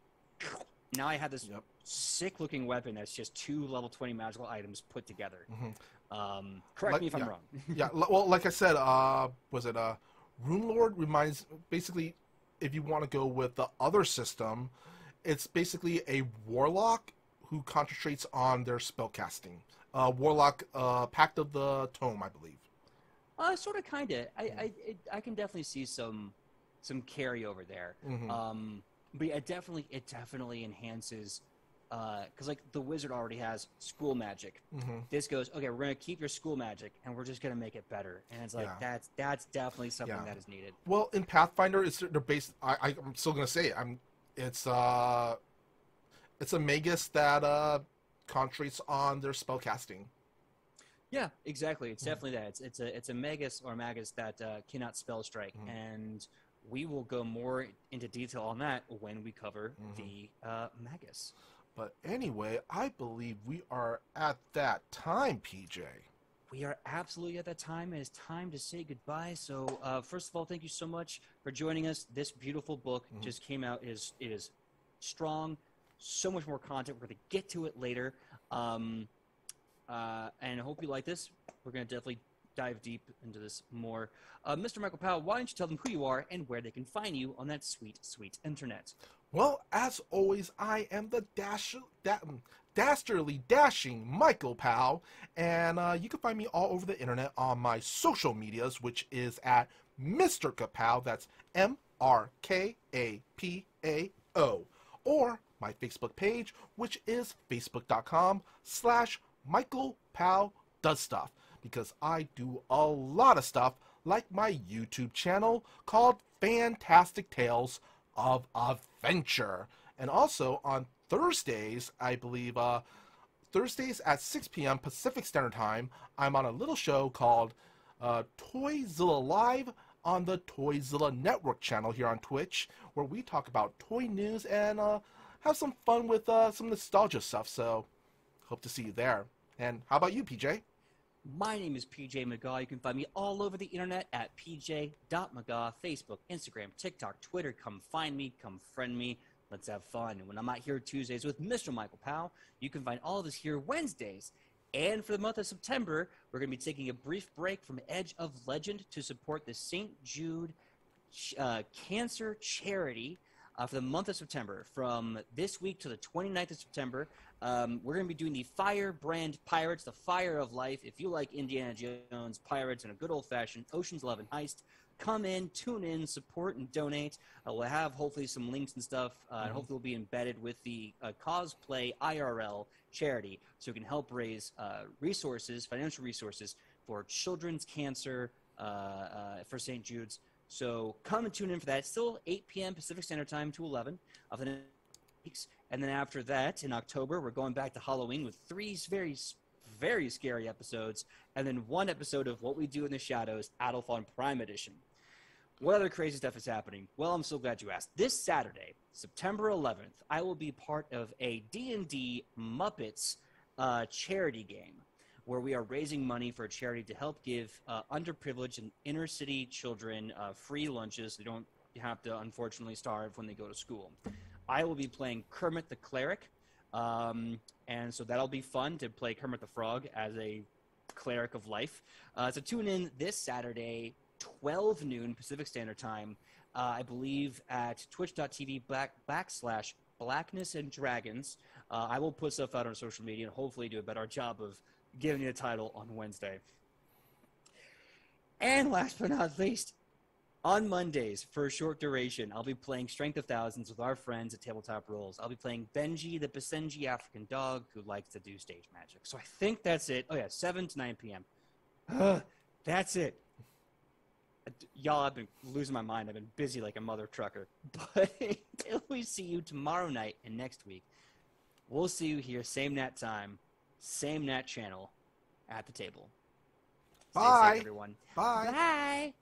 Now I have this Yep. Sick looking weapon that's just two level twenty magical items put together. Mhm. Um, correct Like- me if I'm wrong. yeah, well, like I said, uh, was it uh, Rune Lord reminds basically, if you want to go with the other system, it's basically a warlock who concentrates on their spellcasting. Uh, warlock, uh, Pact of the Tome, I believe. uh, sort of, kind of. I I, it, I can definitely see some some carryover there. Mhm. Um, but yeah, it definitely it definitely enhances because like the wizard already has school magic. Mhm. This goes okay. We're gonna keep your school magic, and we're just gonna make it better. And it's like Yeah. that's that's definitely something Yeah. that is needed. Well, in Pathfinder, it's they're based. I, I'm still gonna say it. I'm. It's uh, it's a magus that uh, concentrates on their spell casting. Yeah, exactly. It's Mhm. definitely that. It's it's a it's a magus or magus that uh, cannot spell strike, Mhm. and we will go more into detail on that when we cover Mhm. the uh, magus. But anyway, I believe we are at that time, PJ. We are absolutely at that time. It is time to say goodbye. So, uh, first of all, thank you so much for joining us. This beautiful book Mhm. just came out. It is it is strong. So much more content. We're going to get to it later. Um, uh, and I hope you like this. We're going to definitely dive deep into this more. Uh, Mr. Michael Pao, why don't you tell them who you are and where they can find you on that sweet, sweet internet? Well, as always, I am the dash, da, dastardly dashing Michael Pao, and uh, you can find me all over the internet on my social medias, which is at Mr. Kapao. That's M R K A P A O, or my Facebook page, which is facebook.com slash Michael Pao does stuff, because I do a lot of stuff like my YouTube channel called Fantastic Tales of Adventure. And also on Thursdays, I believe, uh, Thursdays at 6 p.m. Pacific Standard Time, I'm on a little show called uh, Toyzilla Live on the Toyzilla Network channel here on Twitch, where we talk about toy news and uh, have some fun with uh, some nostalgia stuff. So, hope to see you there. And how about you, PJ? My name is PJ Megaw. You can find me all over the internet at pj.megaw, Facebook, Instagram, TikTok, Twitter. Come find me, come friend me. Let's have fun. And when I'm out here Tuesdays with Mr. Michael Pao, you can find all of us here Wednesdays. And for the month of September, we're going to be taking a brief break from Edge of Legend to support the St. Jude uh, Cancer Charity uh, for the month of September. From this week to the 29th of September, um, we're going to be doing the Firebrand Pirates, the Fire of Life. If you like Indiana Jones, pirates, and a good old fashioned Ocean's Eleven heist, come in, tune in, support, and donate. Uh, we'll have hopefully some links and stuff, uh, and Mhm. hopefully we'll be embedded with the uh, Cosplay IRL charity so we can help raise uh, resources, financial resources for children's cancer uh, uh, for St. Jude's. So come and tune in for that. It's still 8 p.m. Pacific Standard Time to 11 of the weeks. And then after that, in October, we're going back to Halloween with three very, very scary episodes, and then one episode of What We Do in the Shadows, Adolfon Prime Edition. What other crazy stuff is happening? Well, I'm so glad you asked. This Saturday, September 11th, I will be part of a D&D Muppets uh, charity game where we are raising money for a charity to help give uh, underprivileged and inner city children uh, free lunches. They don't have to, unfortunately, starve when they go to school. I will be playing Kermit the Cleric, um, and so that'll be fun to play Kermit the Frog as a cleric of life. Uh, so tune in this Saturday, 12 noon Pacific Standard Time. Uh, I believe at twitch.tv back, backslash blackness and dragons. Uh, I will put stuff out on social media and hopefully do a better job of giving you the title on Wednesday. And last but not least, on Mondays for a short duration, I'll be playing Strength of Thousands with our friends at Tabletop Rules. I'll be playing Benji, the Basenji African dog who likes to do stage magic. So I think that's it. Oh, yeah, 7 to 9 p.m. Ugh, that's it. Y'all, I've been losing my mind. I've been busy like a mother trucker. But until we see you tomorrow night and next week, we'll see you here, same nat time, same nat channel, at the table. Stay safe, Bye. everyone. Bye. Bye.